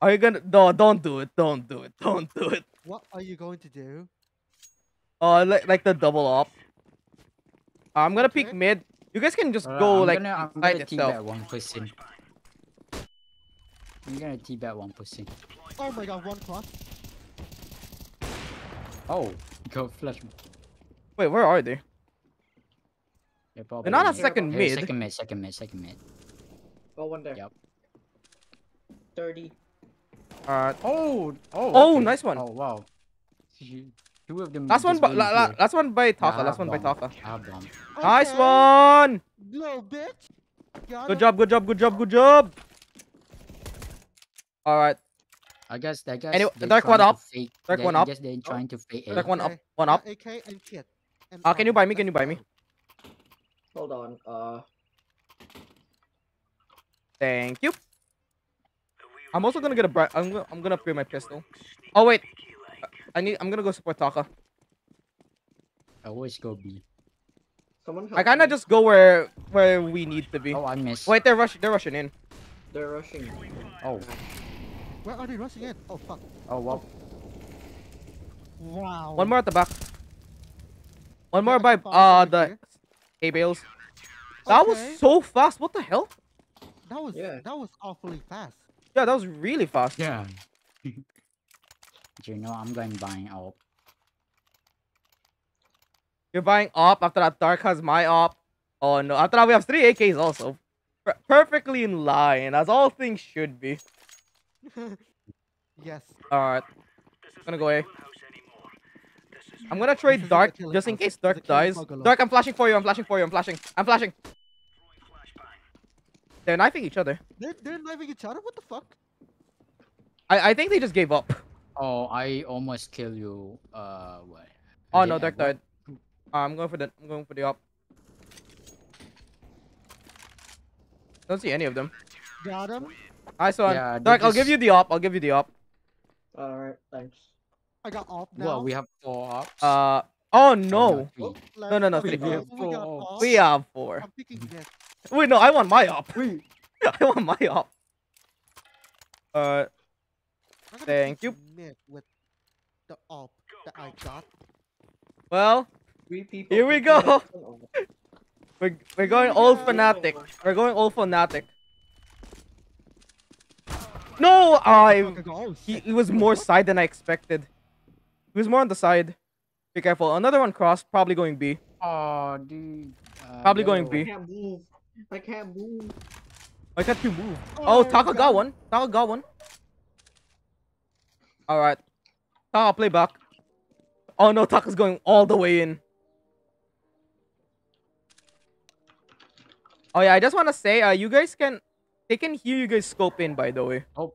Are you gonna? No, don't do it. Don't do it. Don't do it. What are you going to do? Oh, like like the double op. I'm gonna peek Okay. mid. You guys can just Alright, go I'm like gonna, I'm inside gonna itself. teabag one person. I'm gonna teabag one person. Oh my god, one cross. Oh, go flush. Wait, where are they? They're probably not a second mid. Second mid, second mid, second mid. Oh, one there. Yep. 30. Alright. Oh, oh. Oh, okay. nice one. Oh wow. Two of them. Last one, by, went la, la, last one by Taka. Yeah, Last one by bomb. Taka. Ah. Nice one. Little bitch. Got Good him. job. Good job. Good job. Good job. All right. I guess I guess Anyway, they're dark one up. Fake, Dark they- one I up. guess they're trying to fake. Dark A. one up. Okay, One uh, up. AK and kit. And Ah, can you buy me? Can you buy me? Hold on. Uh, Thank you. I'm also gonna get a bright. I'm gonna, I'm gonna upgrade my pistol. Oh wait. I need. I'm gonna go support Taka. I always go B. someone help I kind of me. just go where where we need to be. Oh, I missed. Wait, they're rushing. They're rushing in. They're rushing. Oh, Where are they rushing in? Oh fuck. oh wow. Wow. One more at the back. One more by can uh the hay bales. That was so fast. What the hell? That was Yeah. that was awfully fast. Yeah, that was really fast. Yeah. Do you know I'm going buying all? You're buying op after that. Dark has my op. Oh no! After that, we have three AKs also. Per- perfectly in line, as all things should be. yes. All right. I'm Gonna go A. I'm gonna trade Dark just in case Dark dies. Dark, I'm flashing for you. I'm flashing for you. I'm flashing. I'm flashing. They're knifing each other. They're they're knifing each other. What the fuck? I I think they just gave up. Oh, I almost kill you. Uh, what? Oh Did no, I Dark died. Uh, I'm going for the. I'm going for the op. Don't see any of them. Got him. Nice one. Yeah, they Dark, I'll give you the op. I'll give you the op. Alright, thanks. I got off now. Well, we have four ops. Uh. Oh Oh, no. Oh, No, no, no, let's three. We have four. off. We have four. I'm picking this. Wait, no, I want my op. Wait. I want my op. Uh, Thank you. with the op that I got. well, Three. Here we go. up an op. we're we're going we old fanatic. We're going old fanatic. No, I. Fuck, I got- He, he was more side than I expected. He was more on the side. Be careful. Another one crossed. Probably going B. Oh, dude. Uh, Probably going yo. B. I can't move. I can't move. You move. Oh, Oh, Taka got one. Taka got one. All right. Taka, play back. Oh no, Taka's going all the way in. Oh yeah, I just want to say, uh, you guys can, they can hear you guys scope in. By the way. Oh.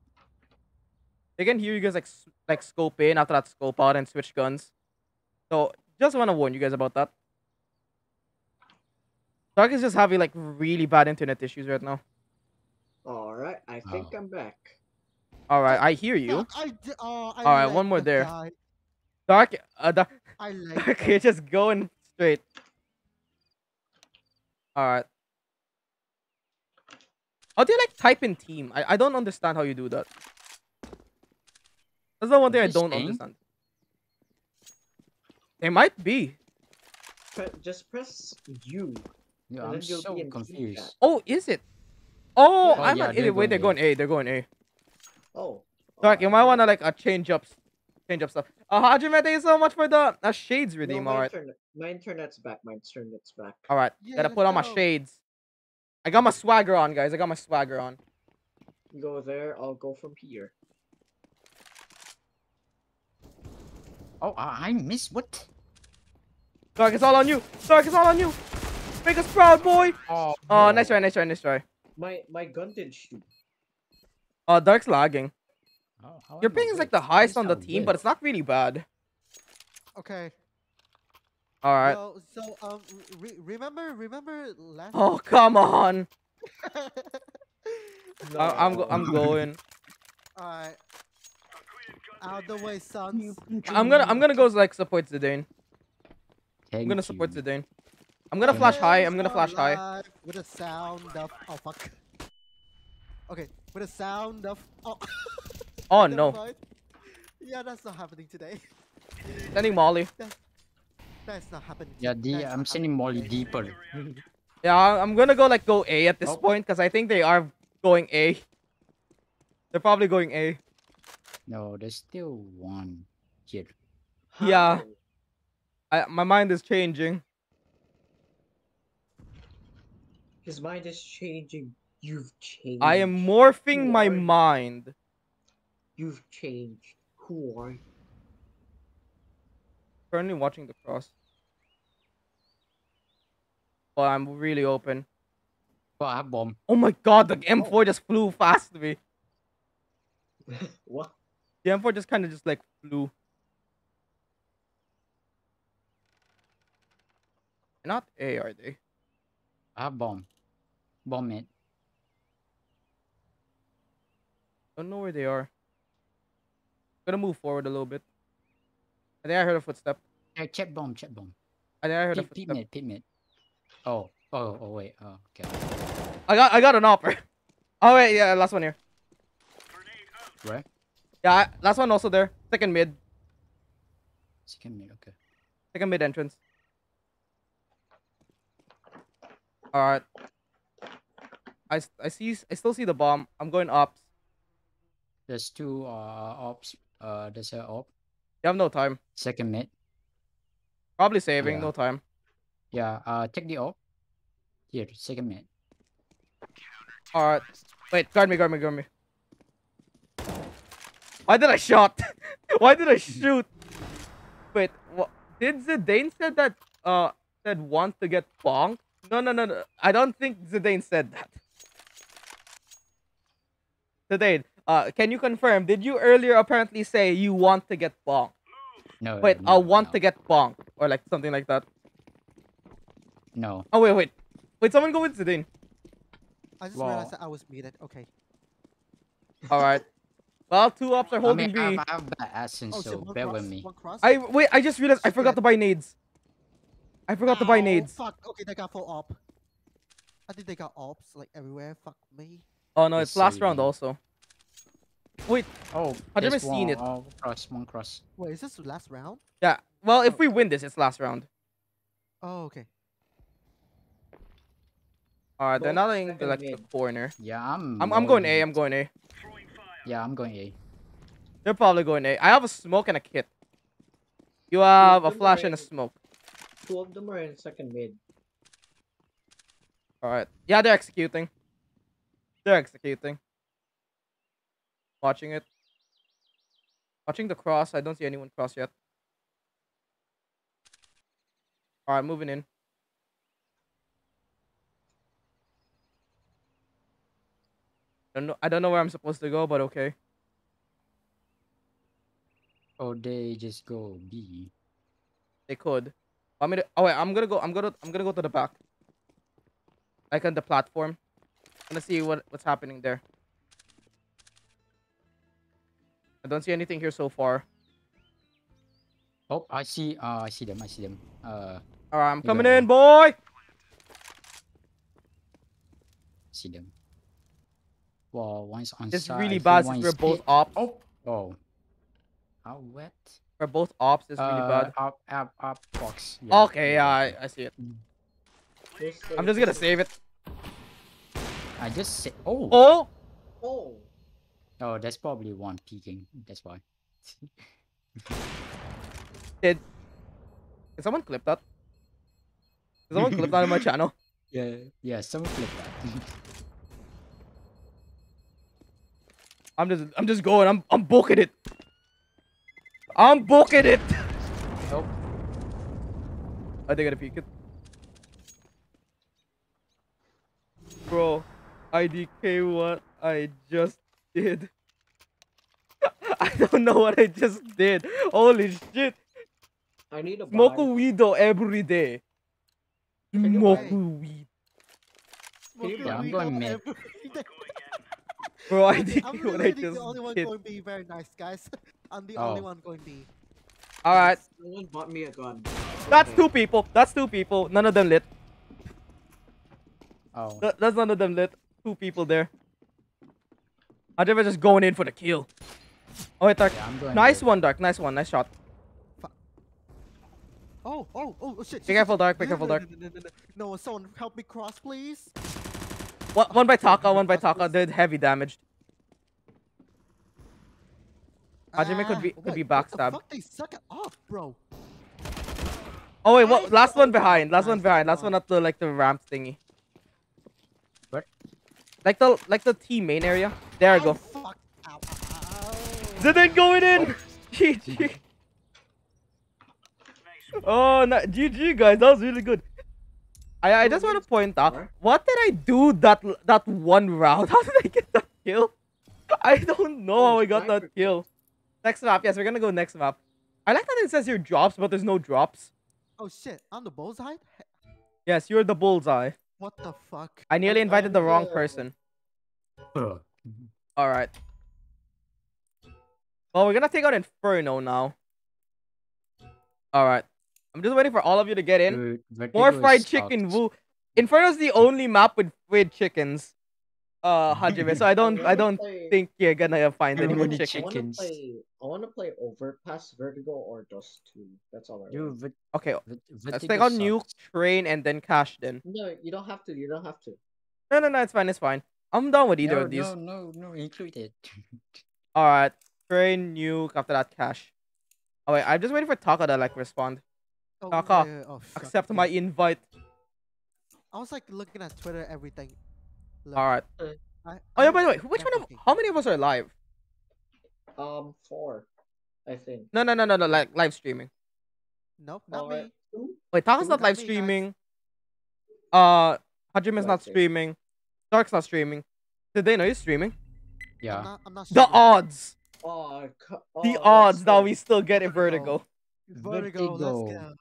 They can hear you guys like like scope in after that scope out and switch guns. So just want to warn you guys about that. Dark is just having like really bad internet issues right now. Alright, I think Oh. I'm back. All right, I hear you. Fuck, I di- oh, I Alright, let one more the there. guy- Dark, uh, Dark, I like Dark, you're just going straight. All right. How do you like type in team? I, I don't understand how you do that. That's the one thing I don't thing? understand. There might be. Pre- just press U. Yeah, I'm so be in team confused. Oh, is it? Oh, Yeah. I'm yeah, an they're idiot. Wait, they're going going A. They're going A. Oh. Dark, you might wanna like uh, change up, change up stuff. Uh, Hajime, thank you so much for the uh, shades No, redeem. my, all right, internet, my internet's back. My internet's back. all right. Yeah, Gotta let's put on my shades. I got my swagger on, guys. I got my swagger on. You go there. I'll go from here. Oh, I, I missed what? Dark, it's all on you. Dark, it's all on you. Make us proud, boy. Oh, Oh, nice try, nice try, nice try. My my gun didn't shoot. Oh, Dark's lagging. Oh, Your ping is like the highest on the team, weird? but it's not really bad. Okay. All right. Well, so um, re- remember, remember last. Oh, come on. No. I- I'm go- I'm going. Alright. Out the way, sons. I'm gonna I'm gonna go like support Zidane. I'm gonna support you. Zidane. I'm gonna flash high. I'm gonna flash high. with a sound of oh fuck. Okay, with a sound of oh. Oh no. mind. Yeah, that's not happening today. Sending Molly. That's not happening. Yeah, to- D, that's I'm sending Molly today. deeper. Yeah, I- I'm gonna go like go A at this Oh. point because I think they are going A. They're probably going A. no, there's still one here. Yeah. I, my mind is changing. His mind is changing. You've changed. I am morphing my Lord. mind. You've changed. Who are you? Currently watching the cross. But I'm really open. But I have bomb. Oh my god, the M4 just flew past me. what? The M4 just kind of just like flew. Not A, are they? Ah, I have bomb. Bomb mid. Don't know where they are. Gonna move forward a little bit. I think I heard a footstep. Yeah, check bomb, check bomb. I think I heard a Pit, pit footstep. mid, pit mid. Oh, oh, oh wait. Oh, okay. I got I got an offer. Oh wait, yeah, last one here. Where? Yeah, last one also there. Second mid. Second mid. Okay. Second mid entrance. Alright. I, s- I see I still see the bomb. I'm going up. There's two uh ops. Uh, there's a op. You have no time. Second mid. Probably saving, Yeah. no time. Yeah. Uh, take the op. Here, second mid. Alright. Wait, guard me, guard me, guard me. Why did I shot? Why did I shoot? Wait, what? Did Zidane said that, uh, said want to get bonked? No, no, no, no. I don't think Zidane said that. Zidane, uh, can you confirm? Did you earlier apparently say you want to get bonked? No. Wait, no, I want no, to get bonked. Or like something like that. No. Oh, wait, wait. Wait, someone go with Zidane. I just Wow. realized that I was muted. Okay. Alright. Well, two ops are I holding mean, I B. have, I have bad accent, Oh, so shit, bear cross, with me. I wait. I just realized I forgot to buy nades. I forgot to buy Ow, nades. Fuck. Okay, they got full op. I think they got ops like everywhere. Fuck me. Oh no, Yes, it's last round also. Wait, Oh, I've never there's seen one, it. Oh, cross, one cross. Wait, is this the last round? yeah. Well, if Oh. we win this, it's last round. Oh, okay. All right, they're not in the, like the mid. corner. Yeah, I'm. I'm I'm going more A. than- I'm going A. Yeah, I'm going A. They're probably going A. I have a smoke and a kit. You have a flash and a smoke. Two of them are in second mid. All right. Yeah, they're executing. They're executing. Watching it. Watching the cross. I don't see anyone cross yet. All right, moving in. I don't know. I don't know where I'm supposed to go, but okay. Oh, they just go B. They could. Want me to? Oh wait, I'm gonna go. I'm gonna. I'm gonna go to the back. Like on the platform. I'm gonna see what what's happening there. I don't see anything here so far. Oh, I see. Uh, I see them. I see them. Uh, All right, I'm coming in, boy. see them. Wow, one's on It's side. really bad think since we're both up. ops. Oh, oh. How wet? We're both ops. It's really uh, bad. Up, up, up, box. Yeah, Okay, yeah, I, I see it. I'm just gonna save it. I just say. Oh. Oh, Oh, Oh, that's probably one peeking. That's why. did did someone clip that? Did someone clip that on my channel? Yeah, yeah. Someone click that. I'm just I'm just going. I'm I'm booking it. I'm booking it. oh, Are they gonna peek it? Bro, IDK what I just did. I don't know what I just did. Holy shit. I need a Smoke buy. weed though every day. you Smoke buy? weed. you Smoking? I'm going all mid. every day. Bro, I'm the- I'm what I really just the only one did. going B. Very nice, guys. I'm the oh. only one going B. Alright. No one bought me a gun. That's two people. That's two people. None of them lit. Oh. Th that's none of them lit. Two people there. I think we're just going in for the kill. Oh, wait, Dark. Yeah, nice one, Dark. Nice one. Nice shot. Oh, oh, oh, oh, shit. Be careful, Dark. Be careful, Dark. No, no, someone help me cross, please. One by Taka. One by Taka. Did heavy damage. Hajime could be- Ah, could be what- what the fuck? They suck it off, bro. Oh wait, what? Last one behind. Last one behind. Last one at the like the ramp thingy. What? Like the like the T main area. There I Ow, go. Fuck. Ow, ow, ow. Zidane going in. GG. Oh, no, GG guys, that was really good. I I just want to point out, what did I do that that one round? How did I get that kill? I don't know how I got that kill. Next map, yes, we're gonna go next map. I like that it says here drops, but there's no drops. Oh shit, I'm the bullseye? Yes, you're the bullseye. What the fuck? I nearly invited the wrong person. All right. Well, we're gonna take out Inferno now. All right. I'm just waiting for all of you to get in. Dude, More fried chicken, woo. Inferno's the only map with with chickens. Uh, Hajime. So I don't, I wanna don't play- think you're gonna find any more many chicken. I wanna chickens. play. I wanna play Overpass, Vertigo, or Dust Two. That's all I Dude, want. Vert- Okay, Vert- let's take out Nuke. Train, and then Cache. Then. No, you don't have to. You don't have to. No, no, no. It's fine. It's fine. I'm done with either no, of these. No, no, no, include it. All right. Train, Nuke. After that, Cache. Oh wait, I'm just waiting for Taka to like respond. Oh, Taka, yeah, yeah, oh, Accept yeah. my invite. I was like looking at Twitter, everything. Look, All right. I, Oh yeah. By the way, which one of how many of us are live? Um, four, I think. No, no, no, no, no. Like live streaming. Nope, not Alright, me. two? Wait, Taka's not not live me, guys. streaming. Uh, Hajime's not Okay. streaming. Dark's not streaming. Did they know you're streaming? I'm Yeah. not, I'm not The odds. Oh, oh, The odds that we still get a Vertigo. vertigo. Vertigo, let's go.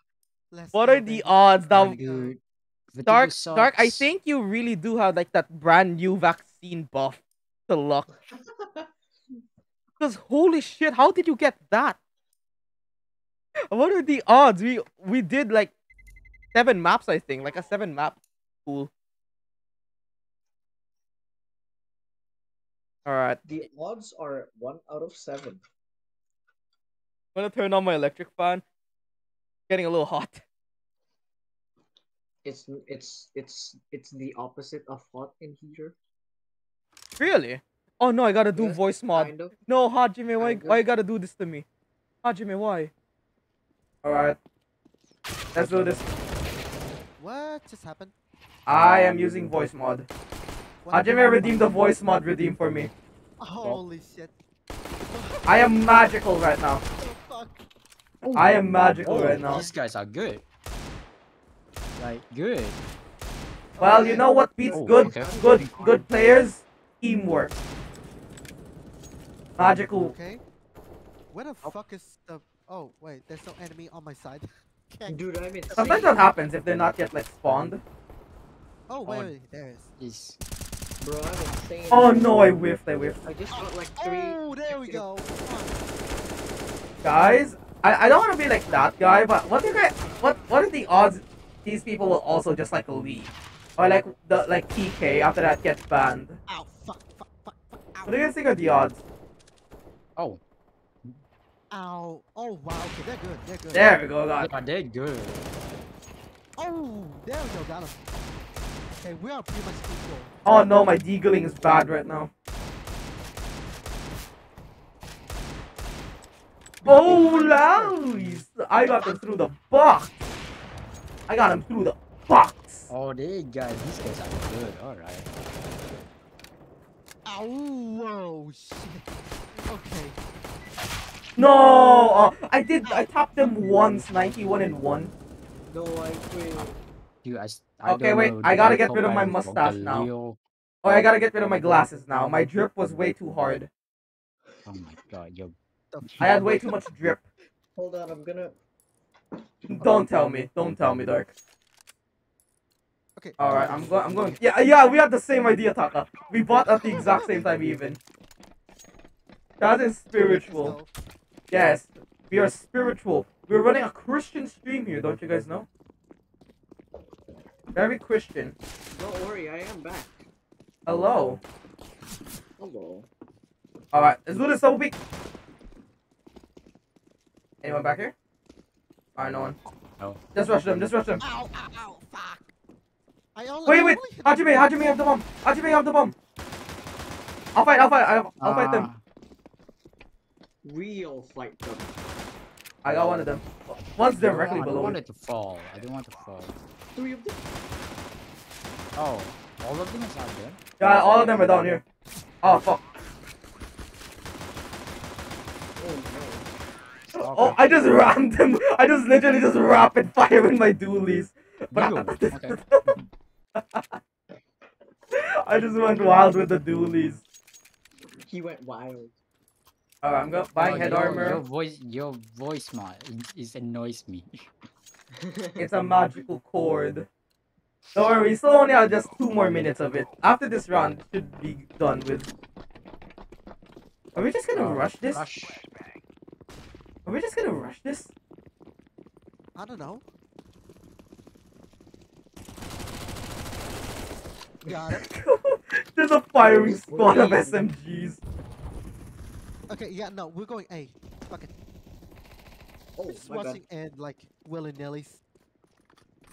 Let's What go, are the odds that Vertigo. Dude, Vertigo Dark Dark? I think you really do have like that brand new vaccine buff to luck. Cause holy shit, how did you get that? What are the odds? We we did like seven maps, I think, like a seven map pool. All right, The odds are one out of seven. I'm gonna turn on my electric fan. Getting a little hot. It's it's it's it's the opposite of hot in here. Really? Oh no, I gotta do Yeah, voice mod. Kind of. No, Hajime, why Kinda. why you gotta do this to me? Hajime, why? Alright. Let's do this. What just happened? I am using voice mod. What Hajime redeem the voice mod redeem for me. Holy shit. I am magical right now. What the fuck? I am magical Oh, right now. These guys are good. Like good. Well, you know what beats Oh, good okay. good good players? Teamwork. Magical. Okay. Where the oh. fuck is the... Oh, wait, there's no enemy on my side. Can't... Dude, I'm insane. Sometimes that happens if they're not yet like spawned. Oh, wait, Oh. wait, there is. Is Bro, I'm insane. Oh no, I whiffed, I whiffed. I just got like three. Oh, there we go. Guys, I, I don't want to be like that guy, but what do you guys, what what are the odds these people will also just like leave? Or like the like TK after that gets banned? on. Ow, fuck, fuck, fuck, fuck, ow. What do you guys think are the odds? oh Ow. Oh, wow, okay, they're good, they're good. There we go, God. yeah, they're good. Oh, there we go, got him. Okay, we are pretty much equal. Oh no, my deagling is bad right now. Oh, lows! I got them through the box. I got him through the box. Oh, they guys, these guys are good. All right. Ow, whoa, shit. Okay. No, uh, I did. I tapped them once, 91 and one. No, I quit. Dude, I, s- I Okay, wait, know, I gotta Icon get rid of my mustache the now. Leo- Oh, I gotta get rid of my glasses now. My drip was way too hard. Oh my god, yo. I had way too much drip. Hold on, I'm gonna. Don't tell me. Don't tell me, Dark. Okay. All right, I'm going. I'm going. Yeah, yeah. We had the same idea, Taka. We bought at the exact same time, even. That is spiritual. Yes, we are spiritual. We're running a Christian stream here, don't you guys know? Very Christian. Don't worry, I am back. Hello. Hello. All right, let's do this so big. Anyone back here? All right, no one. No. Just rush them. Just rush them. Ow, ow, ow, fuck. I only, Wait, I wait. only hit Hajime, Hajime, have the bomb. Hajime, have the bomb. I'll fight. I'll fight. I'll, I'll fight them. Ah, Real fight them. I got one of them. One's directly want- I don't below want me. it to fall. I don't want to fall. Three of them. Oh, all of them is out there. Yeah, all of them are down here. Oh fuck. Oh Oh, I just rammed him. I just literally just rapid fire with my dualies. But You? Okay. I just went wild with the dualies. He went wild. Alright, I'm go buying Oh, head your, armor. Your voice, your voice mod is, is annoys me. It's a magical cord. Don't worry, we still only have just two more minutes of it. After this round, should be done with. Are we just gonna Oh, rush this? Rush. Are we just gonna rush this? I don't know. Got it. There's a firing squad of SMGs. Okay, yeah, no, we're going A. Fuck it. Oh, Just my bad. rushing and like willy nilly.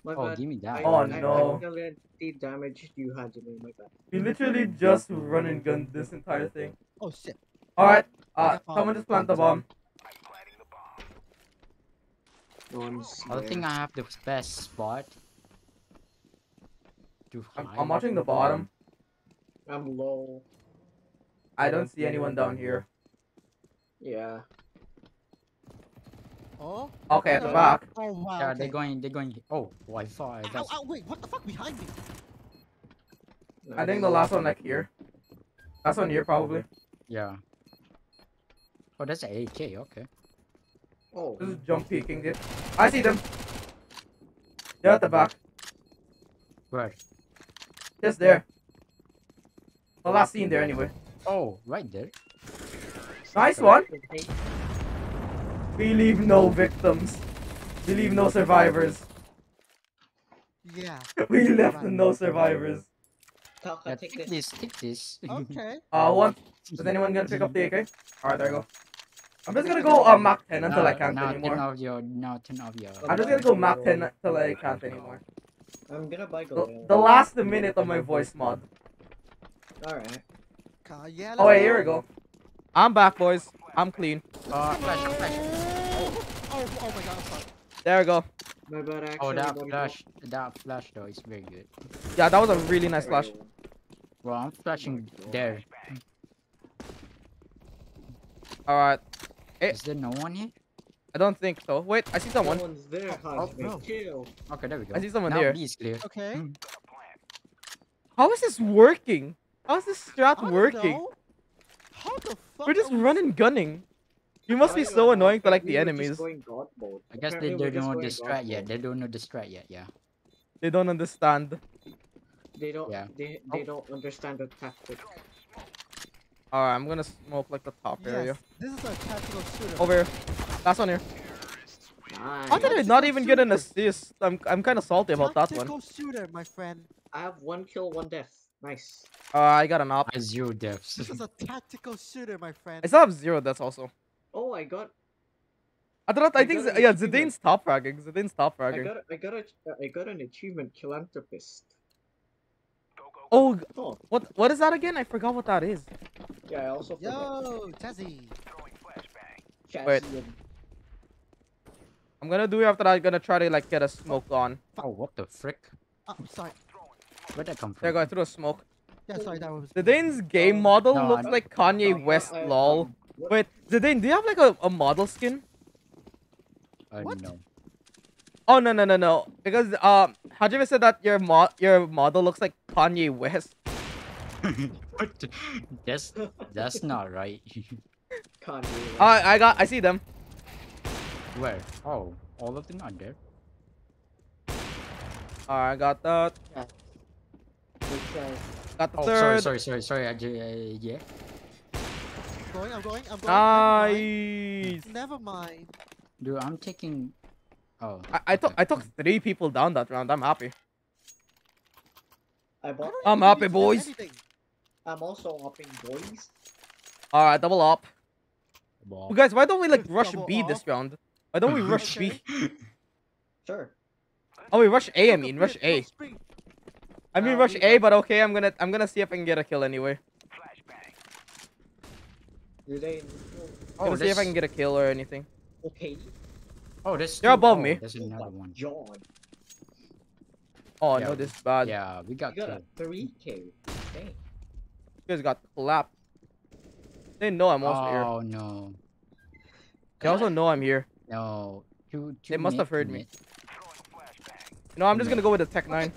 My Oh, bad. give me that. I, Oh, I, no. I accidentally damaged you, Hajime. My bad. We literally just run and gun this entire thing. Oh shit. Alright, uh, someone just plant the bomb. No one's I there. think I have the best spot. I'm. I'm watching the bottom. I'm low. I don't see anyone down here. Yeah. Oh. Okay, at the oh, back. Oh wow. Yeah, okay. they're going. They're going. Oh, oh I thought Ow, that's. ow, wait, what the fuck behind me? I think the last one like here. Last one here probably. Yeah. Oh, that's an AK. Okay. Oh. This is jump peeking it. I see them. They're at the back. Where? Just there. The last scene there anyway. Oh, right there. Nice one. We leave no victims. We leave no survivors. Yeah. We left no survivors. Taka, Yeah, take take this. this. Take this. Okay. Uh, one. Is anyone gonna pick up the AK? Alright, there you go. I'm just gonna go uh, MAC-10 until I can't now anymore. Turn off your. Now turn off your. I'm just gonna go MAC-10 until I can't anymore. I'm gonna buy The, gold. the last minute of my voice mod. Alright. Oh wait, here we go. I'm back, boys. I'm clean. Uh, flash, flash. Oh, oh, oh my god, I'm sorry. There we go. My bad, actually. Oh, that flash. That flash though is very good. Yeah, that was a really nice flash. Well, I'm flashing God. there. Alright. Eh. Is there no one here? I don't think so. Wait, I see someone. No one's there, Oh, Hajime. no. Kill. Okay, there we go. I see someone now there. B clear. Okay. Mm. How is this working? How is this strat working? know. How the fuck? We're just are we- running gunning. You must be so know, annoying to like the were just enemies. going God mode. I guess they, they don't know going the strat yet. They don't know the strat yet. Yeah. They don't understand. They don't. Yeah. They they don't understand the tactic. Alright, I'm gonna smoke like the top Yes, area. this is a tactical shooter. Over here. Last one here. Nice. How did I Tactical not even get an shooter. assist? I'm I'm kind of salty about that one. Tactical shooter, my friend. I have one kill, one death. Nice. Uh, I got an op. I zero deaths. This is a tactical shooter, my friend. I still have zero deaths also. Oh, I got. I don't. I I think got Z- an yeah, achievement. Zidane's top fragging. Zidane's top fragging. I fragging. got. I got a. I got an achievement, philanthropist. Oh, Oh, what what is that again? I forgot what that is. yeah. I also forgot. Yo, Jazzy. Wait. Cassian. I'm gonna do it after that. I'm gonna try to like get a smoke on. oh, what the frick? Oh, sorry. Where'd that come from? There you go. I threw a smoke. Yeah, sorry, that was. Zidane's game Um, model no, looks like Kanye West. I- lol. um, what- Wait, Zidane, do you have like a, a model skin? Uh, What? no. Oh no no no no! Because um, Hajime said that your mo your model looks like Kanye West. What the- that's that's not right. Kanye. I I got I see them. Where? Oh, all of them are there. Alright, I got that. Okay. Got the Oh, third. sorry, sorry, sorry, sorry. I ju- uh, yeah. Going, I'm going, I'm going. Nice. Never mind. Dude, I'm taking. Oh. I, I took I took three people down that round. I'm happy. I I bought. don't I'm even happy, need to do boys. anything. I'm also upping boys. All right, double up. Ball. Well, guys, why don't we like rush Double B this round? Why don't we rush Okay. B? Sure. Oh, we rush A. I mean, rush bit, A. no spring. I mean, rush A. But okay, I'm gonna I'm gonna see if I can get a kill anyway. Do they? Oh, gonna see if I can get a kill or anything. Okay. Oh, there's They're two- above oh, me. There's another one. John. Oh Yeah, no, this is bad. Yeah, we got You got a three K. Dang. You guys got clapped. They know I'm also here. Oh no, They also know I'm here. no. Two, two They must have heard me. No, I'm just gonna go with the Tech Nine.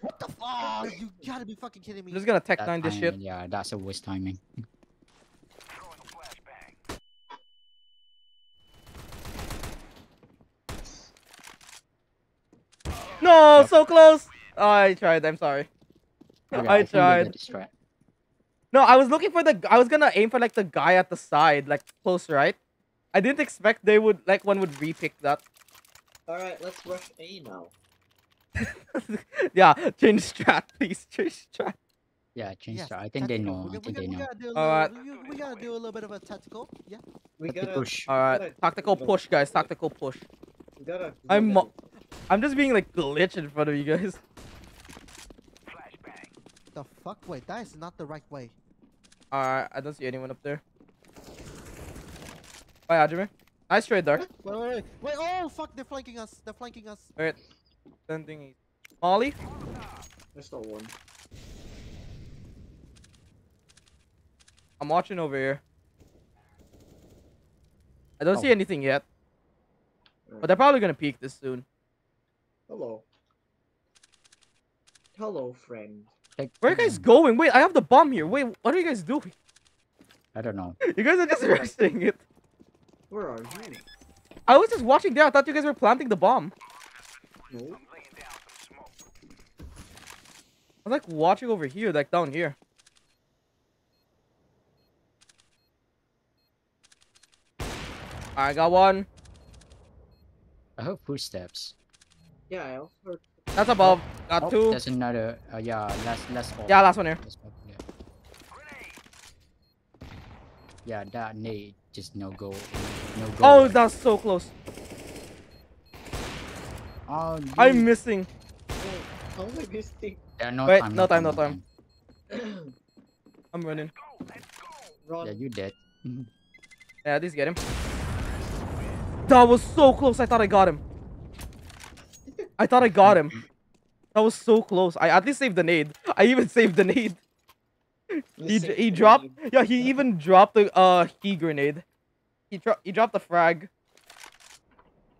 What the fuck? You gotta be fucking kidding me. I'm just gonna Tech That Nine this shit. Yeah, that's a waste timing. No, Yep. so close. Oh, I tried. I'm sorry. Okay, I think we tried. No, I was looking for the. I was gonna aim for like the guy at the side, like close right. I didn't expect they would like one would repick that. All right, let's rush A now. yeah, change strat, please. Change strat. Yeah, change Yes, strat. I think they know. We, I we, think they we know. gotta do a Alright. little, we, we gotta do a little bit of a tactical. Yeah. We Let gotta. push. All right, tactical push, guys. Tactical push. We gotta. I'm I'm just being like glitch in front of you guys. Flashbang. The fuck? Wait, that is not the right way. Alright, I don't see anyone up there. Bye, Hajime. Nice trade, Dark. Wait, wait, wait. Wait, oh fuck, they're flanking us. They're flanking us. Alright. Sending a Molly. There's still one. I'm watching over here. I don't Oh. see anything yet, but they're probably gonna peak this soon. Hello. Hello, friend. Take Where are you guys going? Wait, I have the bomb here. Wait, what are you guys doing? I don't know. You guys are just resting it. Where are you? Hiding? I was just watching there. I thought you guys were planting the bomb. No. I was like watching over here, like down here. I got one. I heard footsteps. Yeah, I also heard. That's above. Got Oh, two. There's another. Uh, yeah, last, last. off. Yeah, last one here. Last off, yeah. Yeah, that nade just no go. No go. Oh, that's so close. Oh, I'm dude. missing. How am I missing? Yeah, no Wait, time, no time, no time. Run. I'm running. Yeah, you dead. Yeah, these get him. That was so close. I thought I got him. I thought I got him. That was so close. I at least saved the nade. I even saved the nade. He, he dropped. Yeah, he even dropped the uh key grenade. He dropped. He dropped the frag.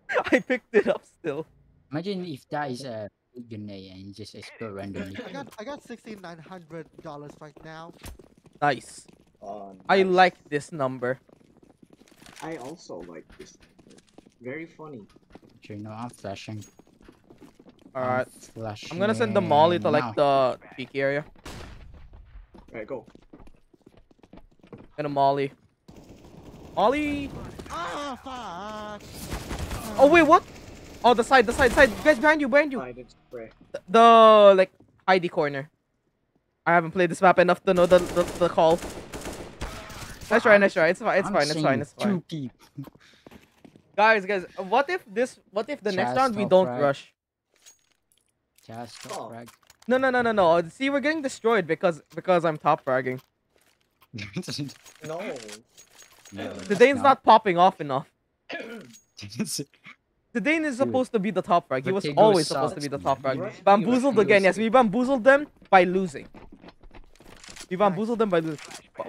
I picked it up still. Imagine if that is a big grenade and it just explode randomly. I got I got sixteen nine hundred dollars right now. Nice. Um, I like this number. I also like this. Very funny. You know, I'm flashing. All I'm I'm gonna send the molly to like the peak area. Alright, go. And a molly. Molly. Ah fuck. Oh wait, what? Oh, the side, the side, side. Guys, behind you, behind you. The, the like hidey corner. I haven't played this map enough to know the the, the call. Nice try, nice try. It's fine, it's I'm fine, it's fine, seeing it's Two fine. People. Guys, guys, what if this? What if the next round we don't frag. rush? Just Oh. frag. No, no, no, no, no. See, we're getting destroyed because because I'm top fragging. No. No, The Dane's not popping off enough. The Dane is Dude. supposed to be the top frag. He was Vertigo always supposed to be the top frag. Bamboozled again. Yes, we bamboozled them by losing. We bamboozled them by losing.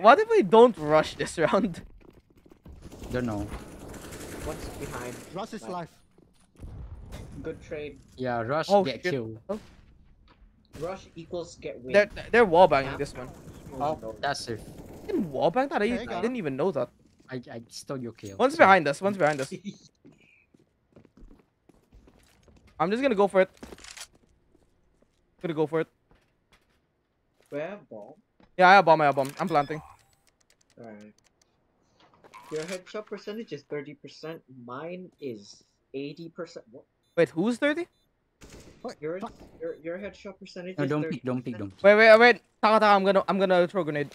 What if we don't rush this round? don't know. What's behind? Rush is Like, life. Good trade. Yeah, rush Oh, get shit. killed. Rush equals get win. They're they're wallbanging this one. Oh, oh that's it. Didn't wallbang that? I, I didn't even know that. I I stole your kill. One's behind us. One's behind us. I'm just gonna go for it. Gonna go for it. We have bomb. Yeah, I have bomb. I have bomb. I'm planting. Alright. Your headshot percentage is 30%. Mine is 80%. What? Wait, who's 30? Wait, Your your your headshot percentage No, is don't 30. peek, don't peek, don't peek. Wait, wait, wait. Taka, taka, I'm gonna, I'm gonna throw a grenade.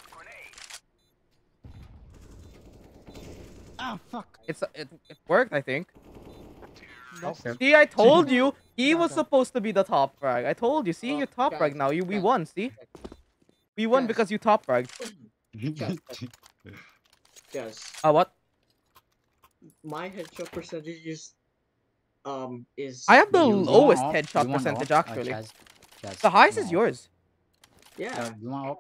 Ah, fuck. It's, it, it worked, I think. Next. Okay. See, I told you he was Taka. supposed to be the top frag. I told you. See, Oh, you top frag now. You, we guys, won. See, we won Guys. because you top fragged. Yes. Uh, what? My headshot percentage is um is I have the You lowest off? headshot You percentage off? Uh, actually. Chaz, Chaz, The highest you is want yours. yeah. off? Uh, you want off?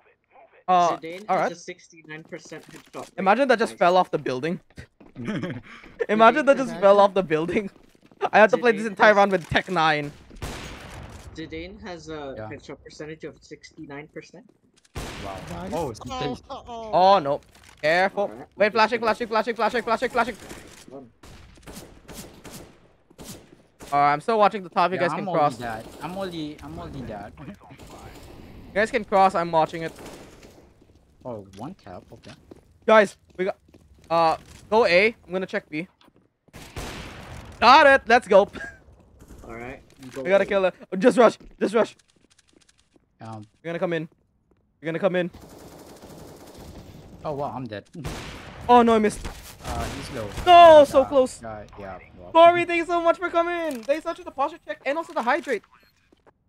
Uh, Zidane all has a sixty-nine percent headshot. rate. Imagine that just Guys, fell off the building. Imagine that just fell off the building. I had to play this entire has- round with Tec-9. Zidane has a Yeah. headshot percentage of sixty-nine percent. Wow. Nice. Oh, it's oh, oh, oh. Oh no. Careful. Alright, Wait, I'm flashing, just flashing, flashing, flashing, flashing, flashing. gonna- Alright, I'm still watching the top. You Yeah, guys I'm can only cross. that. I'm only, I'm only that. You guys can cross. I'm watching it. oh, one tap. Okay. Guys, we got. Uh, go A. I'm gonna check B. Got it. Let's go. All right. you we gotta A. kill it. Just rush. Just rush. Um. You're gonna come in. You're gonna come in. Oh wow, I'm dead. Oh no, I missed. Uh, he's low. No, so Uh, close. Uh, yeah. Well, Corey, thank you so much for coming. Thanks so much for the posture check and also the hydrate.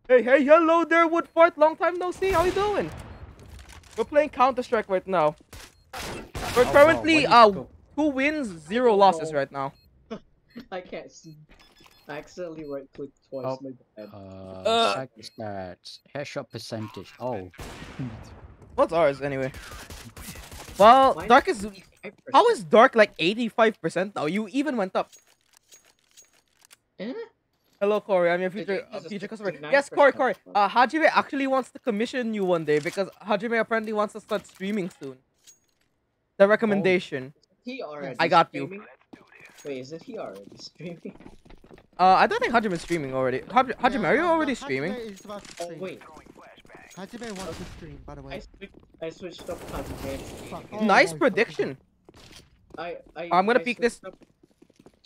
Hey, hey, hello there, Woodfort. Long time no see. How you doing? We're playing Counter Strike right now. We're Oh, currently what is uh go- two wins, zero losses right now. I can't see. I accidentally right clicked twice. Oh. My bad. Uh, Uh. stats, headshot percentage. Oh, What's ours anyway? Well, Mine Dark is 85%. how is Dark like 85% now? You even went up. Eh? Hello, Corey. I'm your It future uh, is a future customer. Yes, Corey, Corey. Uh, Hajime actually wants to commission you one day because Hajime apparently wants to start streaming soon. The recommendation. He already. I got you. Wait, is it he already streaming? Uh, I don't think Hajime's streaming already. Haj- Hajime, Yeah, are you already streaming? is about to stream. wait, Hajime wants to stream, by the I way. switched. I switched up Hajime. Oh nice prediction. I, I. I'm gonna I peek this- Up,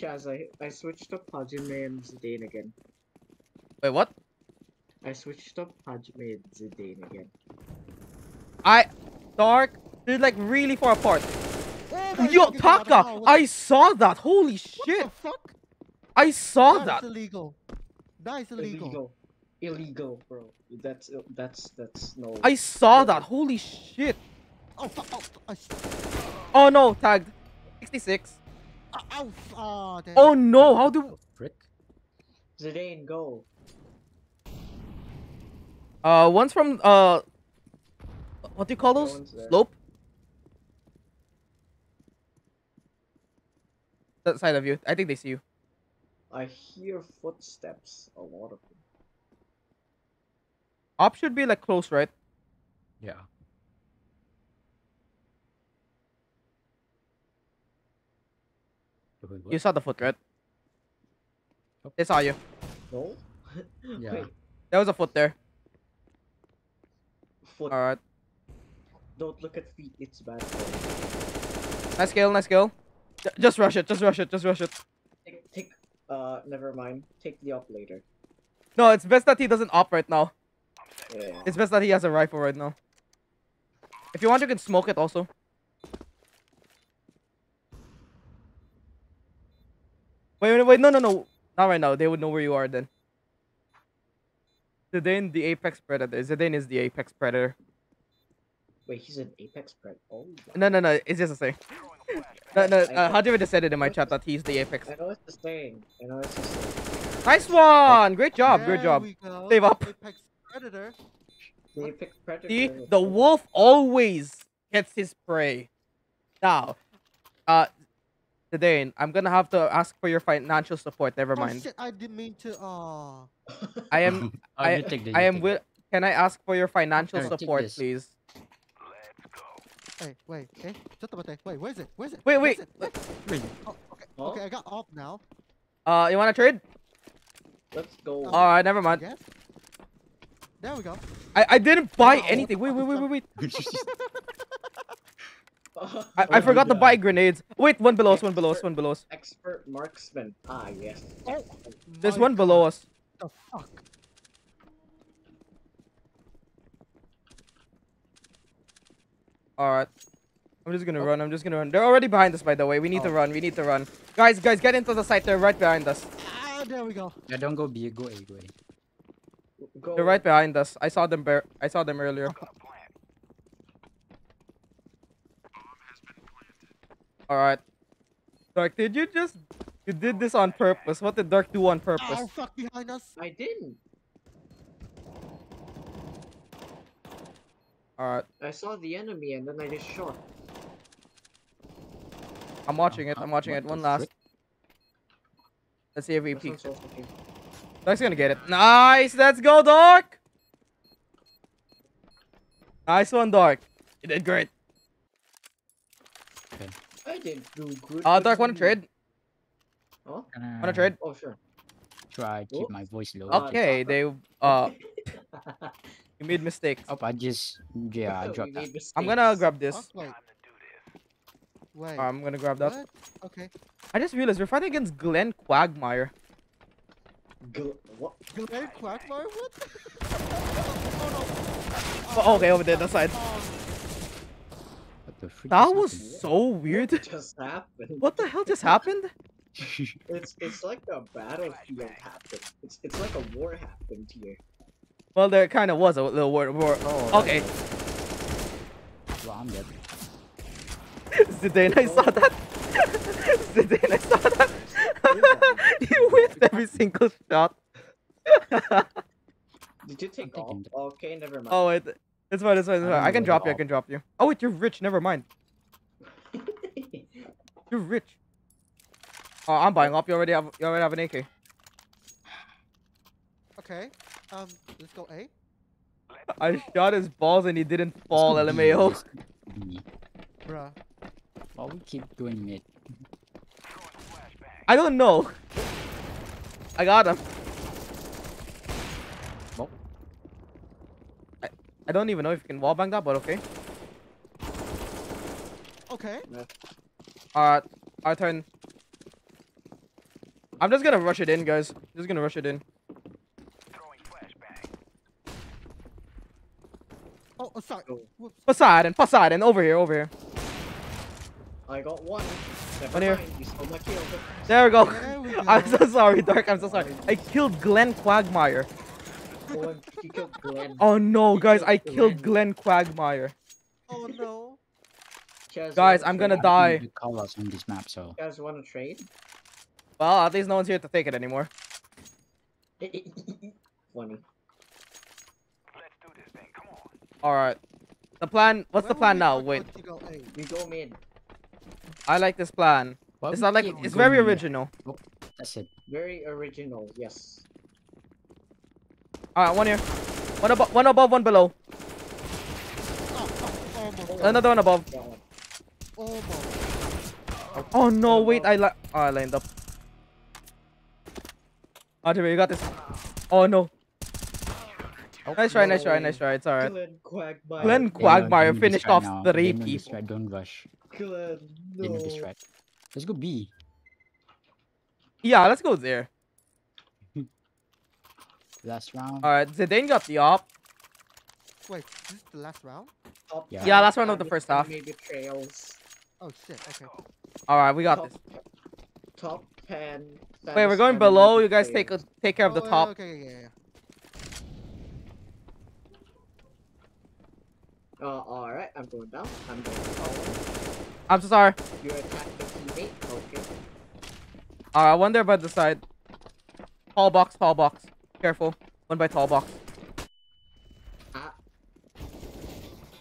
Chaz, I, I switched up Hajime and Zidane again. Wait, what? I switched up Hajime and Zidane again. I Dark. They're like really far apart. Oh Yo, Taka! I saw that. Holy What shit! the fuck? I saw That that. is illegal. That is illegal. Illegal. Illegal, bro. That's that's that's no. I saw that. Holy shit! Oh fuck! Oh, I s- Oh no, tagged. 66. ah, oh, damn. Oh no, how do? frick. Zidane, go. Uh, one's from uh, what do you call those? one's there. Slope. That side of you. I think they see you. I hear footsteps. A lot of them. Op should be like close, right? Yeah. Wait. You saw the foot, right? Yep. They saw you. No. Yeah. Wait. There was a foot there. Foot. All right. Don't look at feet. It's bad. For. Nice kill. Nice kill. J- Just rush it. Just rush it. Just rush it. Take, take. Uh, never mind. Take the up later. No, it's best that he doesn't op right now. Yeah. It's best that he has a rifle right now. If you want, you can smoke it also. Wait, wait, wait, no, no, no. Not right now. They would know where you are then. Zidane, the apex predator. Zidane is the apex predator. Wait, he's an apex predator? Oh. No, no, no. It's just a thing. No, no. I Uh, know. Hajime just said it in my chat that he's the apex. I know it's the same. I know it's the same. Nice one. Great job. Great job. Save up. Apex Predator. The apex predator. See, the wolf always gets his prey. Now, uh, Zidane, I'm gonna have to ask for your financial support. Never Oh mind. shit! I didn't mean to. Oh. I am. Oh, I, you take the- I am take will. Can I ask for your financial Alright, take support, this. please? Hey, wait. Eh? Just about that. Wait, where's it? Where's it? Wait, wait. it? it. Wait, Oh, okay. Huh? Okay, I got off now. Uh, you wanna trade? Let's go. Uh, All right, never mind. Yes. There we go. I, I didn't buy oh. anything. Wait, wait, wait, wait, wait. I, I forgot yeah. to buy grenades. Wait, one below us, one below us, one below us. Expert marksman. Ah, yes. Oh, There's one God. below us. The fuck? Alright. I'm just gonna oh. run, I'm just gonna run. They're already behind us, by the way. We need oh. to run, we need to run. Guys, guys, get into the site. They're right behind us. Ah, there we go. Yeah, don't go B, go A, go A. Go. They're right behind us. I saw them. Bear I saw them earlier. All right. Dark, did you just? You did this on purpose. What did Dark do on purpose? Oh, fuck behind us. I didn't. All right. I saw the enemy and then I just shot. I'm watching it. I'm watching it. One last. Let's see if he This peeks. one's also here. Dark's gonna get it. Nice. Let's go, Dark. Nice one, Dark. You did great. I did do good. Uh, What Dark, wanna you do? trade? Huh? Wanna trade? Oh sure. Try keep Oops. my voice low. Okay, Dark- they uh, you made mistakes. Oh, I just yeah, I dropped that. made I'm gonna grab this. Oh, wait. Wait. I'm gonna grab that. what? Okay. I just realized we're fighting against Glenn Quagmire. Gl- what? Glenn Quagmire? What? oh, Oh, okay, over there, that side. What the freak That is was happening? so weird. What just happened? What the hell just happened? It's it's like a battlefield happened. It's it's like a war happened here. Well, there kind of was a little war. war. Oh, Okay, well, I'm dead. Zidane, I saw that. Zidane, I saw that. you whiffed every single shot. Did you take off? thinking Okay, never mind. oh wait, it's fine, it's fine, it's I fine. I don't can drop you. I can drop you. Oh wait, you're rich. Never mind. You're rich. Oh, I'm buying up. You already have. You already have an AK. okay. Um, let's go A. I shot his balls and he didn't fall. LMAO. let's. Bruh. Well, we keep doing it. I don't know. I got him. Well. I, I don't even know if you can wallbang that, but okay. Okay. Alright, our turn. I'm just gonna rush it in, guys. Just gonna rush it in. Oh, oh sorry. Oh. Whoops. Poseidon, Poseidon, over here, over here. I got one. Never One here. mind. You stole my kill. There we go. There we I'm so sorry, Dark. I'm so sorry. I killed Glenn Quagmire. Oh, killed Glenn. Oh no, guys, I killed Glenn. Glenn Quagmire. Oh no. Guys, Guys, I'm gonna die. The colors on this map, so Guys, want to trade? Well, at least no one's here to take it anymore. Funny. Alright. The plan, what's the plan now? you Wait, want go A? You go mid. I like this plan. Well, It's not like, it's very here. original. Oh, that's it. Very original. Yes. Alright, one here. One above, one above, one below. Oh, oh, almost. Another one above. Got one. Oh no, wait. I li oh, I lined up. Artillery, you got this. Oh no. Nice try, nice no try, way. nice try. It's alright. Glenn Quagmire. Glenn Quagmire they finished off now. three They people. right, Don't rush. Glenn, They know this no. right. Let's go B. Yeah, let's go there. Last round. Alright, Zidane got the op. Wait, is this is the last round? Top Yeah. Yeah, last round of the first half. Maybe trails. Oh shit, okay. Alright, we got top, this. Top ten. Wait, we're going below. You guys take take care of the Oh, top. Okay, yeah, yeah, Uh, alright, I'm going down. I'm going forward. I'm so sorry. You attack the teammate. Okay. Alright, one there by the side. Tall box, tall box. Careful. One by tall box. Ah,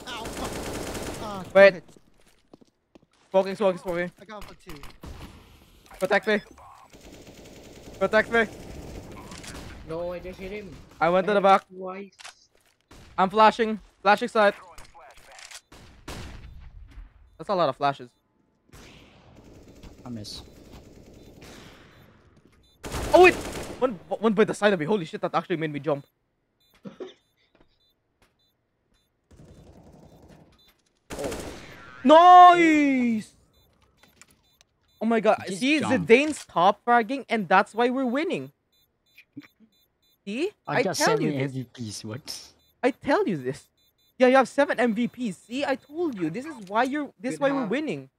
Ow, fuck. Ah, Wait. hits. Smoking, smoking, smoking. I got one for two. Protect me. Protect me. no, I just hit him. I went to I the back. Twice. I'm flashing. Flashing side. That's a lot of flashes. I miss. Oh wait! One, one by the side of me. Holy shit, that actually made me jump. Oh, Nice! Oh my god. Just See, jump. Zidane's top fragging, and that's why we're winning. See? I, I, tell you this. MVPs. What? I tell you this. Yeah, you have seven MVPs. See, I told you. This is why you're. This is Good why we're winning.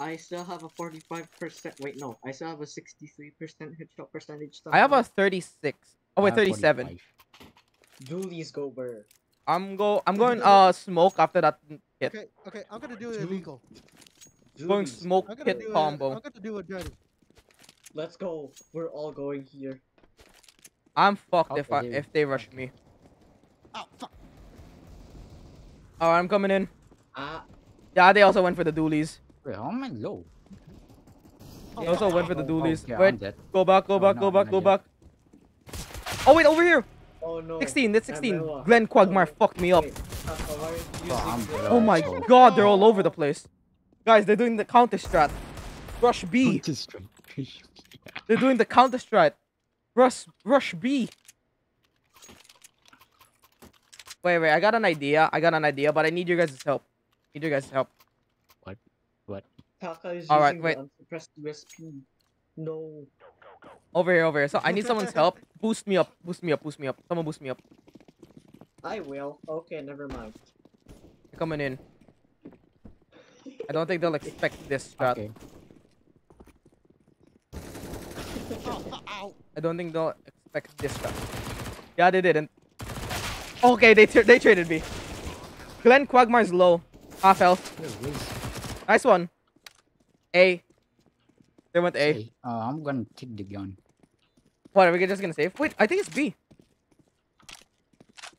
I still have a 45%. Wait, no. I still have a 63% headshot percentage. I have a 36. Oh wait, 37. 45. Dualies go burr. I'm go. I'm going uh smoke after that hit. Okay, okay, I'm gonna do it Two. illegal. Going Dualies. smoke I'm gonna hit do it. combo. I'm gonna do it dirty. Let's go. We're all going here. I'm fucked if I if they rush me. Oh fuck! Alright, I'm coming in. Ah, Yeah, they also went for the dualies. Wait, how am I low? They also went for the Oh, okay, Wait, go back, go Oh, back, no, go back, go back. Oh wait, over here. oh no. 16. That's 16. Glenn Quagmire Oh, fucked me up. Wait, Taka, why are you Oh, I'm using the- dead. Oh my god, they're all over the place. Guys, they're doing the counter strat. Rush B. Just straight. They're doing the counter strat. Rush rush B. Wait, wait, I got an idea. I got an idea, but I need your guys' help. I Need your guys' help. Taka is Alright, using wait. the unsuppressed USP. No. Over here, over here. So I need someone's help. Boost me up. Boost me up. Boost me up. Someone boost me up. I will. Okay, never mind. They're coming in. I don't think they'll expect this strat. Okay. Ow, ow. I don't think they'll expect this strat. Yeah, they didn't. Okay, they tra- they traded me. Glenn Quagmire's low. Half health. Nice one. A. They went A. Uh, I'm gonna take the gun. What, are we just gonna save? Wait, I think it's B.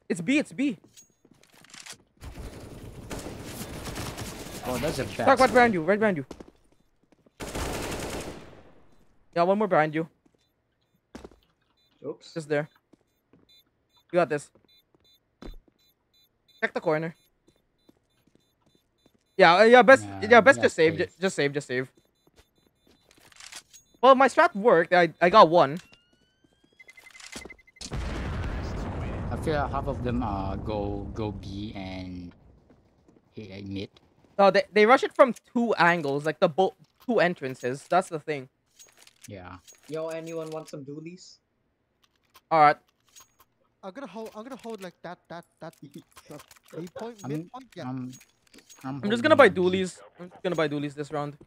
It's B, it's B. Oh, that's a bad. Dark, what spray. behind you? Right behind you. Yeah, one more behind you. Oops. Just there. You got this. Check the corner. Yeah, uh, yeah, best, Nah, yeah, best just save, save. ju- just save, just save. Well, my strat worked. I, I got one. I feel like half of them uh go go B and hit mid. No, they, they rush it from two angles, like the both two entrances. That's the thing. Yeah. Yo, anyone want some dualies? All right. I'm gonna hold. I'm gonna hold like that. That. That. that A point. I'm- Mid point. Yeah. I'm. I'm, I'm just gonna buy holding dualies. I'm just gonna buy dualies this round.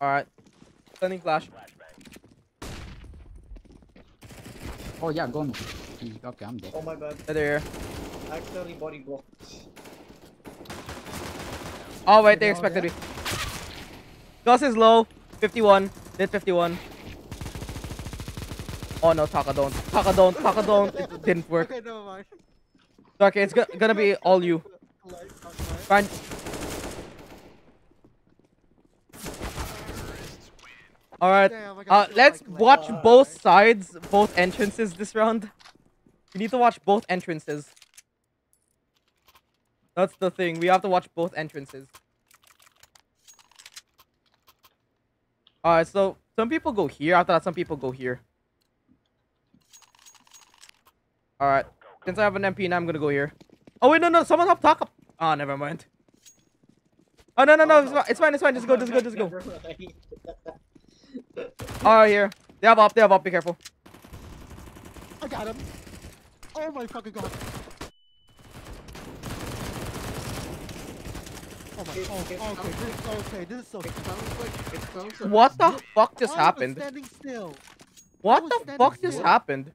All right. Sending flash. Oh yeah, go on. Mm, okay, I'm dead. Oh my god. They're here. I accidentally body blocked. Oh wait, they They're all expected me. there? Gus is low. 51. Did 51. Oh no, Taka don't. Taka don't. Taka don't. It didn't work. Okay, mind. Okay, it's go gonna be all you. Fine. All right. Uh, let's watch both sides, both entrances this round. We need to watch both entrances. That's the thing. We have to watch both entrances. Alright, so some people go here. After that, some people go here. Alright. Since I have an MP now, I'm gonna go here. Oh, wait, no, no. Someone help talk up. Oh, never mind. Oh, no, no, no. It's fine. It's fine. It's fine. Just go, just go, just go. Alright, ah, here. They have up. They have up. Be careful. I got him. Oh my fucking god. Oh my. It- Oh, okay. This, okay. This is so. It sounds like like What the fuck just I happened? standing still. What the fuck just still. happened?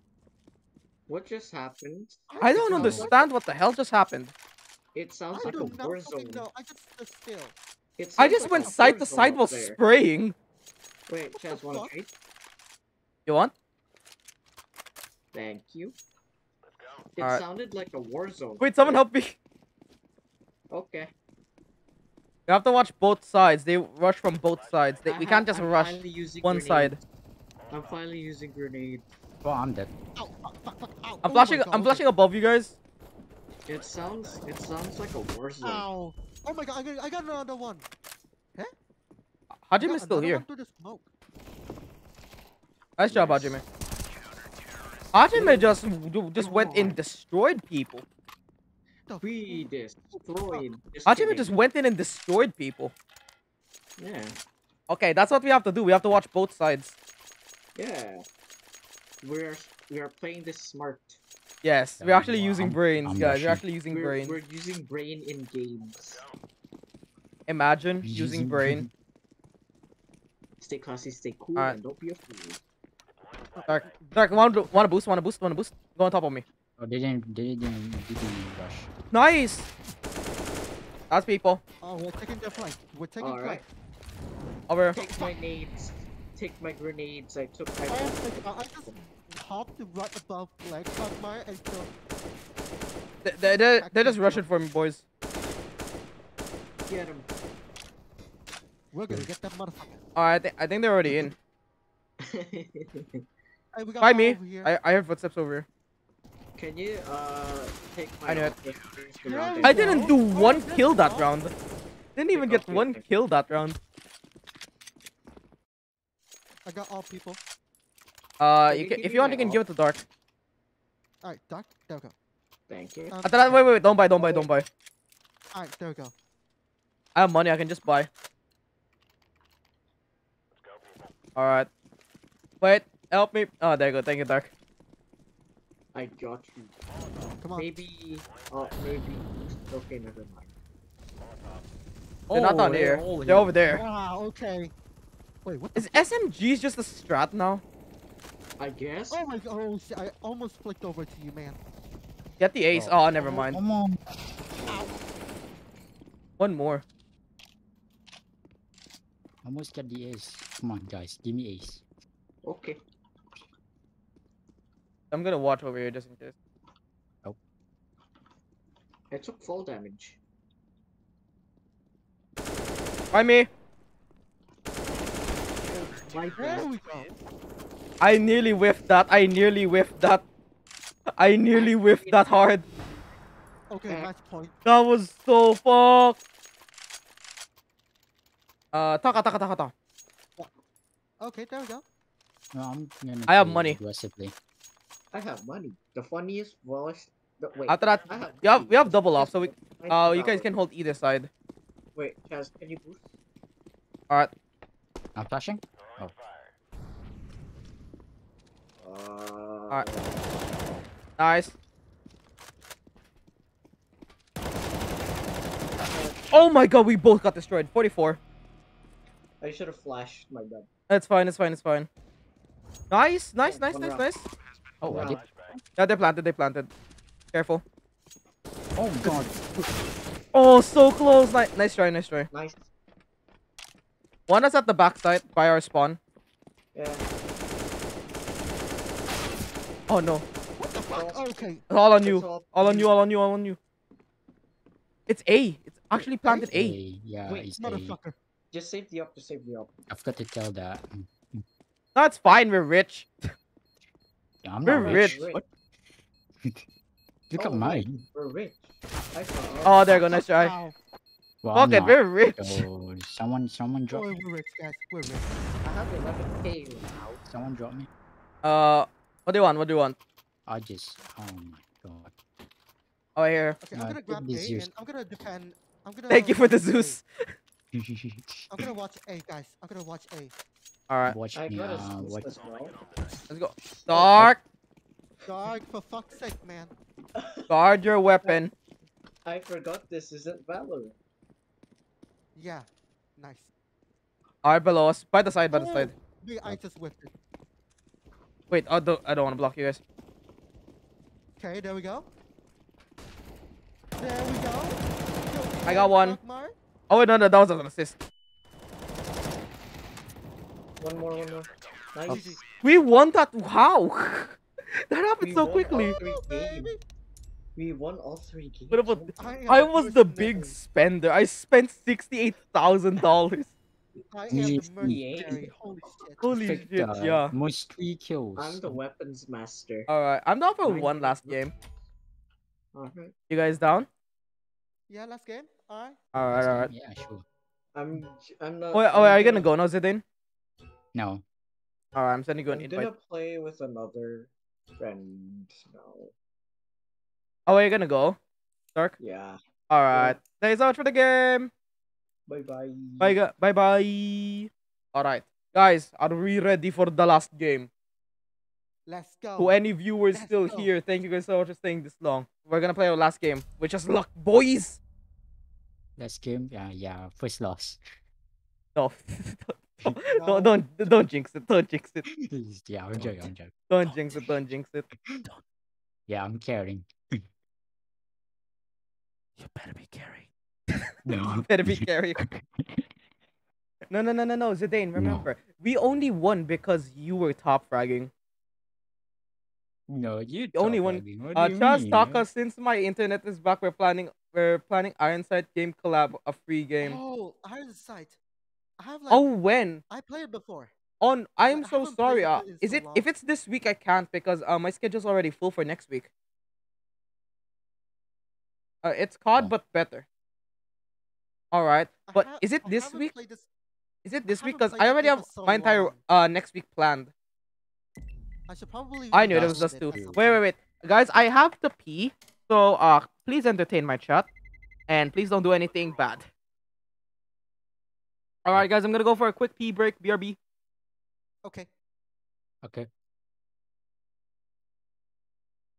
What just happened? I don't sounds understand what the hell just happened. It sounds I like a do not war fucking zone. know. I just stood still. It I just like went side to side while there. spraying. Wait, What Chaz, the wanna trade? You want? Thank you. It Alright. sounded like a war zone. Wait, someone help me. Okay. You have to watch both sides. They rush from both sides. They, we can't just I'm rush finally using one side. I'm finally using grenade. Oh, I'm dead. Ow, fuck, fuck, fuck, ow. I'm Oh flashing. I'm flashing above you guys. It sounds it sounds like a war zone. Ow. Oh my god, I got, I got another one. I Hajime got is still here. the smoke. Nice job, Nice. Hajime. Hajime just just went in, destroyed people. The We destroyed. Hajime just went in and destroyed people. Yeah. Okay, that's what we have to do. We have to watch both sides. Yeah. We're we are playing this smart. Yes, we're actually using I'm- brains, I'm guys. We're actually using We're, brain. we're using brain in games. Imagine using brain. Stay classy, stay cool, Alright. and don't be a fool. Dark, Dark, want to want to boost? Want to boost? Want to boost? Go on top of me. Oh, they didn't. They didn't. They didn't rush. Nice. That's people. Oh, we're taking the flank. We're taking Alright. flank. Over. Take my nades. Take my grenades. I took my. Oh my god, I just hopped right above flank Quagmire and killed. They, they, they, they're just rushing for me, boys. Get him. We're gonna get that motherfucker. Alright, I, thi- I think they're already in. Hey, we got By me. over here. I, I heard footsteps over here. Can you uh take my? I knew it. Yeah, around we it? I didn't do Oh, one that's kill that round. Didn't even get one kill that round. I got all people. Uh, Can you you can, if you want, my you can ult? give it to Dark. Alright, Dark, there we go. Thank you. Um, After that, wait, wait, wait, don't buy, don't buy, don't buy. Alright, there we go. I have money, I can just buy. Alright. Wait, help me. Oh, there you go. Thank you, Dark. I got you. Come on. Maybe. Uh, maybe. Okay, never mind. They're not down Oh, here. all They're over there. Wow, okay. Wait, what the Is SMGs just a strat now? I guess. Oh my god, oh shit, I almost flicked over to you, man. Get the ace. Oh, never mind. Come on. One more. Almost got the ace. Come on, guys. Give me ace. Okay. I'm gonna watch over here just in case. Oh. I took fall damage. By me. My There bad. we go. I nearly whiffed that. I nearly whiffed that. I nearly whiffed that hard. Okay, match point. That was so fucked. Uh, taka taka taka taka. Okay, there we go. No, I'm gonna. I have money. Aggressively. I have money. The funniest was. The, wait. After that, I have. we have we have double off, so we I uh you guys can hold either side. Wait, Chaz, can you boost? Alright. I'm flashing. Uh. Nice. Oh my god, we both got destroyed. 44. I should have flashed my gun. That's fine, it's fine, it's fine. Nice, nice, nice, one nice, round. nice. Oh, I did. Yeah, they planted, they planted. Careful. Oh god. Oh, so close. Nice, nice try, nice try. Nice. One is at the backside by our spawn. Yeah. Oh no. What the fuck? Oh, okay. It's all on you. all All on you. you, all on you, all on you. It's A. It's actually planted A. A. Yeah, Wait, it's A. Motherfucker. Just save the up. Just save the up. I've got to tell that. That's fine. We're rich. Yeah, I'm We're not rich. rich. What? Look Oh, at mine. We're rich. Oh, there you go. Nice try. Ow. Well, Fuck I'm it. We're rich. So someone, someone drop, Oh, we're rich, guys. We're rich. I have 11k now. someone drop me. Uh, what do you want? What do you want? I just, oh my god. Oh, here. Okay, No, I'm gonna grab the A Zeus. and I'm gonna defend. I'm gonna. Thank you for the. Zeus. I'm gonna watch A, guys. I'm gonna watch A. All right, Watch I me. got a Uh, watch. well. let's go. Dark, Dog, for fuck's sake, man. guard your weapon. I forgot this isn't Valorant. Yeah. Nice. All right, below us. By the side, by the Oh, side. Me, I just whiffed it. Wait, I don't, I don't want to block you guys. Okay, there we go. There we go. Kill I got one. Quagmire. Oh wait, no, no, that was an assist. One more, one more. Nice. GG. We won that. How? that happened We so quickly. all three Oh, games. baby. We won all three games. What about- my- am I was the mercenary. big spender. I spent sixty-eight thousand dollars. I am the Yes, mercenary. Holy shit. Holy Perfect, shit! uh, Yeah. Most three kills. I'm the weapons master. All right, I'm down for Mine one last not- game. Alright. You guys down? Yeah, last game. Alright. All right, all right. Yeah, sure. I'm. j- I'm not. Oh, wait, oh, wait, are you gonna go now, Zidane? No. All right, I'm sending you an I'm invite. gonna play with another friend now. Oh, are you gonna go? Dark. Yeah. All right. Thanks so much for the game. Bye bye. Bye bye bye. All right, guys, are we ready for the last game? Let's go. To any viewers Let's still go. here, thank you guys so much for staying this long. We're gonna play our last game, which is luck, boys. Last game, yeah, yeah, first loss. No, don't, No. don't, don't, don't jinx it. Don't jinx it. yeah, I'm joking, I'm joking. Don't jinx it. Don't jinx it. Yeah, I'm caring. You better be carrying. No. Better be carrying. No, no, no, no, no, Zidane. Remember, we only won because you were top fragging. No, you The only top one- lagging, What Uh, Charles mean? Taka, since my internet is back, we're planning we're planning Ironsight game collab, a free game. Oh, Ironsight. I have like. Oh, when? I played before. On I'm I so sorry. Uh, is so it long. if it's this week I can't because uh, my schedule's already full for next week. Uh, it's COD Oh. but better. All right, I but ha- is it I this haven't week? played this- Is it this week? haven't Because played I this already game have for so my entire long. uh next week planned. I should probably. I knew it That's was just redownload two. at two. some Wait, wait, point. wait, guys. I have to pee, so uh, please entertain my chat, and please don't do anything bad. All right, guys. I'm gonna go for a quick pee break. BRB. Okay. Okay.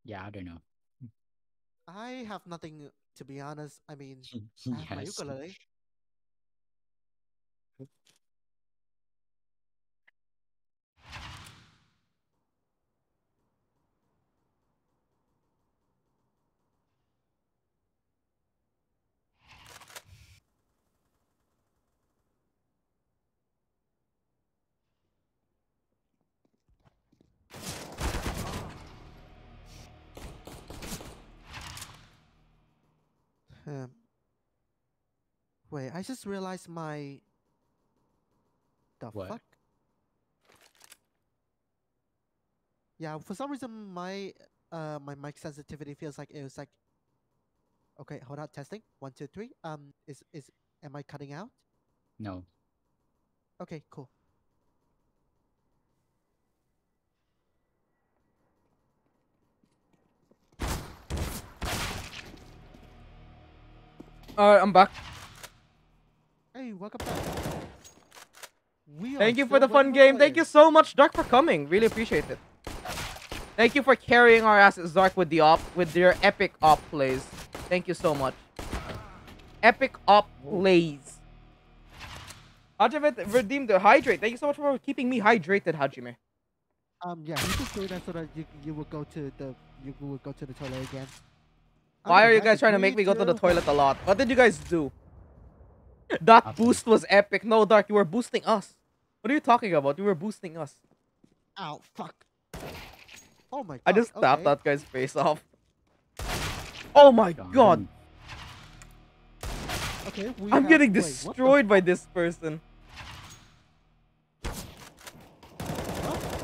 Yeah, I don't know. I have nothing to be honest. I mean, I have my ukulele. Um, wait, I just realized my. The What? fuck? Yeah, for some reason my uh my mic sensitivity feels like it was like. Okay, hold on, testing. One, two, three. Um, is is am I cutting out? No. Okay, cool. All right, I'm back. Hey, welcome back. We Thank you for the fun game. Thank you so much, Dark, for coming. Really appreciate it. Thank you for carrying our asses, Zark, with the op, with your epic op plays. Thank you so much. Epic op plays. Hajime redeemed the hydrate. Thank you so much for keeping me hydrated, Hajime. Um, yeah, you just do that so that you you will go to the you will go to the toilet again. Why are you guys trying to make me go to the toilet a lot? What did you guys do? That Nothing. boost was epic. No, Dark, you were boosting us. What are you talking about? You were boosting us. Ow, fuck. Oh my god. I just tapped okay. that guy's face off. Oh my Darn. god. Okay, we I'm have- getting wait, destroyed by this person.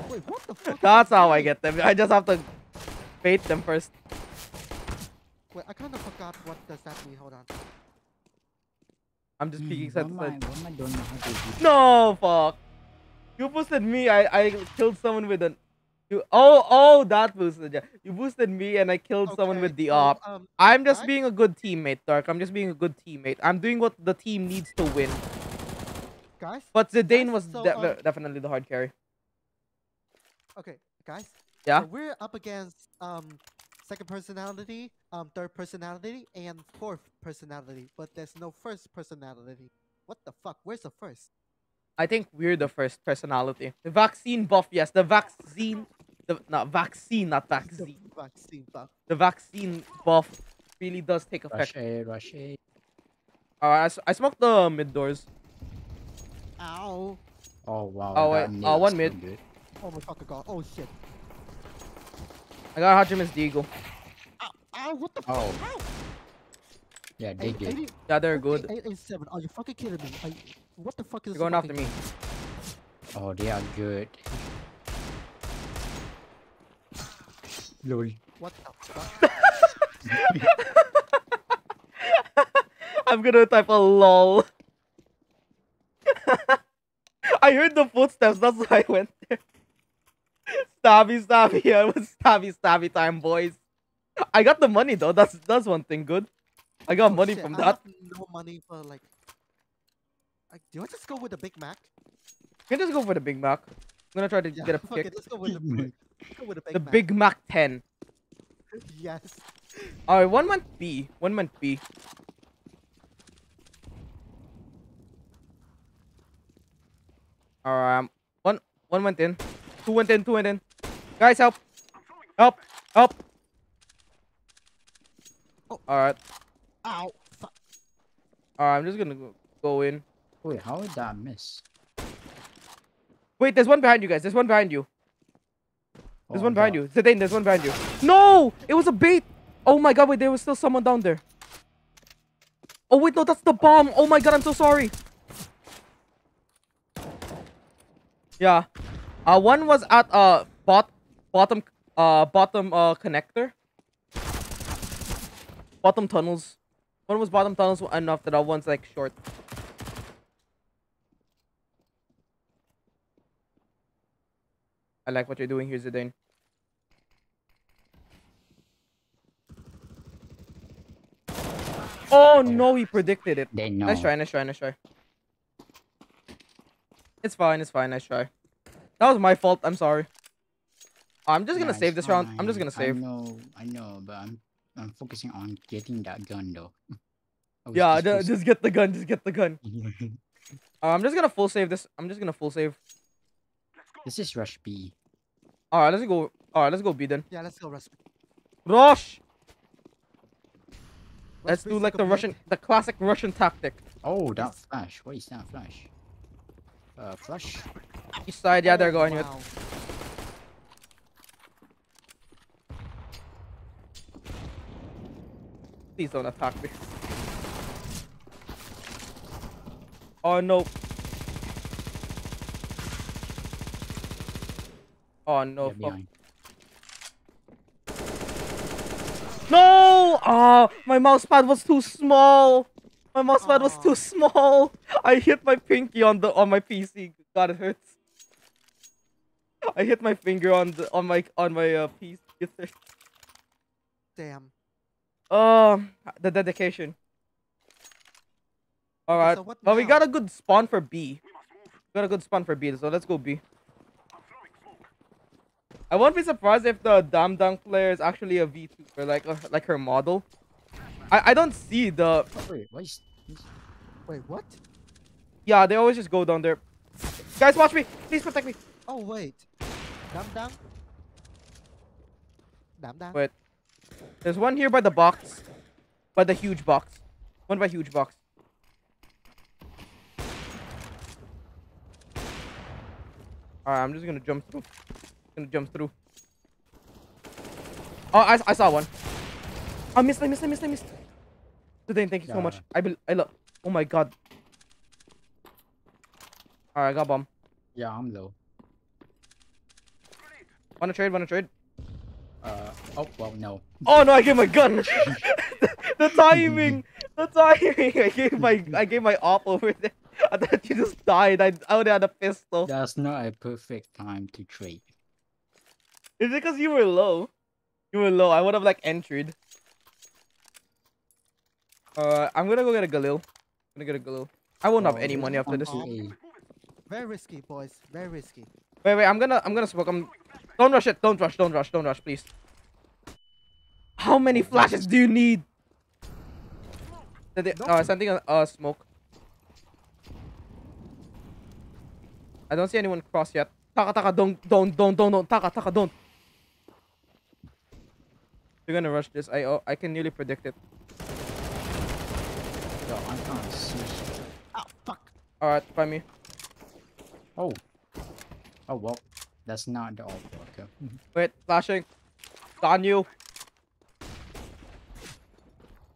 Wait, what the fuck? That's how I get them. I just have to bait them first. Wait, I kind of forgot what does that mean. Hold on. I'm just peeking Mm, side to am side. what am I doing how to do? No, fuck. You boosted me. I, I killed someone with an. You, oh, oh, that boosted you. You boosted me and I killed someone with the so, op. Um, I'm just Dark? being a good teammate, Dark. I'm just being a good teammate. I'm doing what the team needs to win. guys. But Zidane Guys, was so, de- um, definitely the hard carry. Okay, guys. Yeah? So we're up against um second personality, um third personality, and fourth personality, but there's no first personality. What the fuck? Where's the first? I think we're the first personality. The vaccine buff, yes. The vaccine. The, not vaccine, not The vaccine. vaccine buff. The vaccine buff really does take effect. Rush A, rush A. Alright, I, s- I smoked the mid doors. Ow! Oh wow. Oh, that wait, nade uh, is one so mid. good. Oh my fucking god! Oh shit! I got Hajime's Deagle. Ow! Ow! What the Oh. fuck? Yeah, they Eight- good. 80 Yeah, they're okay, good. Eight eight seven. Oh, are you fucking kidding me? Are you, what the fuck is They're going after me. Oh, they are good. Lol. What the fuck? I'm gonna type a lol. I heard the footsteps, that's why I went there. Stabby, stabby, yeah, it was stabby, stabby time, boys. I got the money though, that's that's one thing good. I got Oh, money shit, from I that. no money for like. like do I just go with the Big Mac? You can just go for the Big Mac. I'm gonna try to Yeah, get a pick. let's go with the With a Big the Mac. Big Mac 10. Yes. All right, one went B. One went B. All right, um, one one went in. Two went in. Two went in. Guys, help! Help! Help! Oh. All right. Ow. Fuck. All right. I'm just gonna go, go in. Wait, how did that miss? Wait, there's one behind you guys. There's one behind you. There's Oh, one behind God. you. Zidane, there's one behind you. No! It was a bait! Oh my god, wait, there was still someone down there. Oh wait, no, that's the bomb. Oh my god, I'm so sorry. Yeah. Uh one was at uh bot bottom uh bottom uh connector. Bottom tunnels. One was bottom tunnels and after that one's like short. I like what you're doing here, Zidane. Oh no, he predicted it. They know. Nice try, nice try, nice try. It's fine, it's fine, nice try. That was my fault, I'm sorry. I'm just gonna Nah, save it's this round. I'm just gonna save. I know, I know, but I'm I'm focusing on getting that gun though. Yeah, just just get the gun, just get the gun. Uh, I'm just gonna full save this. I'm just gonna full save. this is rush B. Alright, let's go. Alright, let's go B then. Yeah, let's go rush. Rush! Rush Let's do like the mid. Russian, the classic Russian tactic. Oh, that flash. What is that flash? Uh, flash. East side, yeah, they're going with. Please don't attack me. Oh no. Oh no, fuck. No! Oh, my mouse pad was too small. My mouse pad was too small. I hit my pinky on the on my PC. God, it hurts. I hit my finger on the on my on my uh, PC. It hurts. Damn. Um, the dedication. All right. so what well, we got a good spawn for B. We Got a good spawn for B, so let's go B. I won't be surprised if the Dam Dunk player is actually a V2 or like uh, like her model. I I don't see the wait, what is this? Wait, what? yeah. They always just go down there. Guys, watch me. Please protect me. Oh wait. Dam dam. Dam dam. Wait. There's one here by the box, by the huge box. One by huge box. Alright, I'm just gonna jump through. Gonna jump through. Oh, I, I saw one. I missed, I missed, I missed, I missed. Zidane, thank you so much. Yeah. I bel I love. Oh my god. Alright, I got bomb. Yeah, I'm low. Wanna trade? Wanna trade? Uh, oh, well, no. Oh no, I gave my gun. the, the timing, the timing. I gave my, I gave my op over there. I thought you just died. I, I would have had a pistol. That's not a perfect time to trade. Is it because you were low? You were low. I would have like entered. Uh, I'm gonna go get a Galil. I'm gonna get a Galil. I won't have Oh, any money after this. Very risky, boys. Very risky. Wait, wait. I'm gonna, I'm gonna smoke. I'm. Don't rush it. Don't rush. Don't rush. Don't rush, please. How many flashes do you need? Did they, uh, something uh, uh smoke. I don't see anyone cross yet. Taka taka don't don't don't don't don't taka taka don't. You're gonna rush this. I oh, I can nearly predict it. Yo, I can't see. Ah, fuck. All right, find me. Oh. Oh, well. That's not the all worker. Wait, flashing. It's on you.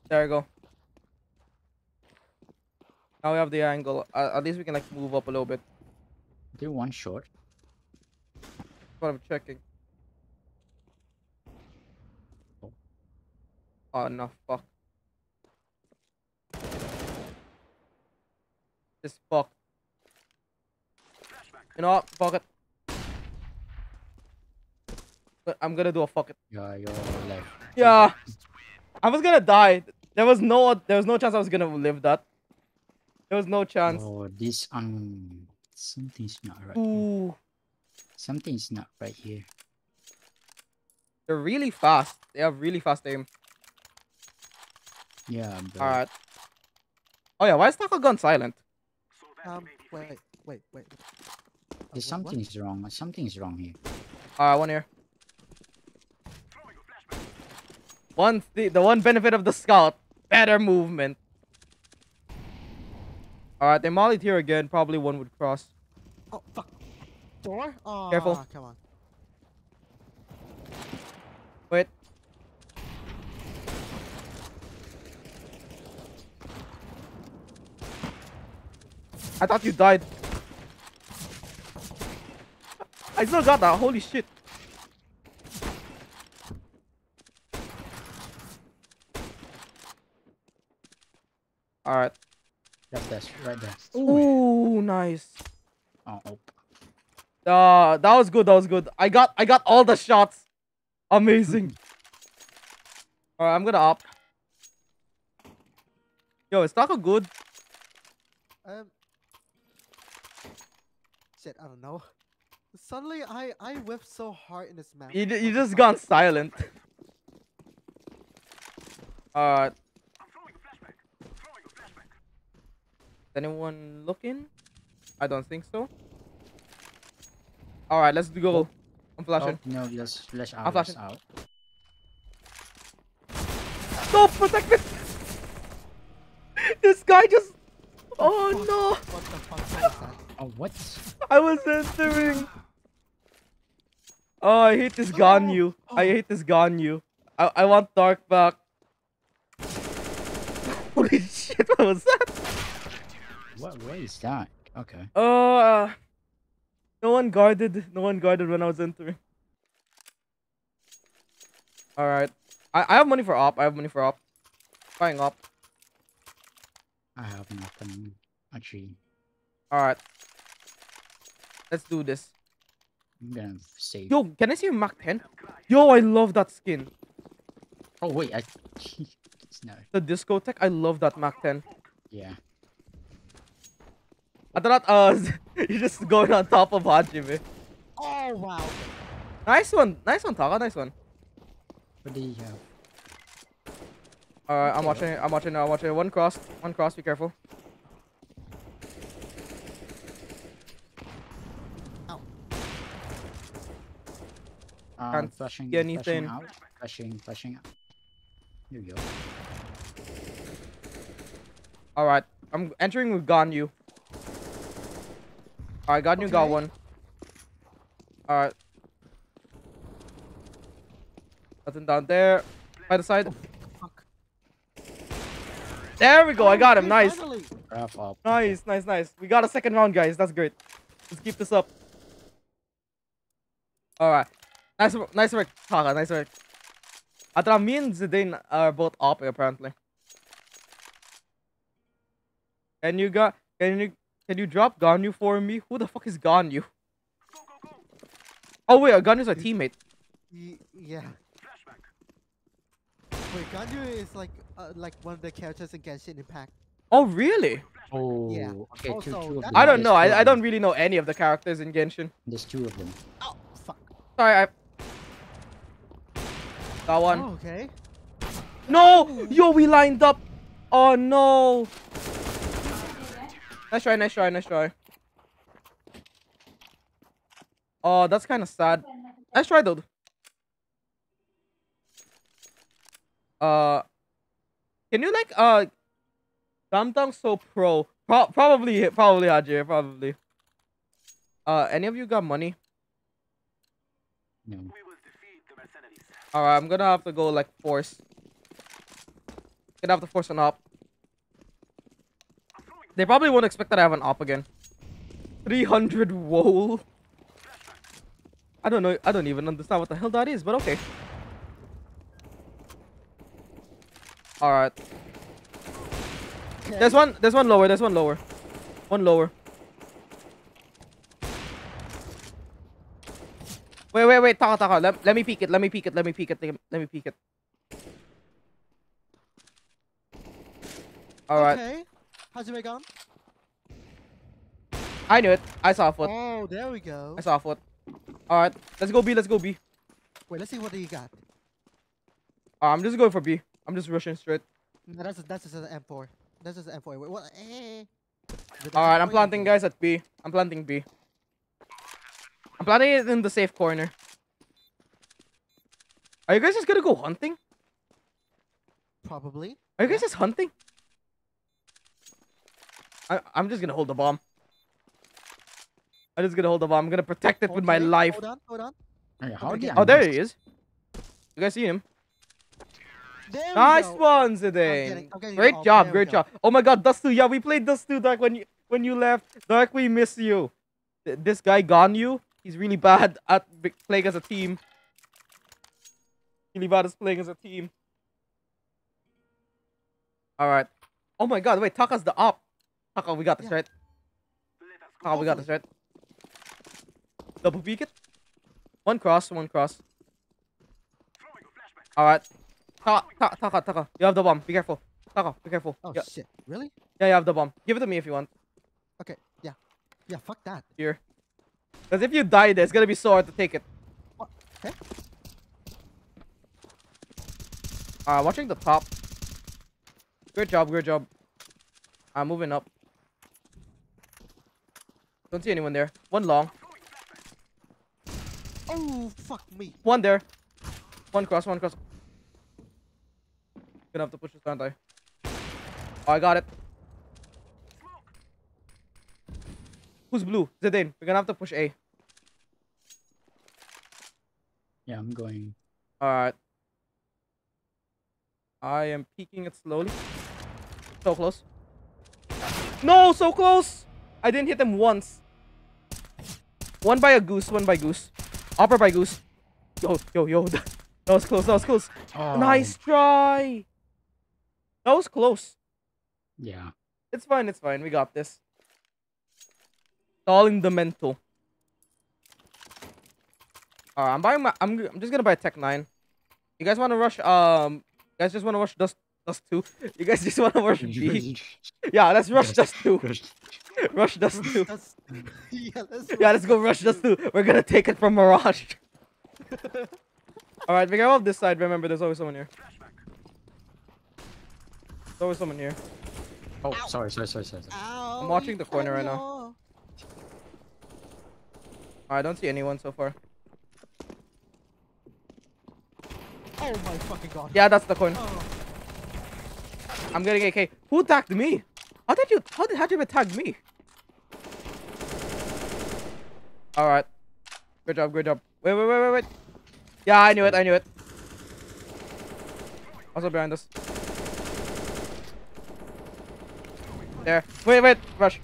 There you go. Now we have the angle. Uh, at least we can like move up a little bit. Do one short. That's what I'm checking. Oh. Oh no, fuck. This fuck. You know what? Fuck it. But I'm gonna do a fuck it. Yeah, you're left. Yeah. I was gonna die. There was no there was no chance I was gonna live that. There was no chance. Oh, this um, something's not right. Here. Ooh. Something's not right here. They're really fast. They have really fast aim. Yeah, but Alright. Oh yeah, why is Taka gun silent? Um, wait, wait, wait. Uh, there's what- what? something's wrong. Something's wrong here. Alright, one here. One the, the one benefit of the scout, better movement. Alright, they mollied here again. Probably one would cross. Oh fuck. Door? Oh, Careful. Come on. Wait. I thought you died. I still got that. Holy shit. Alright. That's that's right there. Ooh, nice. Oh, oh. Uh, that was good. That was good. I got I got all the shots. Amazing. Alright, I'm gonna op. Yo, is Taka good? Um. Shit, I don't know. Suddenly, I I whipped so hard in this map. You, ju- you just gone silent. Alright. Anyone looking? I don't think so. Alright, let's go. Oh. I'm flashing. Oh, no, let's flash I'm out. let's flashing. out. No, protect me! this guy just. Oh no! What the fuck was that? Oh, what? I was entering. Oh, I hate this gun oh. Ganyu. I Oh. hate this Ganyu. I I want Dark back. Holy shit! What was that? What? What is that? Okay. Uh, no one guarded. No one guarded when I was entering. All right. I I have money for op. I have money for op. Buying op. I have nothing. Actually, All right. Let's do this. I'm gonna save. Yo, can I see your MAC-10? Yo, I love that skin. Oh wait, I. no. The Disco Tech. I love that MAC-10. Yeah. I thought uh you're just going on top of Hajime. Oh wow. Nice one. Nice one, Taka. Nice one. What do you have? Alright, I'm watching it. I'm watching it. I'm watching it. One cross. One cross. Be careful. Uh, Can't flashing. see anything. Flashing out. Flashing. Flashing out. Here we go. Alright. I'm entering with Ganyu. Alright, Ganyu got Okay. Got one. Alright. Nothing down there. By the side. Fuck. There we go. I got him. Okay, Nice. finally. Up. Nice, nice, nice. We got a second round, guys. That's great. Let's keep this up. Alright. Nice, nice work, Taka. Nice work. Atra, me and Zidane are both up, apparently. Can you got? Can you can you drop Ganyu for me? Who the fuck is Ganyu? Oh wait, Ganyu's a teammate. Y- yeah. Wait, Ganyu is like uh, like one of the characters in Genshin Impact. Oh really? Oh. Yeah. Okay. Also, two of them. I don't know. I, I don't really know any of the characters in Genshin. There's two of them. Oh fuck. Sorry, I got one. Oh, okay. No! Yo, we lined up! Oh no! Nice try, nice try, nice try. Oh, that's kind of sad. Nice try, though. Uh, can you like uh, Damdang so pro? Pro probably, probably Hajir, probably. Uh, any of you got money? No. Alright, I'm gonna have to go like force. Gonna have to force an op. They probably won't expect that I have an op again. 300 wool. I don't know. I don't even understand what the hell that is, but okay. Alright. There's one. There's one lower. There's one lower. One lower. Wait, wait, wait. Taka, taka. Let, let me peek it. Let me peek it. Let me peek it. Let me- peek it. Alright. Okay. How's it gone? I knew it. I saw a foot. Oh, there we go. I saw a foot. Alright. Let's go B. Let's go B. Wait, let's see what you got. Uh, I'm just going for B. I'm just rushing straight. No, that's that's just an M4. That's just an M4. Wait, what? Eh. Alright, I'm planting, guys, at B. I'm planting B. I'm planting it in the safe corner. Are you guys just gonna go hunting? Probably. Are you guys Yeah. just hunting? I I'm just gonna hold the bomb. I'm just gonna hold the bomb. I'm gonna protect it with my life. Hold on, hold on. Hey, how Okay, did yeah. I Oh, there he is. You guys see him? There Nice go. one, getting- Zidane. I'm getting Great the job, There great go. job. Oh my god, Dust 2. Yeah, we played Dust 2, Dark, when you when you left. Dark, we miss you. Th- This guy, Ganyu, he's really bad at b- playing as a team. Really bad at playing as a team. Alright. Oh my god, wait, Taka's the op. Taka, we got this, right? Taka, we got this, right? Double peek it. One cross, one cross. Alright. Taka, Taka, Taka, Taka. You have the bomb. Be careful. Taka, be careful. Oh yeah, shit! Really? yeah, you have the bomb. Give it to me if you want. Okay. Yeah. Yeah. Fuck that. Here. Because if you die there, it's gonna be so hard to take it. Okay. Uh, watching the top. Good job, good job. I'm moving up. Don't see anyone there. One long. Oh fuck me. One there. One cross, one cross. Gonna have to push this down, die. Oh, I got it. Who's blue? Zidane. We're gonna have to push A. Yeah, I'm going. Alright. I am peeking it slowly. So close. No, so close! I didn't hit him once. One by a goose, one by goose. Upper by goose. Yo, yo, yo. That was close, that was close. Oh, Nice try! That was close. Yeah. It's fine, it's fine. We got this. It's all in the mental. Alright, I'm buying my I'm g- I'm just gonna buy a Tec-9. You guys wanna rush um you guys just wanna rush Dust Dust 2? You guys just wanna rush B? Yeah, let's rush Dust 2. rush Dust 2. Yeah. Let's. Yeah, let's go rush Dust 2. We're gonna take it from Mirage. Alright, we go off this side. Remember, there's always someone here. There's always someone here. oh, sorry, sorry, sorry, sorry. sorry. Ow, watching the corner right now. coño. I don't see anyone so far. Oh my fucking god. Yeah, that's the coin. Oh. I'm gonna getting AK. Who tagged me? How did you? How did you tag me? All right. Good job. Good job. Wait, wait, wait, wait, wait. Yeah, I knew it. I knew it. Also behind us. There. Wait, wait. Rush.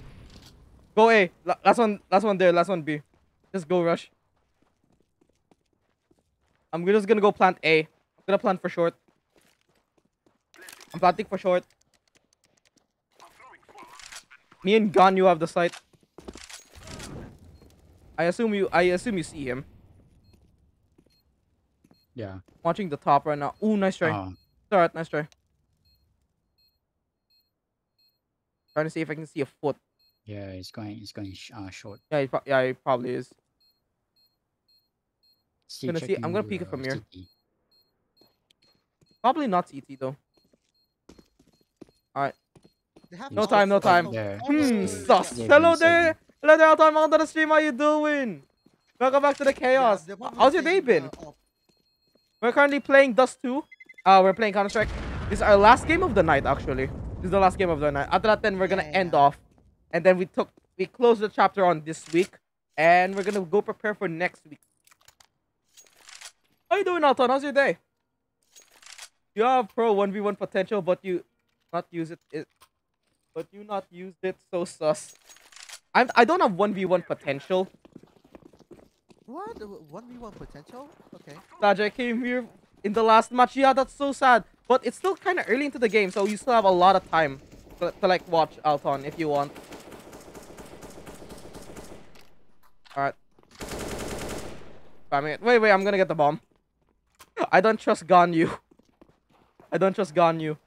Go A. Last one. Last one there. Last one B. Just go rush. I'm just gonna go plant A. I'm gonna plant for short. I'm planting for short. Me and Gan, you have the sight. I assume you. I assume you see him. Yeah. Watching the top right now. Ooh, nice try. It's alright, nice try. Trying to see if I can see a foot. yeah, it's going, it's going sh- uh, short. Yeah, he yeah, he probably is. Still Gonna see- I'm gonna peek it from here. Probably not CT though. They have No time, no time. Hmm, sus. Hello there. saying. Hello there, Alton. Welcome to the stream. How you doing? Welcome back to the chaos. they're How's your day been? uh, We're currently playing Dust 2. Uh, we're playing Counter Strike. This is our last game of the night, actually. This is the last game of the night. After that, then we're gonna Yeah, end yeah. off, and then we took we closed the chapter on this week, and we're gonna go prepare for next week. How you doing, Alton? How's your day? You have pro one v one potential, but you not use it, it but you not used it. So sus. I'm I don't have one v one potential. What? One v one potential? Okay. Sajay came here in the last match. Yeah, that's so sad. But it's still kind of early into the game, so you still have a lot of time to, to like watch Alton if you want. Alright. Spamming it. Wait, wait, I'm gonna get the bomb. I don't trust Ganyu. I don't trust Ganyu.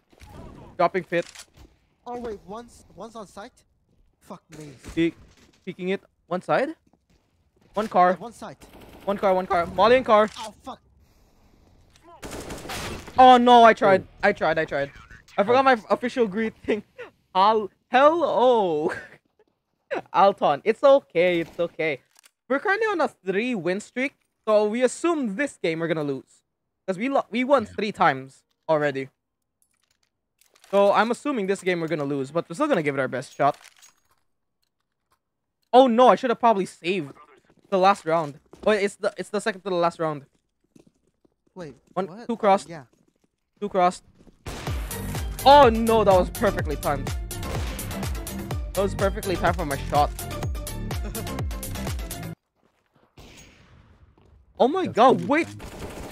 Dropping pit. Oh wait, once one's on site. Fuck me. Peek, peeking it. One side. One Yeah, car. one site. One car, one car. Molly and car. Oh fuck. Oh no, I tried. I tried. I tried. I forgot my official greeting. Hal hello. Alton. It's okay. It's okay. We're currently on a three win streak, so we assume this game we're gonna lose because we lo- we won Yeah. three times already. So I'm assuming this game we're gonna lose, but we're still gonna give it our best shot. Oh no, I should have probably saved the last round. Oh, it's the it's the second to the last round. Wait. One- what? two crossed. Yeah. Two crossed. Oh no, that was perfectly timed. That was perfectly timed for my shot. Oh my That's god, wait.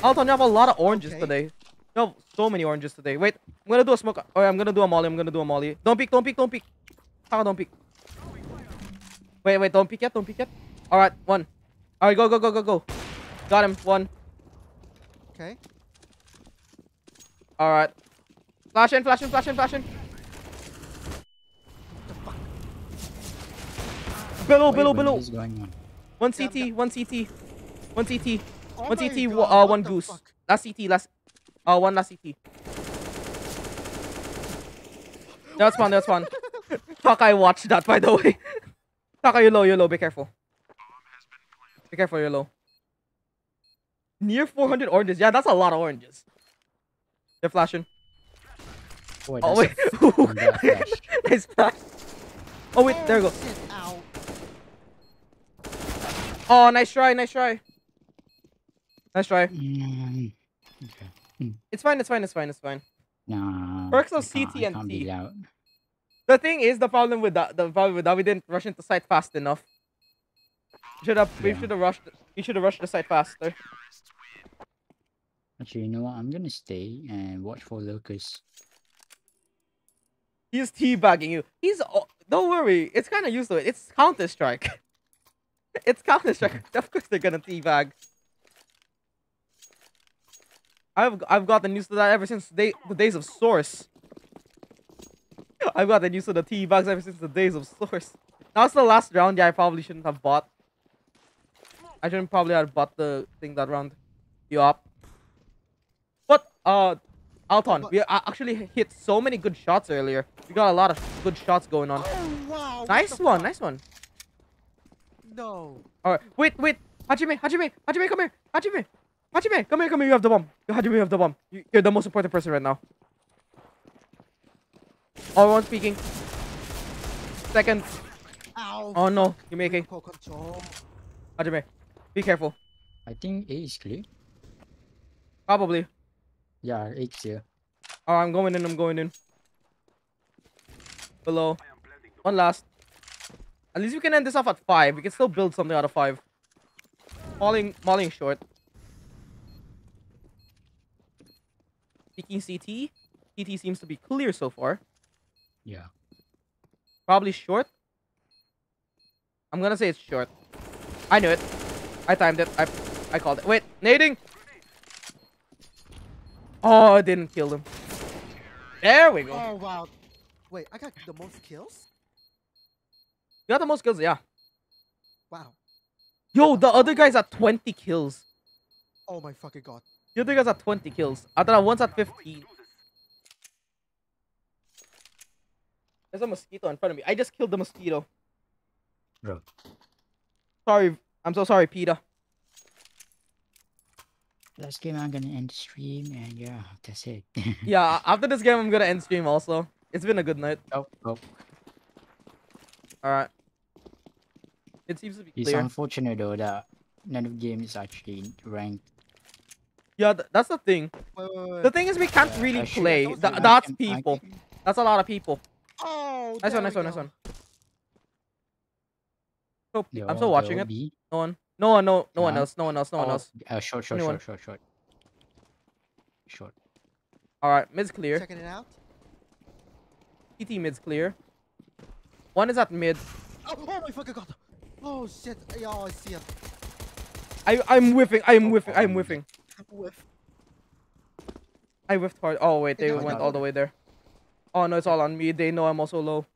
Alton, you have a lot of oranges Okay. today. You have so many oranges today. Wait, I'm gonna do a smoke. Oh, I'm gonna do a molly. I'm gonna do a molly. Don't peek, don't peek, don't peek. How don't peek? Wait, wait, don't peek yet, don't peek yet. Alright, one. Alright, go, go, go, go, go. Got him, one. Okay. Alright. Flash in, flash in, flash in, flash in. Below, Wait, below, what below. is going on? One Yeah, I'm CT, one CT. One CT. Oh One my CT, God, uh, one goose. fuck? Last CT, last. Uh, one last CT. That's fun, that's fun. Fuck, I watched that, by the way. Taka, you're low, you're low, be careful. Be careful, you're low. Near 400 oranges. Yeah, that's a lot of oranges. They're flashing. Boy, Oh, wait. a fucking bad flash. nice flash. Oh, wait, there we go. Oh, nice try, nice try. Nice try. Mm, okay. Hmm. It's fine, it's fine, it's fine, it's fine. Nah. Perks of I CT and T. The thing is, the problem with that, the problem with that, we didn't rush into site fast enough. Should have, we should have rushed. We should have rushed the site faster. Actually, you know what? I'm gonna stay and watch for Lucas. He's teabagging you. He's. oh, Don't worry. It's kind of used to it. It's Counter Strike. it's Counter Strike. of course they're gonna teabag. I've I've gotten used to that ever since they, the days of Source. I've gotten used to the teabags ever since the days of Source. Now it's the last round. Yeah, I probably shouldn't have bought. I shouldn't probably have bought the thing that round. You up? But uh, Alton, we actually hit so many good shots earlier. We got a lot of good shots going on. Oh wow. Nice one, nice one. No. Alright, wait, wait. Hajime, Hajime, Hajime, come here. Hajime, Hajime, come here, come here. You have the bomb. Hajime, you have the bomb. You- You're the most important person right now. Oh, one speaking. Second. Ow. Oh no, you're making. Recoil control. Hajime, be careful. I think A is clear. Probably. Yeah, A is clear. Oh, I'm going in, I'm going in. Below. One last. At least we can end this off at five. We can still build something out of five. Falling, falling short. Speaking CT. CT seems to be clear so far. Yeah. Probably short. I'm gonna say it's short. I knew it. I timed it. I I called it. Wait, nading. Oh, I didn't kill him. There we go. Oh wow. Wait, I got the most kills? You got the most kills, yeah. Wow. Yo, the other guy's at 20 kills. Oh my fucking god. The other guy's at 20 kills. I thought one's at 15. There's a mosquito in front of me. I just killed the mosquito. Bro. Sorry. I'm so sorry, Peter. Last game, I'm gonna end stream, and yeah, that's it. Yeah, after this game, I'm gonna end stream also. It's been a good night. oh, oh. Alright. It seems to be It's clear. unfortunate though that none of the game is actually ranked. Yeah, th- that's the thing. Wait, wait, wait. The thing is, we can't Yeah, really play. that Th- the that's can- people. can- That's a lot of people. Oh, Nice one, nice we one, nice one. So, Yo, I'm still watching yo, it. B. No one. No one. No. No one else. No one else. No one Oh, else. Uh, short, short, Anyone. short, short, short. Short. All right. Mid's clear. Checking it out. TT mid's clear. One is at mid. Oh, oh my fucking god. Oh shit. Yeah, I see him. I I'm whiffing. I'm Oh, whiffing. I'm um, whiffing. Whiff. I whiffed hard. Oh wait, they Hey, no, went no. all the way there. Oh no, it's all on me. They know I'm also low.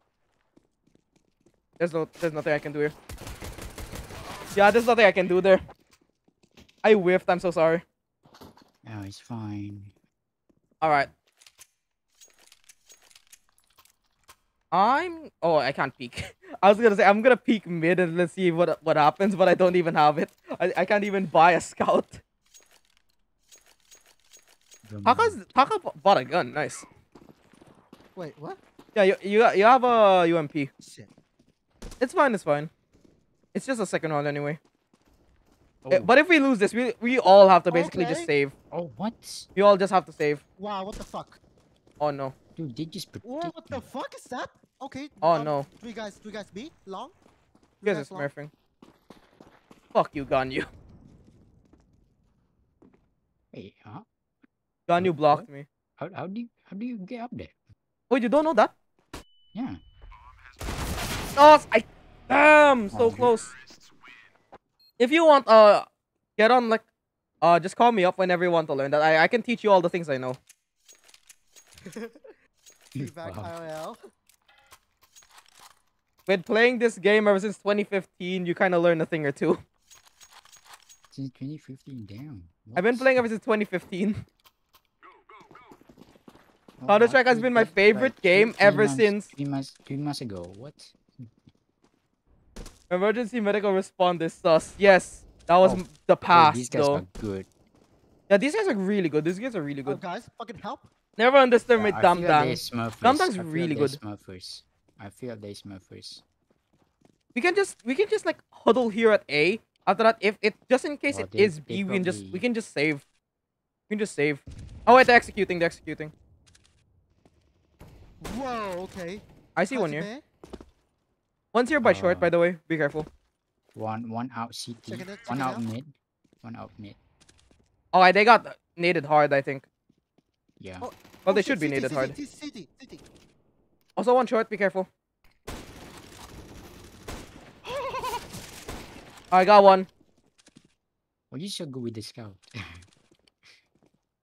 There's no. There's nothing I can do here. Yeah, there's nothing I can do there. I whiffed. I'm so sorry. No, it's fine. All right. I'm. Oh, I can't peek. I was gonna say I'm gonna peek mid and let's see what what happens, but I don't even have it. I, I can't even buy a scout. From- Taka's Taka bought a gun. Nice. Wait, what? Yeah, you you you have a UMP. Shit. It's fine. It's fine. It's just a second round anyway. Oh, But if we lose this, we we all have to basically just save. oh, what? We all just have to save. Wow, what the fuck? Oh no. Dude, they just Whoa, what the fuck is that? Okay. Oh um, no. Three guys, three guys B, long. You Three guys are long. smurfing. Fuck you, Ganyu. Wait, huh? Ganyu What? blocked me. How, how do you how do you get up there? Oh, you don't know that? Yeah. Oh, I. Damn, so Oh, close. If you want, uh, get on like, uh, just call me up whenever you want to learn that. I I can teach you all the things I know. Feedback Wow. IRL. With playing this game ever since 2015, you kind of learn a thing or two. Since 2015, damn. I've been playing ever since 2015. Oh, Counter Strike has been my favorite like game three ever months- since Three months, three months ago. What? Emergency Medical Response is sus. Yes, that was Oh, the Oh, past these guys though. are good. Yeah, these guys are really good. These guys are really Oh, good. guys, fucking help. Never underestimate Yeah, I Dam feel Dang. they Smurfers. Sometimes I feel really they good. Smurfers. I feel they Smurfers. We can just we can just like huddle here at A. After that, if it just in case Oh, it they- is B, we can just we can just save. We can just save. Oh wait, they're executing. They're executing. Whoa, okay. I see one here. Hajime, One's here by short, Uh, by the way. Be careful. One one out CT. Checking it, one out out. mid. One out mid. Oh, they got naded hard. I think. Yeah. Oh, Well, they oh, should be CT, naded CT, hard. CT, CT, CT. Also, one short. Be careful. I got one. Well, you should go with the scout.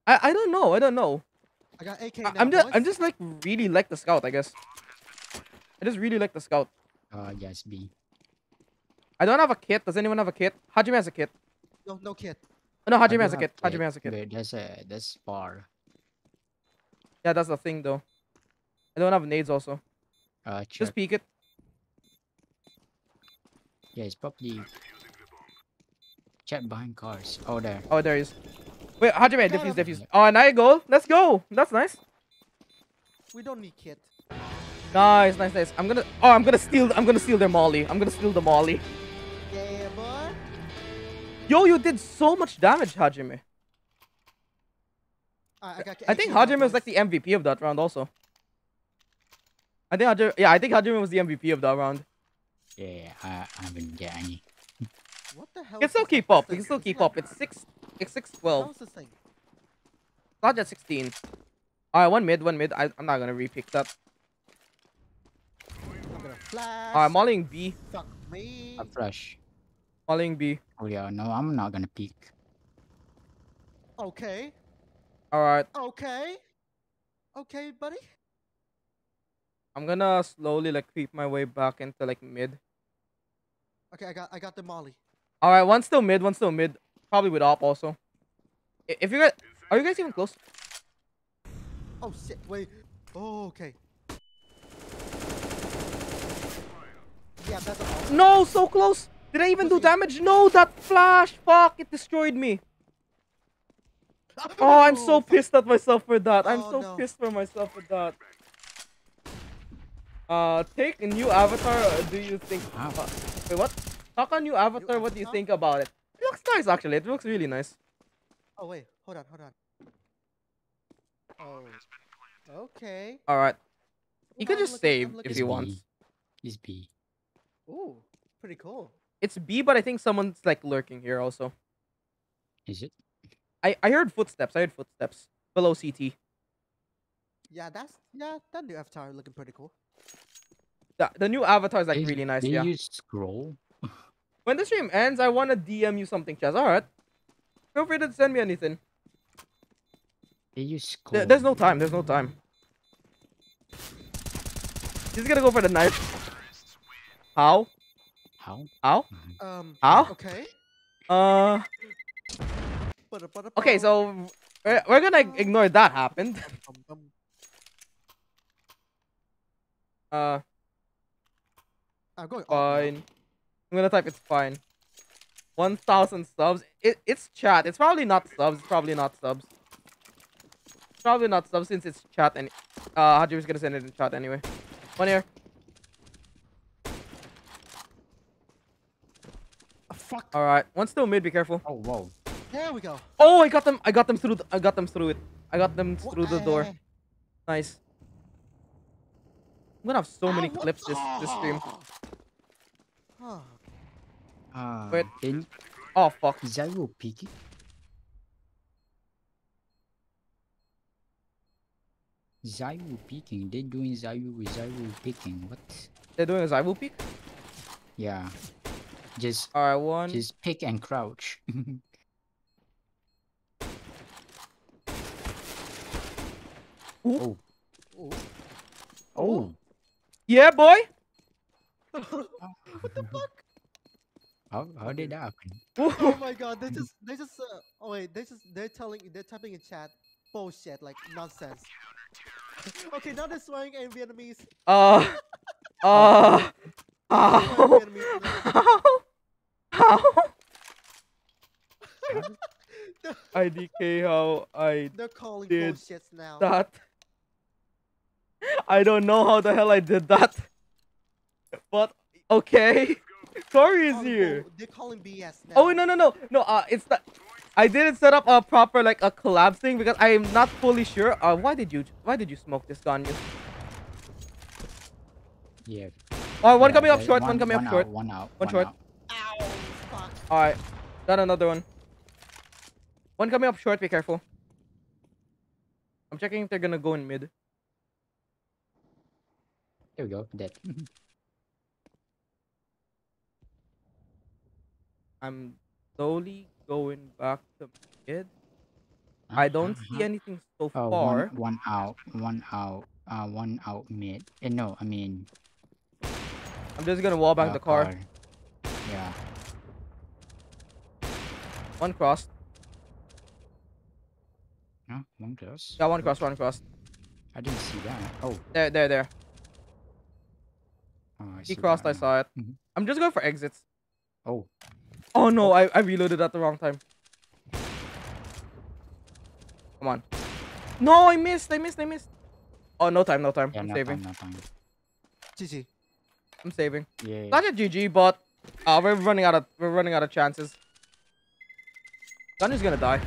I I don't know. I don't know. I got AK I, now, I'm just boys. I'm just like really like the scout. I guess. I just really like the scout. uh, yes, B. I don't have a kit. Does anyone have a kit? Hajime has a kit. No, no kit. Oh, no, I Hajime do has a have kit. Hajime has a kit. but That's a that's far. Yeah, that's the thing though. I don't have nades also. Uh, check. Just peek it. Yeah, it's probably. Check behind cars. Oh, there. Oh, there he is. Wait, Hajime, Got defuse, him. defuse. Oh, and I go. Let's go. That's nice. We don't need kid. Nice, nice, nice. I'm gonna. Oh, I'm gonna steal. I'm gonna steal their molly. I'm gonna steal the molly. Yeah, boy. Yo, you did so much damage, Hajime. Uh, I, got I think Hajime was like the MVP of that round also. I think Hajime. Yeah, I think Hajime was the MVP of that round. Yeah, I, I haven't get any. What the hell? You can is still this keep up. You can still keep up. It's six. It's six twelve. How's this thing? Not just sixteen. All right, one mid, one mid. I, I'm not gonna repick that. I'm gonna flash. All right, mollying B. Fuck me. A flash. Mollying B. Oh yeah, no, I'm not gonna peek. Okay. All right. Okay. Okay, buddy. I'm gonna slowly like creep my way back into like mid. Okay, I got I got the molly. All right, one's still mid, one's still mid. Probably with op also. If you guys, are you guys even close? Oh shit! Wait. Oh, okay. Yeah, that's all. No, so close. Did I even do damage? No, that flash. Fuck, it destroyed me. Oh, I'm so pissed at myself for that. I'm Oh, so no. pissed for myself for that. Uh, take a new avatar. uh, Do you think? How? Uh, wait, what? Talk on new avatar. What do you think about it? It looks nice, actually. It looks really nice. Oh wait, hold on, hold on. Oh. Okay. All right. You Hold could just looking- save if you at- want. It's B. Ooh, pretty cool. It's B, but I think someone's like lurking here also. Is it? I I heard footsteps. I heard footsteps below CT. Yeah, that's yeah. That new avatar looking pretty cool. The, the new avatar is like They- really nice. They Yeah. you scroll. When the stream ends, I want to DM you something, Chaz. All right. Feel free to send me anything. They use scroll. There's no time. There's no time. He's gonna go for the knife. How? How? How? Um. How? Okay. Uh. But, but, Okay, so We're, we're gonna ignore that happened. Bum, bum. Uh, I'm going off now. fine. I'm gonna type it's fine. 1,000 subs. It, it's chat. It's probably not subs. It's probably not subs. It's probably not subs since it's chat and uh Haji's gonna send it in chat anyway. One here. Ah, fuck. Alright. One still mid, be careful. Oh, whoa. There we go. Oh I got them I got them through the, I got them through it. I got them Wha- through the door. Nice. I'm gonna have so many ah, clips this this stream. Ah. Uh, Wait. Then Oh fuck. Zyro peeking. Zyro peeking. They're doing Zyro with Zyro peeking. What? They're doing a Zybu peek? Yeah. Just Alright, one. just pick and crouch. Oh. Oh. Oh. Yeah boy! what the fuck? How, how did that happen? Oh my god, they just they just uh, oh wait, they just they're telling they're typing in chat bullshit like nonsense. okay, now they're swearing in Vietnamese. Uh uh Swearing how? in Vietnamese. How? How? IDK how I They're calling Did bullshits now. that. I don't know how the hell I did that. But okay. Corey is here. bull- They're calling BS now. Oh no no no no! Uh, it's that I didn't set up a proper like a collab thing because I am not fully sure. Uh, why did you why did you smoke this gun? You? Yeah. Oh, one yeah, coming up short, one coming up out, short. One out. One short. out. Ow, fuck. All right, got another one. One coming up short. Be careful. I'm checking if they're gonna go in mid. There we go. Dead. I'm slowly going back to mid. I don't see anything so Oh, far. one, one out, one out, uh, one out mid. And no, I mean. I'm just gonna wall back uh, the car. Yeah. One cross. No, one cross. Yeah, one cross, one cross. I didn't see that. Oh, There, there, there. oh I He see crossed. I saw it. Mhm. I'm just going for exits. Oh, Oh no, I, I reloaded at the wrong time. Come on. No, I missed, I missed, I missed. Oh, no time, no time. yeah, I'm no saving. time, no time. GG. I'm saving. Yeah. Not a GG, but uh, we're running out of we're running out of chances. Gun is gonna die.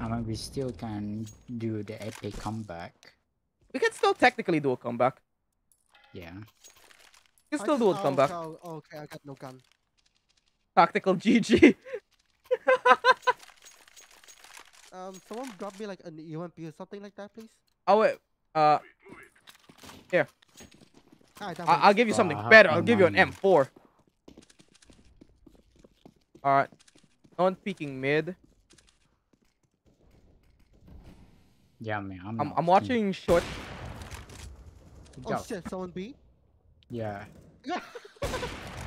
I mean, we still can do the epic comeback. We can still technically do a comeback. Yeah. We can still just- do a oh, comeback. Oh, okay, I got no gun. Tactical GG. Um, someone drop me like an UMP or something like that, please. oh wait. Uh, here. that I I'll give you something I have better. I'll give you an M1. M4. All right. No one peeking mid. Yeah, man. I'm, I'm I'm watching short. Oh shit, someone B? Yeah.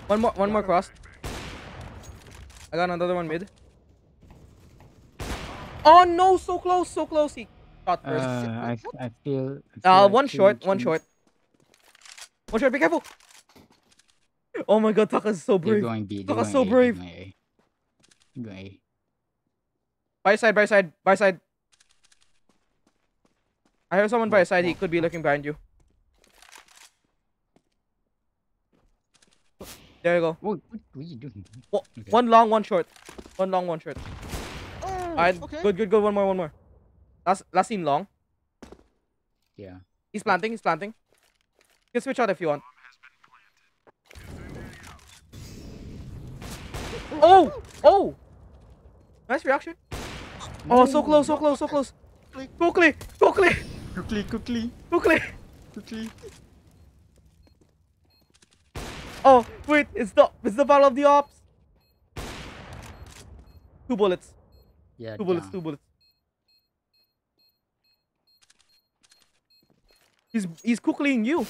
One more one more cross. I got another one mid. Oh no, so close, so close. He shot Uh, first. I, f- I feel. I feel Uh, like one short, one short. One short, be careful. Oh my god, Taka's so They're brave. going B. They're Taka's going so A, brave. They're going A. They're going A. By side, by side, by side. I heard someone by side. He could be looking behind you. There you go. What, what, what are you doing? Wha- Okay. One long, one short. One long, one short. Oh, Alright, okay. good, good, good. One more, one more. Last, last scene long. Yeah. He's planting, he's planting. You can switch out if you want. Oh! Oh! Nice reaction. Oh, so close, so close, so close. Quickly, quickly, Quickly, quickly, quickly. quickly. Oh, wait, it's the it's the battle of the ops. Two bullets, Yeah. two bullets, down. two bullets. He's he's cookling you.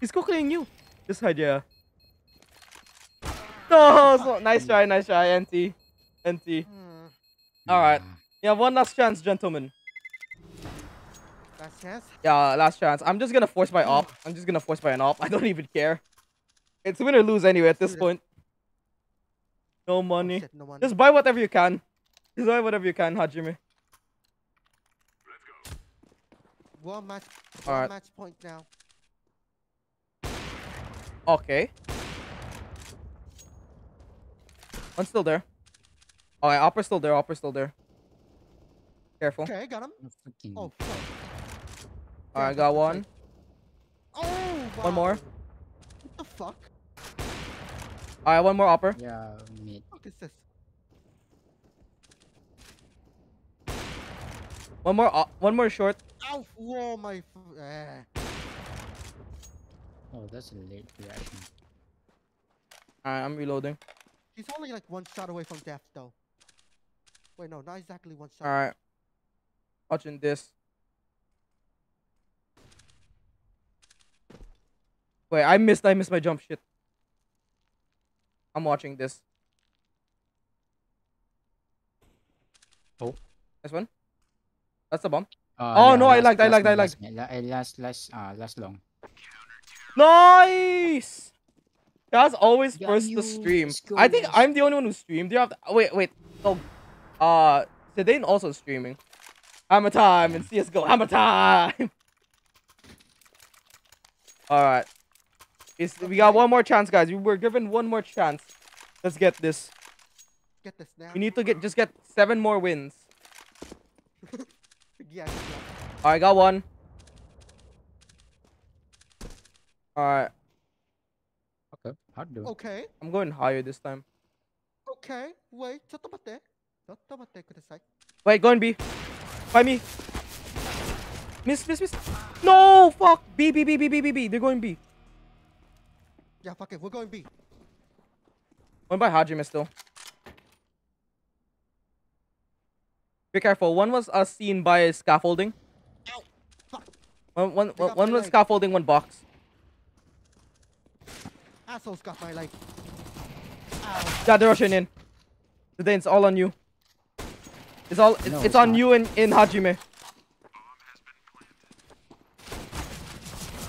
He's cookling you. This side, yeah. No, so, nice try, nice try, NT. NT. Hmm. All right. Yeah. Yeah, one last chance, gentlemen. Last chance. Yeah, last chance. I'm just gonna force my op. I'm just gonna force my an op. I don't even care. It's win or lose anyway at this point. No Oh, money. shit, no money. Just buy whatever you can. Just buy whatever you can, Hajime. One match. One right. match point now. Okay. One's still there. Alright, Opera's still there. Opera's still there. Careful. Okay, got him. Oh fuck. Alright, got one. right. Oh. One more. What the fuck? Alright, one more Opera. Yeah, mid. Fuck is this? One more. op- one more short. Ow! Whoa, my. F- eh. Oh, that's a late reaction. Alright, I'm reloading. He's only like one shot away from death, though. Wait, no, not exactly one shot. Alright. Watching this. Wait, I missed. I missed my jump. Shit. I'm watching this. Oh. This one. That's the bomb. Uh, Oh, no, I last- liked, I last liked, I mid, last mid, la- uh, Last, last, uh, last long. Nice. That's always Yeah, first to stream. I think yes. I'm the only one who streamed. Do you have to, wait, wait. So, uh, Zidane also streaming. I'm Hammer time and CS:GO. Hammer time. All it's. We got one more chance, guys. We were given one more chance. Let's get this. Get this now. We need to get just get seven more wins. yeah, yeah. All right, got one. All right. Okay. How do? Okay. I'm going higher this time. Okay. Wait. Just wait. Just wait. Kudasai. Wait. Go and B. By me. Miss. Miss. Miss. No. Fuck. B. B. B. B. B. B. B. They're going B. Yeah, fuck it. We're going B. One by Hajime still. Be careful. One was uh, seen by scaffolding. Ow! Fuck. One, one, Pick one, up one my was leg. scaffolding, one box. Asshole's got my leg. Ow. Yeah, they're rushing in. Today it's all on you. It's all. It's, No, it's it's on not. you and in Hajime.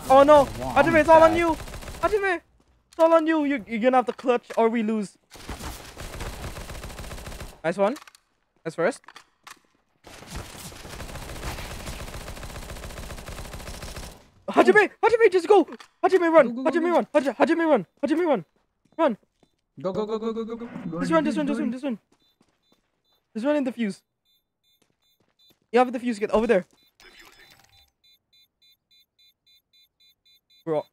Oh no, Hajime, it's all on you. Hajime, it's all on you. You're, you're gonna have to clutch or we lose. Nice one. That's first. Hajime, Hajime, just go. Hajime, run. Go, go, Hajime, go. run. Haji- Hajime, run. Hajime, run. Run. Go, go, go, go, go, go, go. Just run, just run, just run, just run. Just run in the fuse. You have the fuse, get over there. Bro,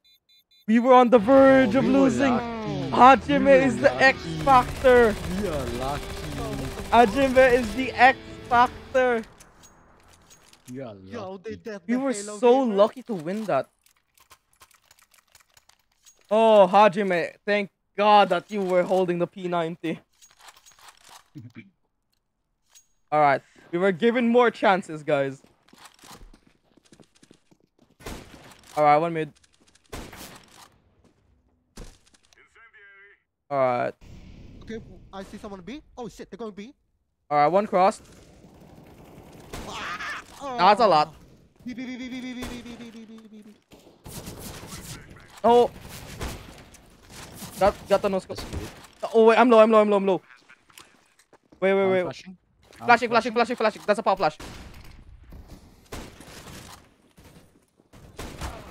we were on the verge Oh, of we losing. Hajime We were is the X Factor. We are lucky. Hajime is the X factor. You are lucky. Yo, they did We were so gamer. lucky to win that. Oh, Hajime, thank God that you were holding the P90. Alright, we were given more chances, guys. Alright, one mid. Alright, Okay, I see someone B. Oh shit, they're going B. alright, one cross. Oh. That's a lot. B B B B B B B B B B B B B B. Oh! Got, got the no scope. Oh, wait, I'm low, I'm low, I'm low, I'm low. Wait, wait, I'm wait. flashing. I'm Flashing, flashing, flashing, flashing. That's a power flash.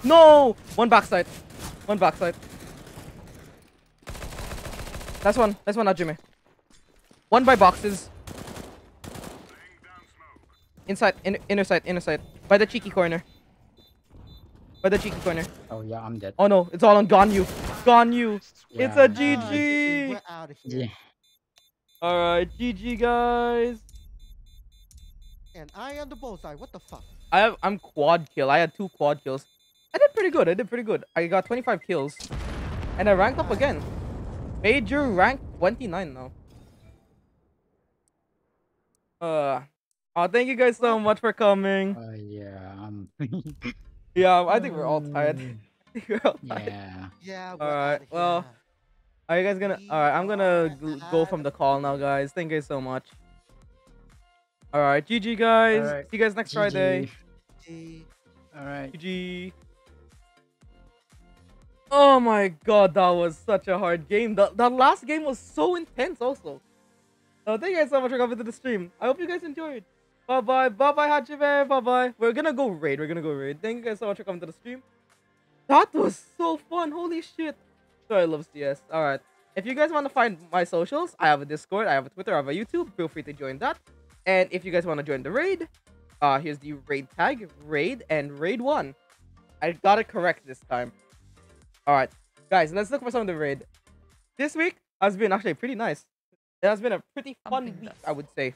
No! One backside. One backside. That's one. Last one, Hajime. One by boxes. Inside, in, inner side, inner side. By the cheeky corner. By the cheeky corner. Oh yeah, I'm dead. Oh no, it's all on Gone You. Gone You. It's a Yeah. GG. We're out of here. Yeah. Alright, GG guys. And I am the bullseye. What the fuck? I have I'm quad kill. I had two quad kills. I did pretty good. I did pretty good. I got 25 kills. And I ranked up again. Major rank 29 now. Uh oh thank you guys so much for coming. Uh, yeah. Um. Yeah, I think we're all tired. I think we're all tired. yeah. Yeah. Alright, well. Are you guys gonna alright, I'm gonna go from the call now guys. Thank you so much. All right, GG guys. Alright, See you guys next Friday. Gee. All right. GG. Oh my god, that was such a hard game. The, the last game was so intense also. Uh, thank you guys so much for coming to the stream. I hope you guys enjoyed. Bye bye. Bye bye, Hajime. Bye bye. We're gonna go raid. We're gonna go raid. Thank you guys so much for coming to the stream. That was so fun. Holy shit. So I love CS. Alright. If you guys want to find my socials, I have a Discord, I have a Twitter, I have a YouTube. Feel free to join that. And if you guys want to join the raid, uh, here's the raid tag, raid and raid one. I got it correct this time. All right, guys, let's look for some of the raid. This week has been actually pretty nice. It has been a pretty fun Something week, does. I would say.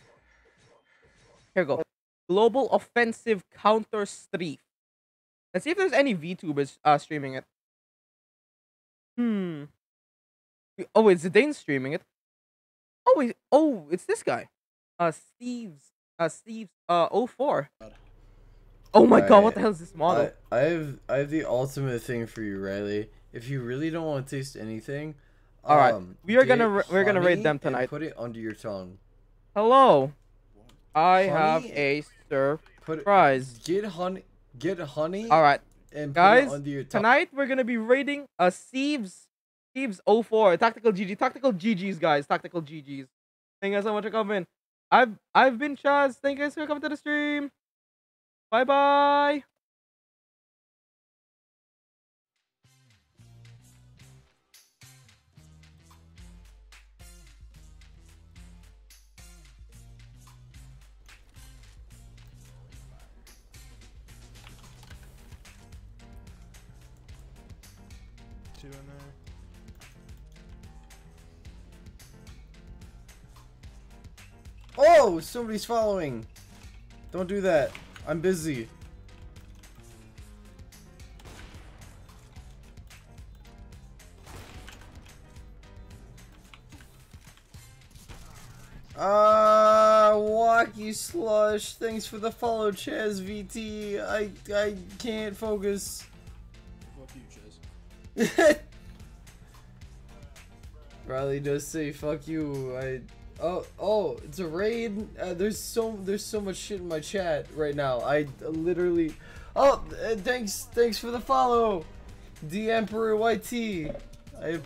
Here we go. Global Offensive Counter-Strike. Let's see if there's any VTubers uh, streaming it. Hmm. Oh, it's Zidane streaming it. Oh, wait. Oh, it's this guy. Uh, Steve's. Uh, Steve's. Uh, 04. Oh my god, what the hell is this model? I, I have I have the ultimate thing for you, Riley. If you really don't want to taste anything, Alright, um, we are gonna we're gonna raid them tonight. Put it under your tongue. Hello. I have Honey? a Put it, surprise. get honey, get honey, Alright, and guys, under your tonight we're gonna be raiding a Steve's Steve's 04 tactical GG tactical GGs guys tactical GGs. Thank you guys so much for coming. I've I've been Chaz. Thank you guys for coming to the stream. Bye bye. Oh, somebody's following. Don't do that. I'm busy. Ah, Walkie Slush. Thanks for the follow, Chaz VT. I I can't focus. Fuck you, Chaz. Riley does say fuck you. I oh oh it's a raid. Uh, there's so there's so much shit in my chat right now. I literally oh uh, thanks thanks for the follow, the Emperor YT. I